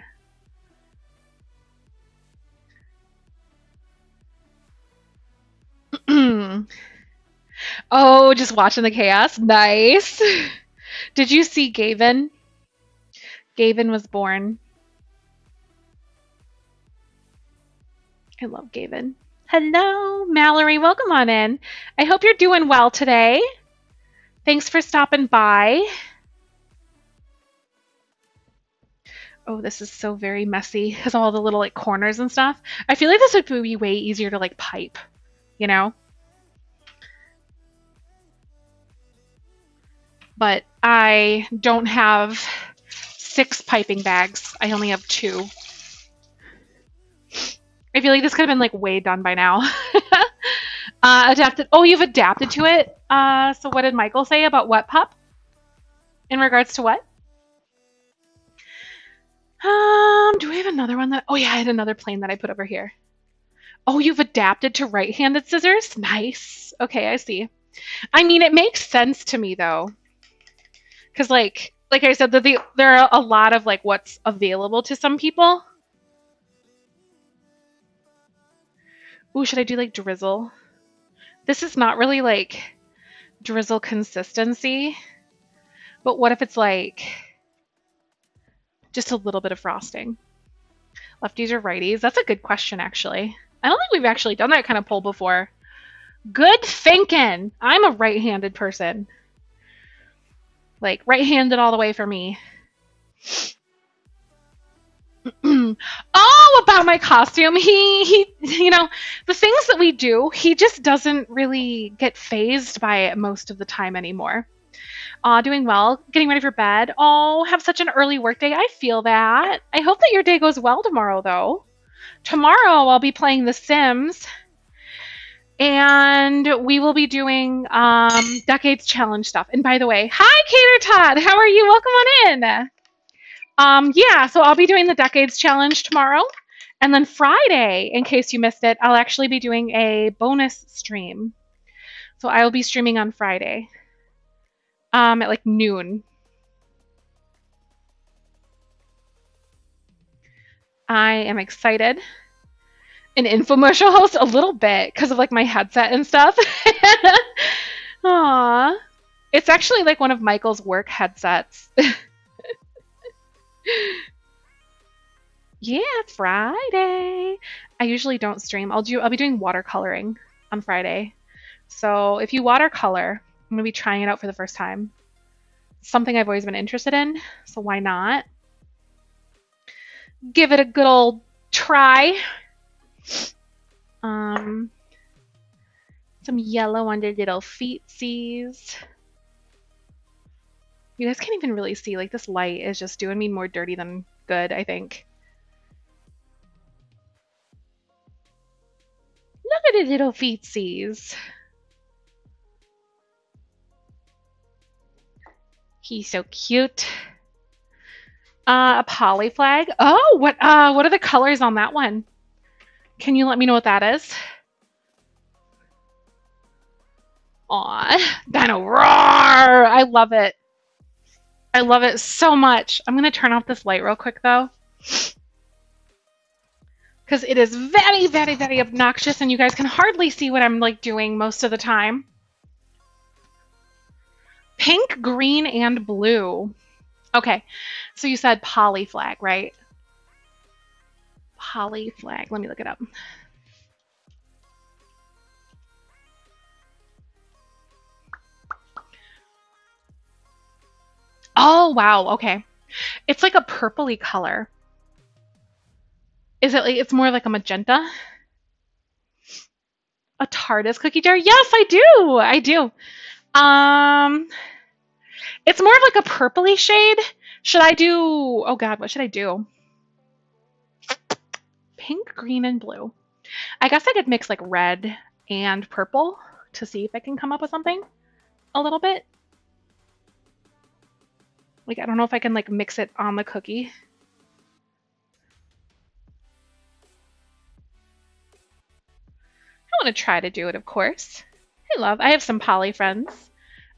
oh, just watching the chaos. Nice. Did you see Gavin? Gavin was born. I love Gavin. Hello, Mallory. Welcome on in. I hope you're doing well today. Thanks for stopping by. Oh, this is so very messy because all the little like corners and stuff. I feel like this would be way easier to like pipe, you know? But I don't have six piping bags. I only have two. I feel like this could have been like way done by now. uh, adapted. Oh, you've adapted to it. Uh, so what did Michael say about Wet Pup? In regards to what? Um, do we have another one that? Oh yeah, I had another plane that I put over here. Oh, you've adapted to right-handed scissors. Nice. Okay, I see. I mean, it makes sense to me though, because like, like I said, that the, there are a lot of like what's available to some people. Ooh, should I do like drizzle? This is not really like drizzle consistency, but what if it's like just a little bit of frosting? Lefties or righties? That's a good question, actually. I don't think we've actually done that kind of poll before. Good thinking. I'm a right-handed person. Like right-handed all the way for me. Oh, about my costume. He he you know, the things that we do, he just doesn't really get phased by it most of the time anymore. Uh, doing well, getting ready for bed. Oh, have such an early workday. I feel that. I hope that your day goes well tomorrow, though. Tomorrow I'll be playing The Sims, and we will be doing um, Decades Challenge stuff. And by the way, hi, Cater Todd. How are you? Welcome on in. Um, yeah, so I'll be doing the Decades Challenge tomorrow. And then Friday, in case you missed it, I'll actually be doing a bonus stream. So I will be streaming on Friday um, at like noon. I am excited. An infomercial host a little bit because of like my headset and stuff. Aww. It's actually like one of Michael's work headsets. yeah, Friday. I usually don't stream. I'll do I'll be doing watercoloring on Friday. So if you watercolor, I'm gonna be trying it out for the first time. Something I've always been interested in, so why not? Give it a good old try. Um, some yellow under little feetsies. You guys can't even really see. Like, this light is just doing me more dirty than good, I think. Look at the little feetsies. He's so cute. Uh, a poly flag. Oh, what uh what are the colors on that one? Can you let me know what that is? Aw, Dino Roar! I love it. I love it so much. I'm gonna turn off this light real quick though. Because it is very, very, very obnoxious and you guys can hardly see what I'm like doing most of the time. Pink, green, and blue. Okay, so you said poly flag, right? Poly flag. Let me look it up. Oh, wow. Okay. It's like a purpley color. Is it like, it's more like a magenta? A TARDIS cookie jar? Yes, I do. I do. Um, it's more of like a purpley shade. Should I do, oh God, what should I do? Pink, green, and blue. I guess I could mix like red and purple to see if I can come up with something a little bit. Like, I don't know if I can like mix it on the cookie. I want to try to do it, of course. I love, I have some poly friends.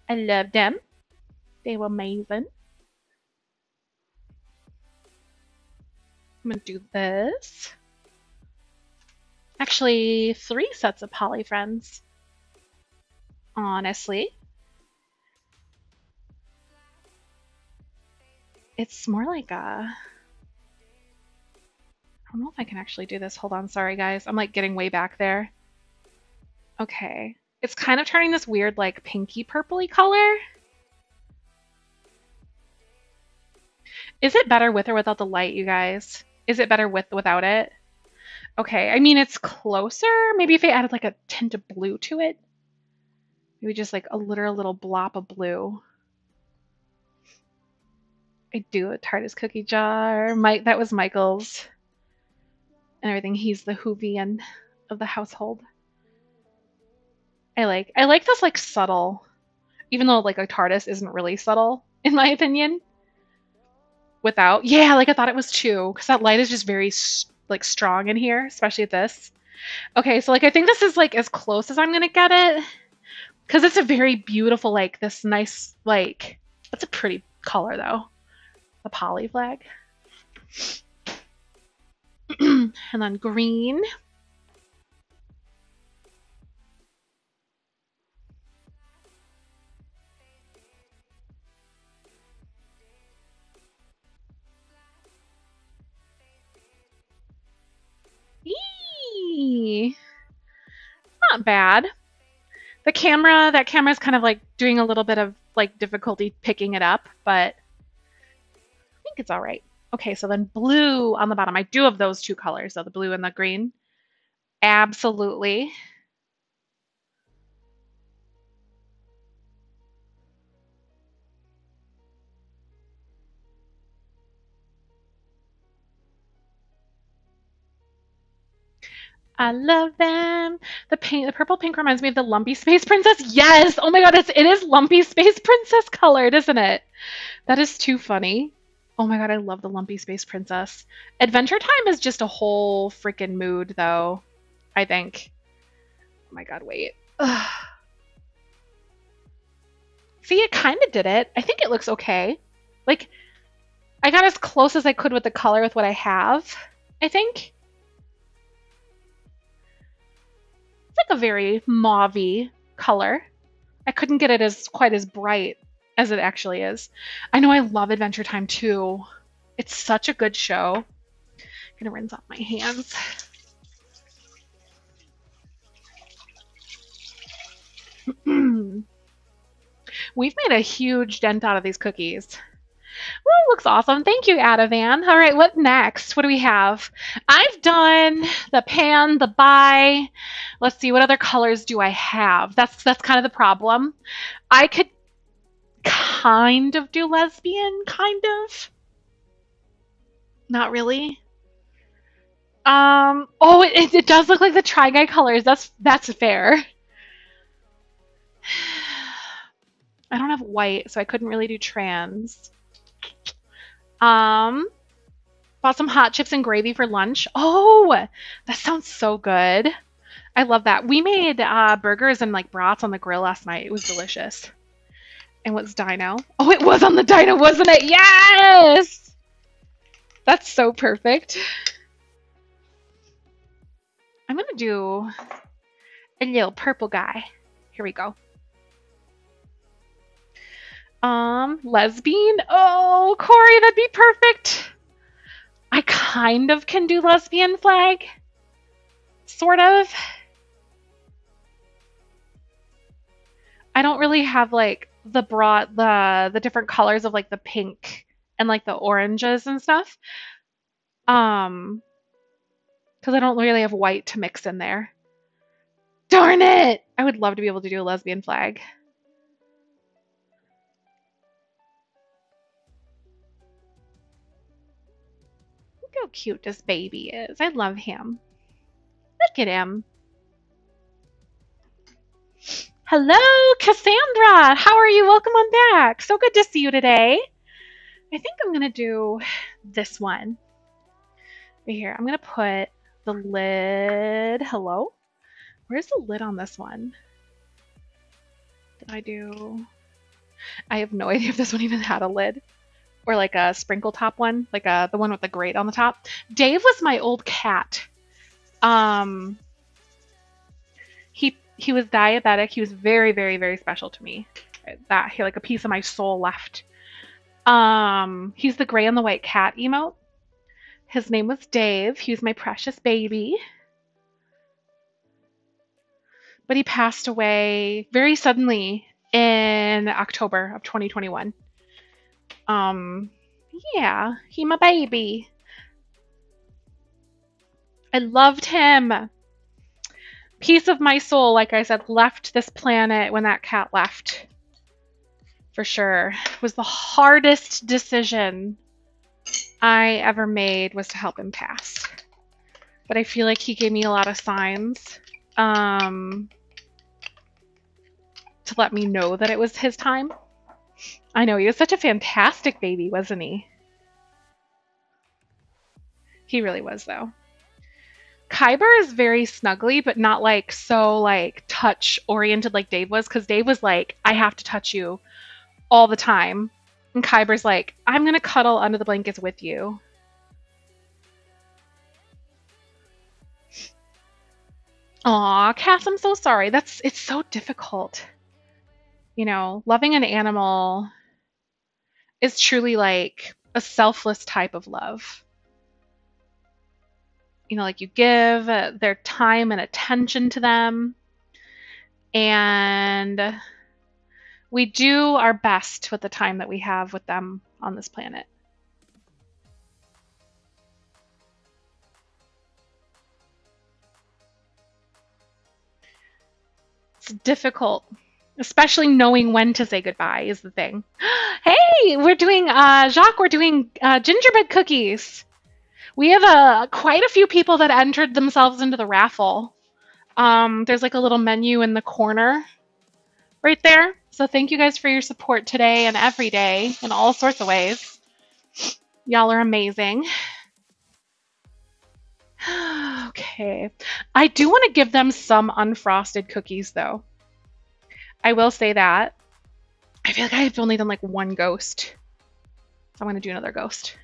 I love them. They were amazing. I'm gonna do this. Actually, three sets of poly friends. Honestly. It's more like a... I don't know if I can actually do this. Hold on, sorry guys. I'm like getting way back there. Okay. It's kind of turning this weird, like, pinky purpley color. Is it better with or without the light, you guys? Is it better with without it? Okay, I mean, it's closer. Maybe if I added, like, a tint of blue to it. Maybe just, like, a literal little blop of blue. I do a TARDIS cookie jar. Mike, that was Michael's. And everything. He's the Whovian of the household. I like. I like this like subtle, even though like a TARDIS isn't really subtle in my opinion. Without, yeah, like I thought it was too, because that light is just very like strong in here, especially this. Okay, so like I think this is like as close as I'm gonna get it, because it's a very beautiful like this nice like. That's a pretty color though, the poly flag. and then green. Eee. Not bad. The camera, that camera is kind of like doing a little bit of like difficulty picking it up, but think it's all right. Okay, so then blue on the bottom. I do have those two colors, so the blue and the green. Absolutely. I love them. The pink, the purple pink reminds me of the Lumpy Space Princess. Yes. Oh my god, it's it is Lumpy Space Princess colored, isn't it? That is too funny. Oh my god, I love the Lumpy Space Princess. Adventure Time is just a whole freaking mood, though. I think. Oh my god, wait. Ugh. See, it kind of did it. I think it looks okay. Like, I got as close as I could with the color with what I have. I think. It's like a very mauvey color. I couldn't get it as quite as bright as it actually is. I know I love Adventure Time too. It's such a good show. I'm gonna rinse off my hands. We've made a huge dent out of these cookies. Well, looks awesome. Thank you, Adavan. All right, what next? What do we have? I've done the pan, the bi. Let's see, what other colors do I have? That's that's kind of the problem. I could kind of do lesbian, kind of. Not really. Um. Oh, it, it does look like the Try Guy colors. That's that's fair. I don't have white, so I couldn't really do trans. Um, bought some hot chips and gravy for lunch. Oh, that sounds so good. I love that. We made uh, burgers and like brats on the grill last night. It was delicious. And what's Dino? Oh, it was on the Dino, wasn't it? Yes! That's so perfect. I'm gonna do a little purple guy. Here we go. Um, lesbian? Oh, Corey, that'd be perfect. I kind of can do lesbian flag. Sort of. I don't really have like the broad the the different colors of like the pink and like the oranges and stuff. Um because I don't really have white to mix in there. Darn it! I would love to be able to do a lesbian flag. Look how cute this baby is. I love him. Look at him. Hello, Cassandra. How are you? Welcome on back. So good to see you today. I think I'm going to do this one. Right here. I'm going to put the lid. Hello? Where's the lid on this one? Did I do. I have no idea if this one even had a lid or like a sprinkle top one, like a the one with the grate on the top. Dave was my old cat. Um he was diabetic. He was very very very special to me. That he like a piece of my soul left. Um he's the gray and the white cat emote. His name was Dave. He was my precious baby. but he passed away very suddenly in October of 2021. Um, yeah, he my baby. I loved him. Piece of my soul, like I said, left this planet when that cat left. For sure. It was the hardest decision I ever made was to help him pass. But I feel like he gave me a lot of signs um, to let me know that it was his time. I know, he was such a fantastic baby, wasn't he? He really was, though. Kyber is very snuggly, but not like so like touch oriented like Dave was, because Dave was like, I have to touch you all the time. And Kyber's like, I'm gonna cuddle under the blankets with you. Aw, Cass, I'm so sorry. That's it's so difficult. You know, loving an animal is truly like a selfless type of love. You know, like you give uh, their time and attention to them, and we do our best with the time that we have with them on this planet. It's difficult, especially knowing when to say goodbye is the thing. hey, we're doing uh Jacques, we're doing uh, gingerbread cookies. We have uh, quite a few people that entered themselves into the raffle. Um, there's like a little menu in the corner right there. So thank you guys for your support today and every day in all sorts of ways. Y'all are amazing. okay. I do want to give them some unfrosted cookies though. I will say that. I feel like I've only done like one ghost. So I'm going to do another ghost.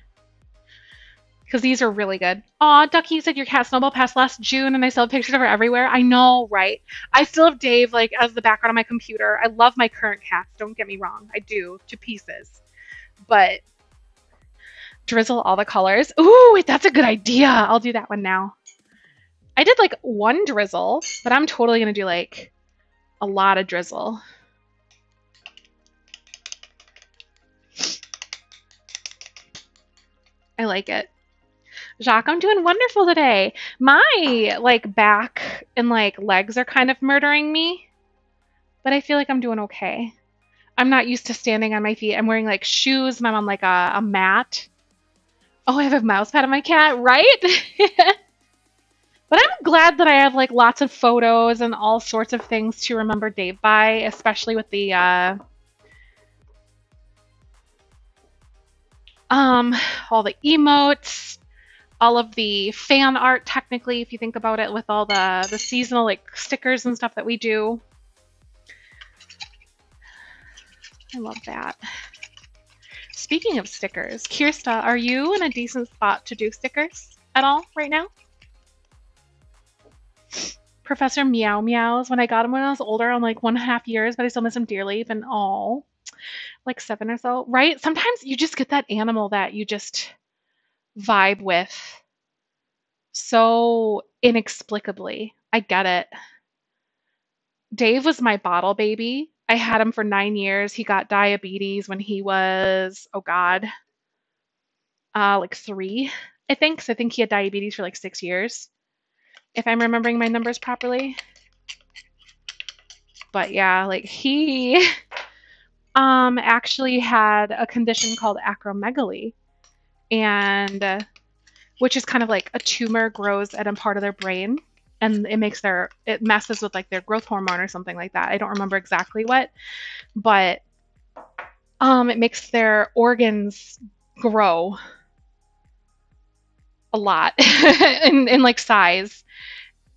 Because these are really good. Aw, Ducky, you said your cat Snowball passed last June and I still have pictures of her everywhere. I know, right? I still have Dave like as the background on my computer. I love my current cats, don't get me wrong. I do, to pieces. But drizzle all the colors. Ooh, wait, that's a good idea. I'll do that one now. I did like one drizzle, but I'm totally going to do like a lot of drizzle. I like it. Jacques, I'm doing wonderful today. My like back and like legs are kind of murdering me, but I feel like I'm doing okay. I'm not used to standing on my feet. I'm wearing like shoes I'm on like a, a mat. Oh, I have a mouse pad on my cat, right? but I'm glad that I have like lots of photos and all sorts of things to remember Dave by, especially with the uh, um all the emotes all of the fan art technically if you think about it with all the the seasonal like stickers and stuff that we do. I love that. Speaking of stickers kirsta are you in a decent spot to do stickers at all right now? Professor meow meows when i got him when i was older i'm like one and a half years but i still miss him dearly and all like seven or so, right? Sometimes you just get that animal that you just vibe with so inexplicably. I get it. Dave was my bottle baby. I had him for nine years. He got diabetes when he was, oh God, uh, like three, I think. So I think he had diabetes for like six years, if I'm remembering my numbers properly. But yeah, like he um, actually had a condition called acromegaly, and uh, which is kind of like a tumor grows at a part of their brain, and it makes their it messes with like their growth hormone or something like that. I don't remember exactly what, but um, it makes their organs grow a lot in, in like size,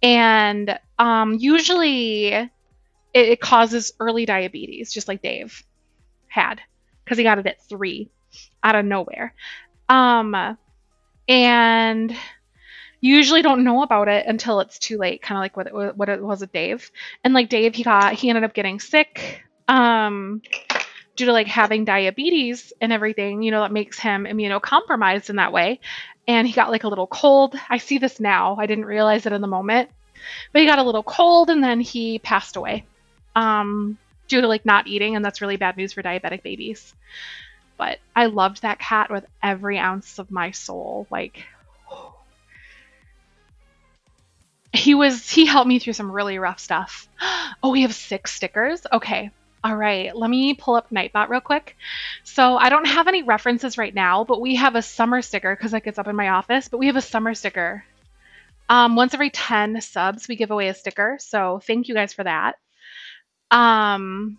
and um, usually it, it causes early diabetes, just like Dave had because he got it at three out of nowhere. Um, and usually don't know about it until it's too late, kind of like what it, what it was with Dave. And like Dave, he got he ended up getting sick um, due to like having diabetes and everything. You know that makes him immunocompromised in that way. And he got like a little cold. I see this now. I didn't realize it in the moment. But he got a little cold and then he passed away um, due to like not eating, and that's really bad news for diabetic babies. But I loved that cat with every ounce of my soul. Like, he was he helped me through some really rough stuff. Oh, we have six stickers. Okay. All right, let me pull up Nightbot real quick. So I don't have any references right now, but we have a summer sticker because that gets up in my office. But we have a summer sticker. Um, once every 10 subs, we give away a sticker. So thank you guys for that. Um,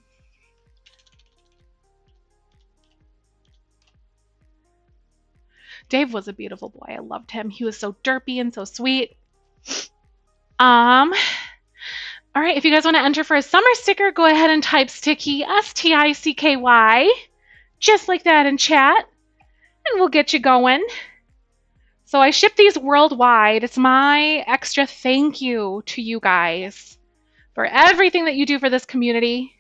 Dave was a beautiful boy. I loved him. He was so derpy and so sweet. Um, all right, if you guys want to enter for a summer sticker, go ahead and type sticky S T I C K Y, just like that in chat, and we'll get you going. So I ship these worldwide. It's my extra thank you to you guys for everything that you do for this community,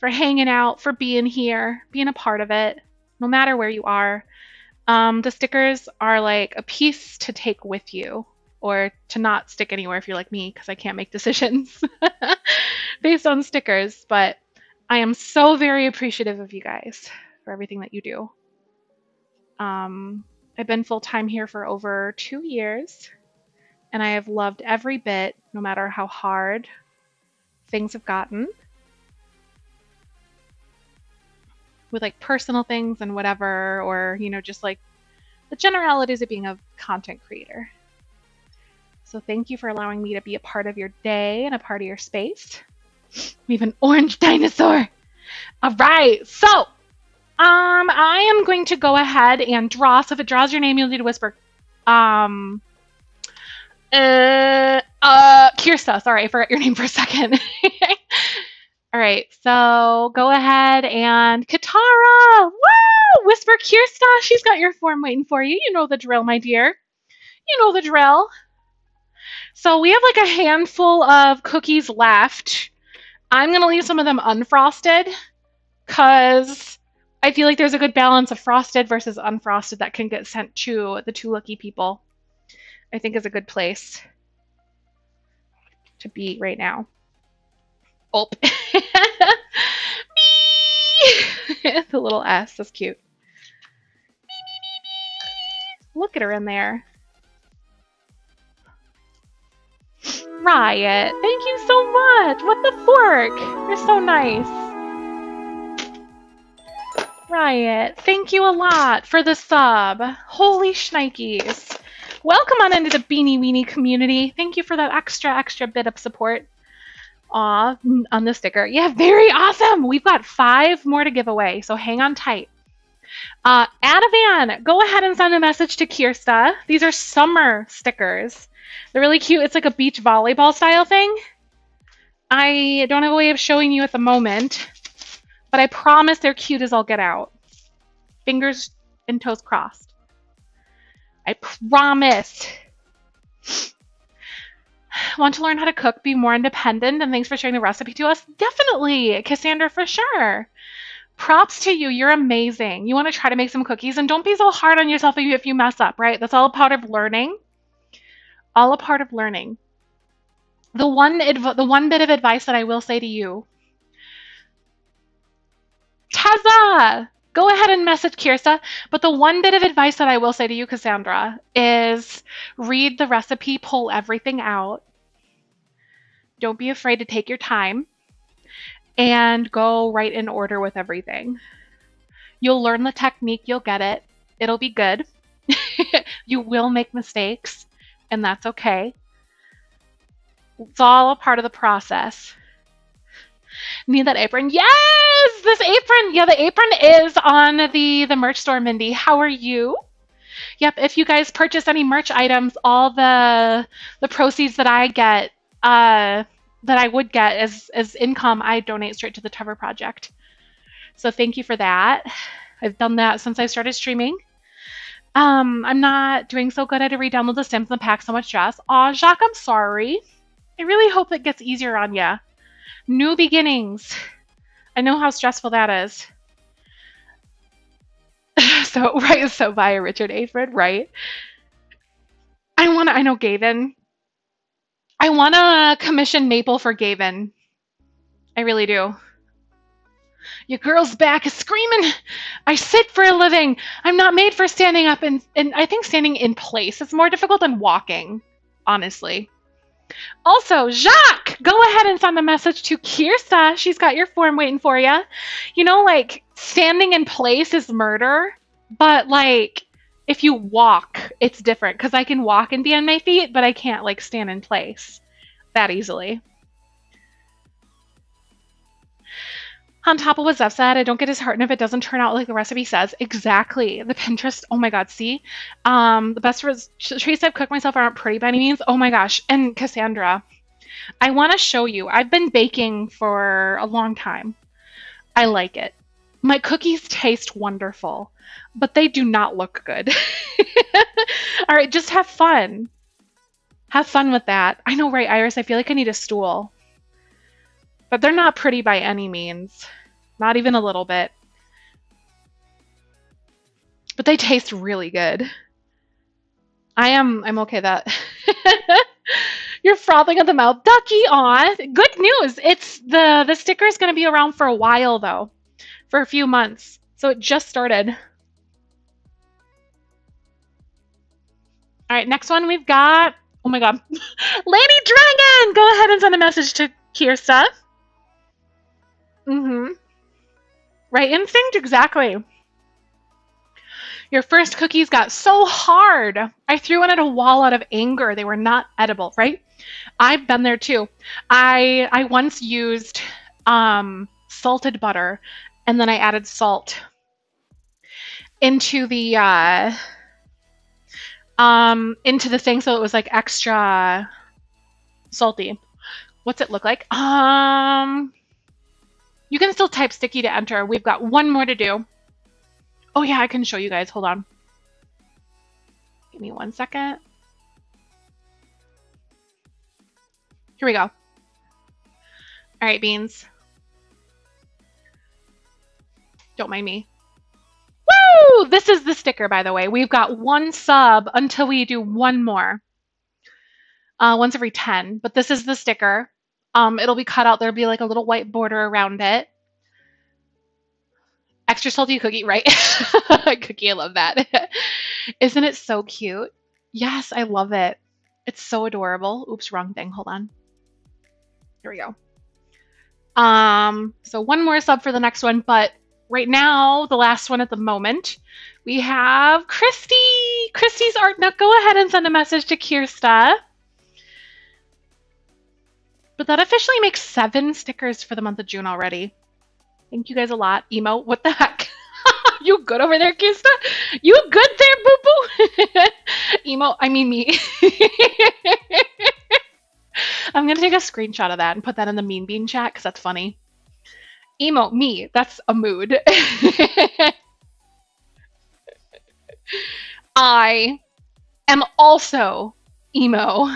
for hanging out, for being here, being a part of it, no matter where you are. Um, the stickers are like a piece to take with you or to not stick anywhere if you're like me because I can't make decisions based on stickers. But I am so very appreciative of you guys for everything that you do. Um, I've been full time here for over two years, and I have loved every bit, no matter how hard things have gotten. With like personal things and whatever, or you know, just like the generalities of being a content creator. So thank you for allowing me to be a part of your day and a part of your space. We have an orange dinosaur. All right, so um, I am going to go ahead and draw. So if it draws your name, you'll need to whisper. Um, uh, uh, Kirsta. Sorry, I forgot your name for a second. All right, so go ahead and Katara. Woo! Whisper Kirsta. She's got your form waiting for you. You know the drill, my dear. You know the drill. So we have like a handful of cookies left. I'm going to leave some of them unfrosted because I feel like there's a good balance of frosted versus unfrosted that can get sent to the two lucky people. I think is a good place to be right now. Me! The little S, that's cute. Look at her in there. Riot, thank you so much. What the fork? You're so nice. Riot, thank you a lot for the sub. Holy shnikes. Welcome on into the Beanie Weenie community. Thank you for that extra, extra bit of support. Aw, on the sticker. Yeah, very awesome. We've got five more to give away, so hang on tight. Uh, Adavan, go ahead and send a message to Kirsta. These are summer stickers. They're really cute. It's like a beach volleyball style thing. I don't have a way of showing you at the moment, but I promise they're cute as I'll get out. Fingers and toes crossed. I promise. Want to learn how to cook, be more independent, and thanks for sharing the recipe to us? Definitely, Cassandra, for sure. Props to you. You're amazing. You want to try to make some cookies, and don't be so hard on yourself if you mess up, right? That's all a part of learning all a part of learning. The one adv- the one bit of advice that I will say to you, Taza, go ahead and message Kirsta. But the one bit of advice that I will say to you, Cassandra, is read the recipe, pull everything out. Don't be afraid to take your time and go right in order with everything. You'll learn the technique, you'll get it. It'll be good. you will make mistakes and that's okay. It's all a part of the process. Need that apron? Yes, this apron. Yeah, the apron is on the the merch store. Mindy, how are you? Yep. If you guys purchase any merch items, all the the proceeds that I get, uh, that I would get as as income, I donate straight to the Trevor Project. So thank you for that. I've done that since I started streaming. Um, I'm not doing so good. Had to re-download The Sims and pack so much stress. Aw, Jacques, I'm sorry. I really hope it gets easier on ya. New beginnings. I know how stressful that is. so right, so via Richard Afred, right? I want to. I know Gavin. I want to commission Maple for Gavin. I really do. Your girl's back is screaming. I sit for a living. I'm not made for standing up and, and I think standing in place is more difficult than walking, honestly. Also, Jacques, go ahead and send a message to Kirsta. She's got your form waiting for you. You know, like standing in place is murder, but like if you walk, it's different because I can walk and be on my feet, but I can't like stand in place that easily. On top of what Zef said, I don't get disheartened if it doesn't turn out like the recipe says. Exactly. The Pinterest. Oh my God. See, um, the best res- treats I've cooked myself aren't pretty by any means. Oh my gosh. And Cassandra, I want to show you. I've been baking for a long time. I like it. My cookies taste wonderful, but they do not look good. All right, just have fun. Have fun with that. I know, right, Iris? I feel like I need a stool. But they're not pretty by any means. Not even a little bit. But they taste really good. I am I'm okay that you're frothing at the mouth. Ducky on. Good news. It's the the sticker is gonna be around for a while though. For a few months. So it just started. Alright, next one we've got oh my god. Lady Dragon! Go ahead and send a message to Kirsta. Mm-hmm. Right instinct? Exactly. Your first cookies got so hard. I threw one at a wall out of anger. They were not edible, right? I've been there too. I I once used um, salted butter and then I added salt into the uh, um, into the thing so it was like extra salty. What's it look like? Um you can still type sticky to enter. We've got one more to do. Oh yeah, I can show you guys. Hold on. Give me one second. Here we go. All right, beans. Don't mind me. Woo! This is the sticker, by the way. We've got one sub until we do one more. Uh, once every 10. But this is the sticker. Um, it'll be cut out. There'll be like a little white border around it. Extra salty cookie, right? cookie, I love that. Isn't it so cute? Yes, I love it. It's so adorable. Oops, wrong thing. Hold on. Here we go. Um, so one more sub for the next one, but right now, the last one at the moment, we have Christy. Christy's art nook. Go ahead and send a message to Kirsta. But that officially makes seven stickers for the month of June already. Thank you guys a lot. Emo, what the heck? you good over there, Kista? You good there, boo boo? Emo, I mean me. I'm gonna take a screenshot of that and put that in the Mean Bean chat because that's funny. Emo, me, that's a mood. I am also emo.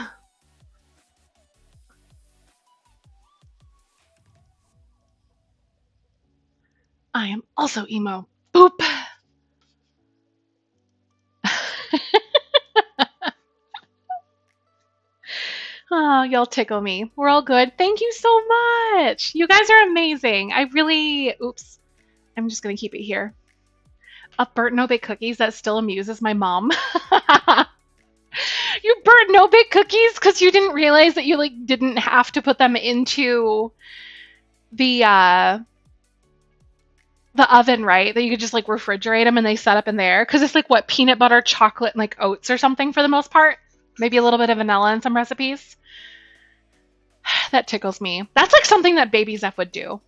I am also emo. Boop. oh, y'all tickle me. We're all good. Thank you so much. You guys are amazing. I really, oops. I'm just going to keep it here. Up burnt no bake cookies. That still amuses my mom. you burnt no bake cookies because you didn't realize that you like didn't have to put them into the uh the oven, right? That you could just like refrigerate them and they set up in there because it's like what peanut butter, chocolate, and like oats or something for the most part. Maybe a little bit of vanilla in some recipes. that tickles me. That's like something that Baby Zef would do.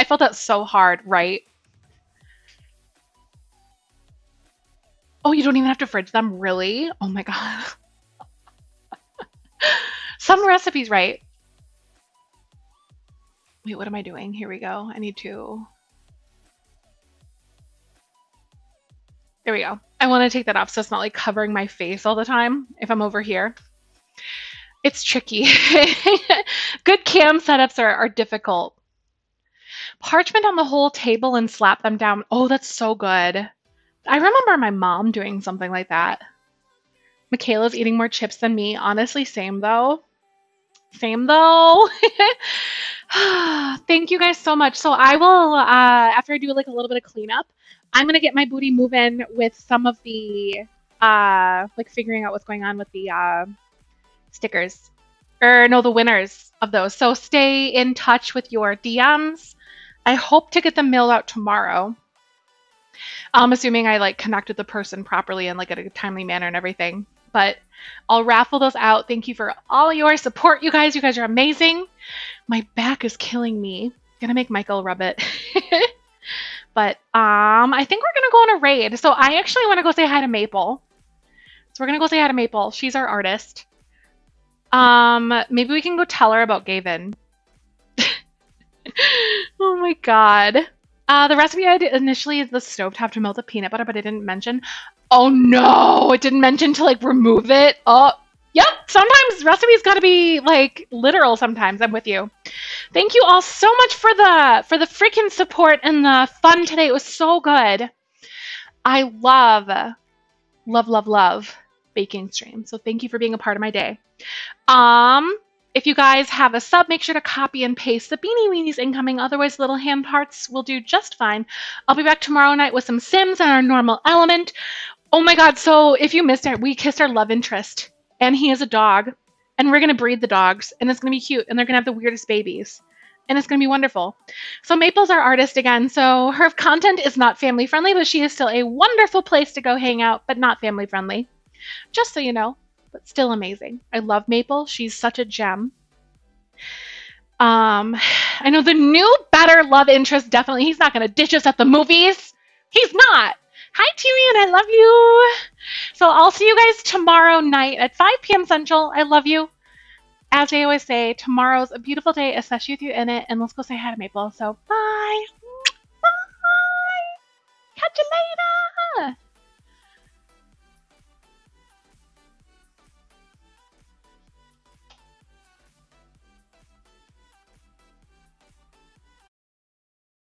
I felt that so hard, right? Oh, you don't even have to fridge them, really? Oh my god. some recipes, right? Wait, what am I doing? Here we go. I need to There we go. I want to take that off so it's not like covering my face all the time if I'm over here. It's tricky. Good cam setups are, are difficult. Parchment on the whole table and slap them down. Oh, that's so good. I remember my mom doing something like that. Michaela's eating more chips than me. Honestly, same though. Same though. Thank you guys so much. So I will, uh, after I do like a little bit of cleanup, I'm gonna get my booty moving with some of the, uh, like figuring out what's going on with the uh, stickers, or no, the winners of those. So stay in touch with your DMs. I hope to get them mailed out tomorrow. I'm assuming I like connect with the person properly and like in a timely manner and everything. But I'll raffle those out. Thank you for all your support, you guys. You guys are amazing. My back is killing me. Gonna make Michael rub it. but um, I think we're gonna go on a raid. So I actually want to go say hi to Maple. So we're gonna go say hi to Maple. She's our artist. Um, maybe we can go tell her about Gavin. oh my god. Uh, the recipe I did initially is the stovetop to melt the peanut butter, but I didn't mention. Oh no, it didn't mention to like remove it. Oh, yep. Sometimes recipes got to be like literal. Sometimes I'm with you. Thank you all so much for the for the freaking support and the fun today. It was so good. I love, love, love, love baking stream. So thank you for being a part of my day. Um, if you guys have a sub, make sure to copy and paste the Beanie Weenies incoming. Otherwise, little hand parts will do just fine. I'll be back tomorrow night with some Sims and our normal element. Oh my god, so if you missed it, we kissed our love interest. And he is a dog. And we're going to breed the dogs. And it's going to be cute. And they're going to have the weirdest babies. And it's going to be wonderful. So Maple's our artist again. So her content is not family friendly, but she is still a wonderful place to go hang out, but not family friendly. Just so you know but still amazing. I love Maple. She's such a gem. Um, I know the new better love interest definitely he's not gonna ditch us at the movies. He's not. Hi Tyrion, I love you. So I'll see you guys tomorrow night at 5 p.m. Central. I love you. As I always say, tomorrow's a beautiful day, especially with you in it. And let's go say hi to Maple. So bye. Bye. Catch you later.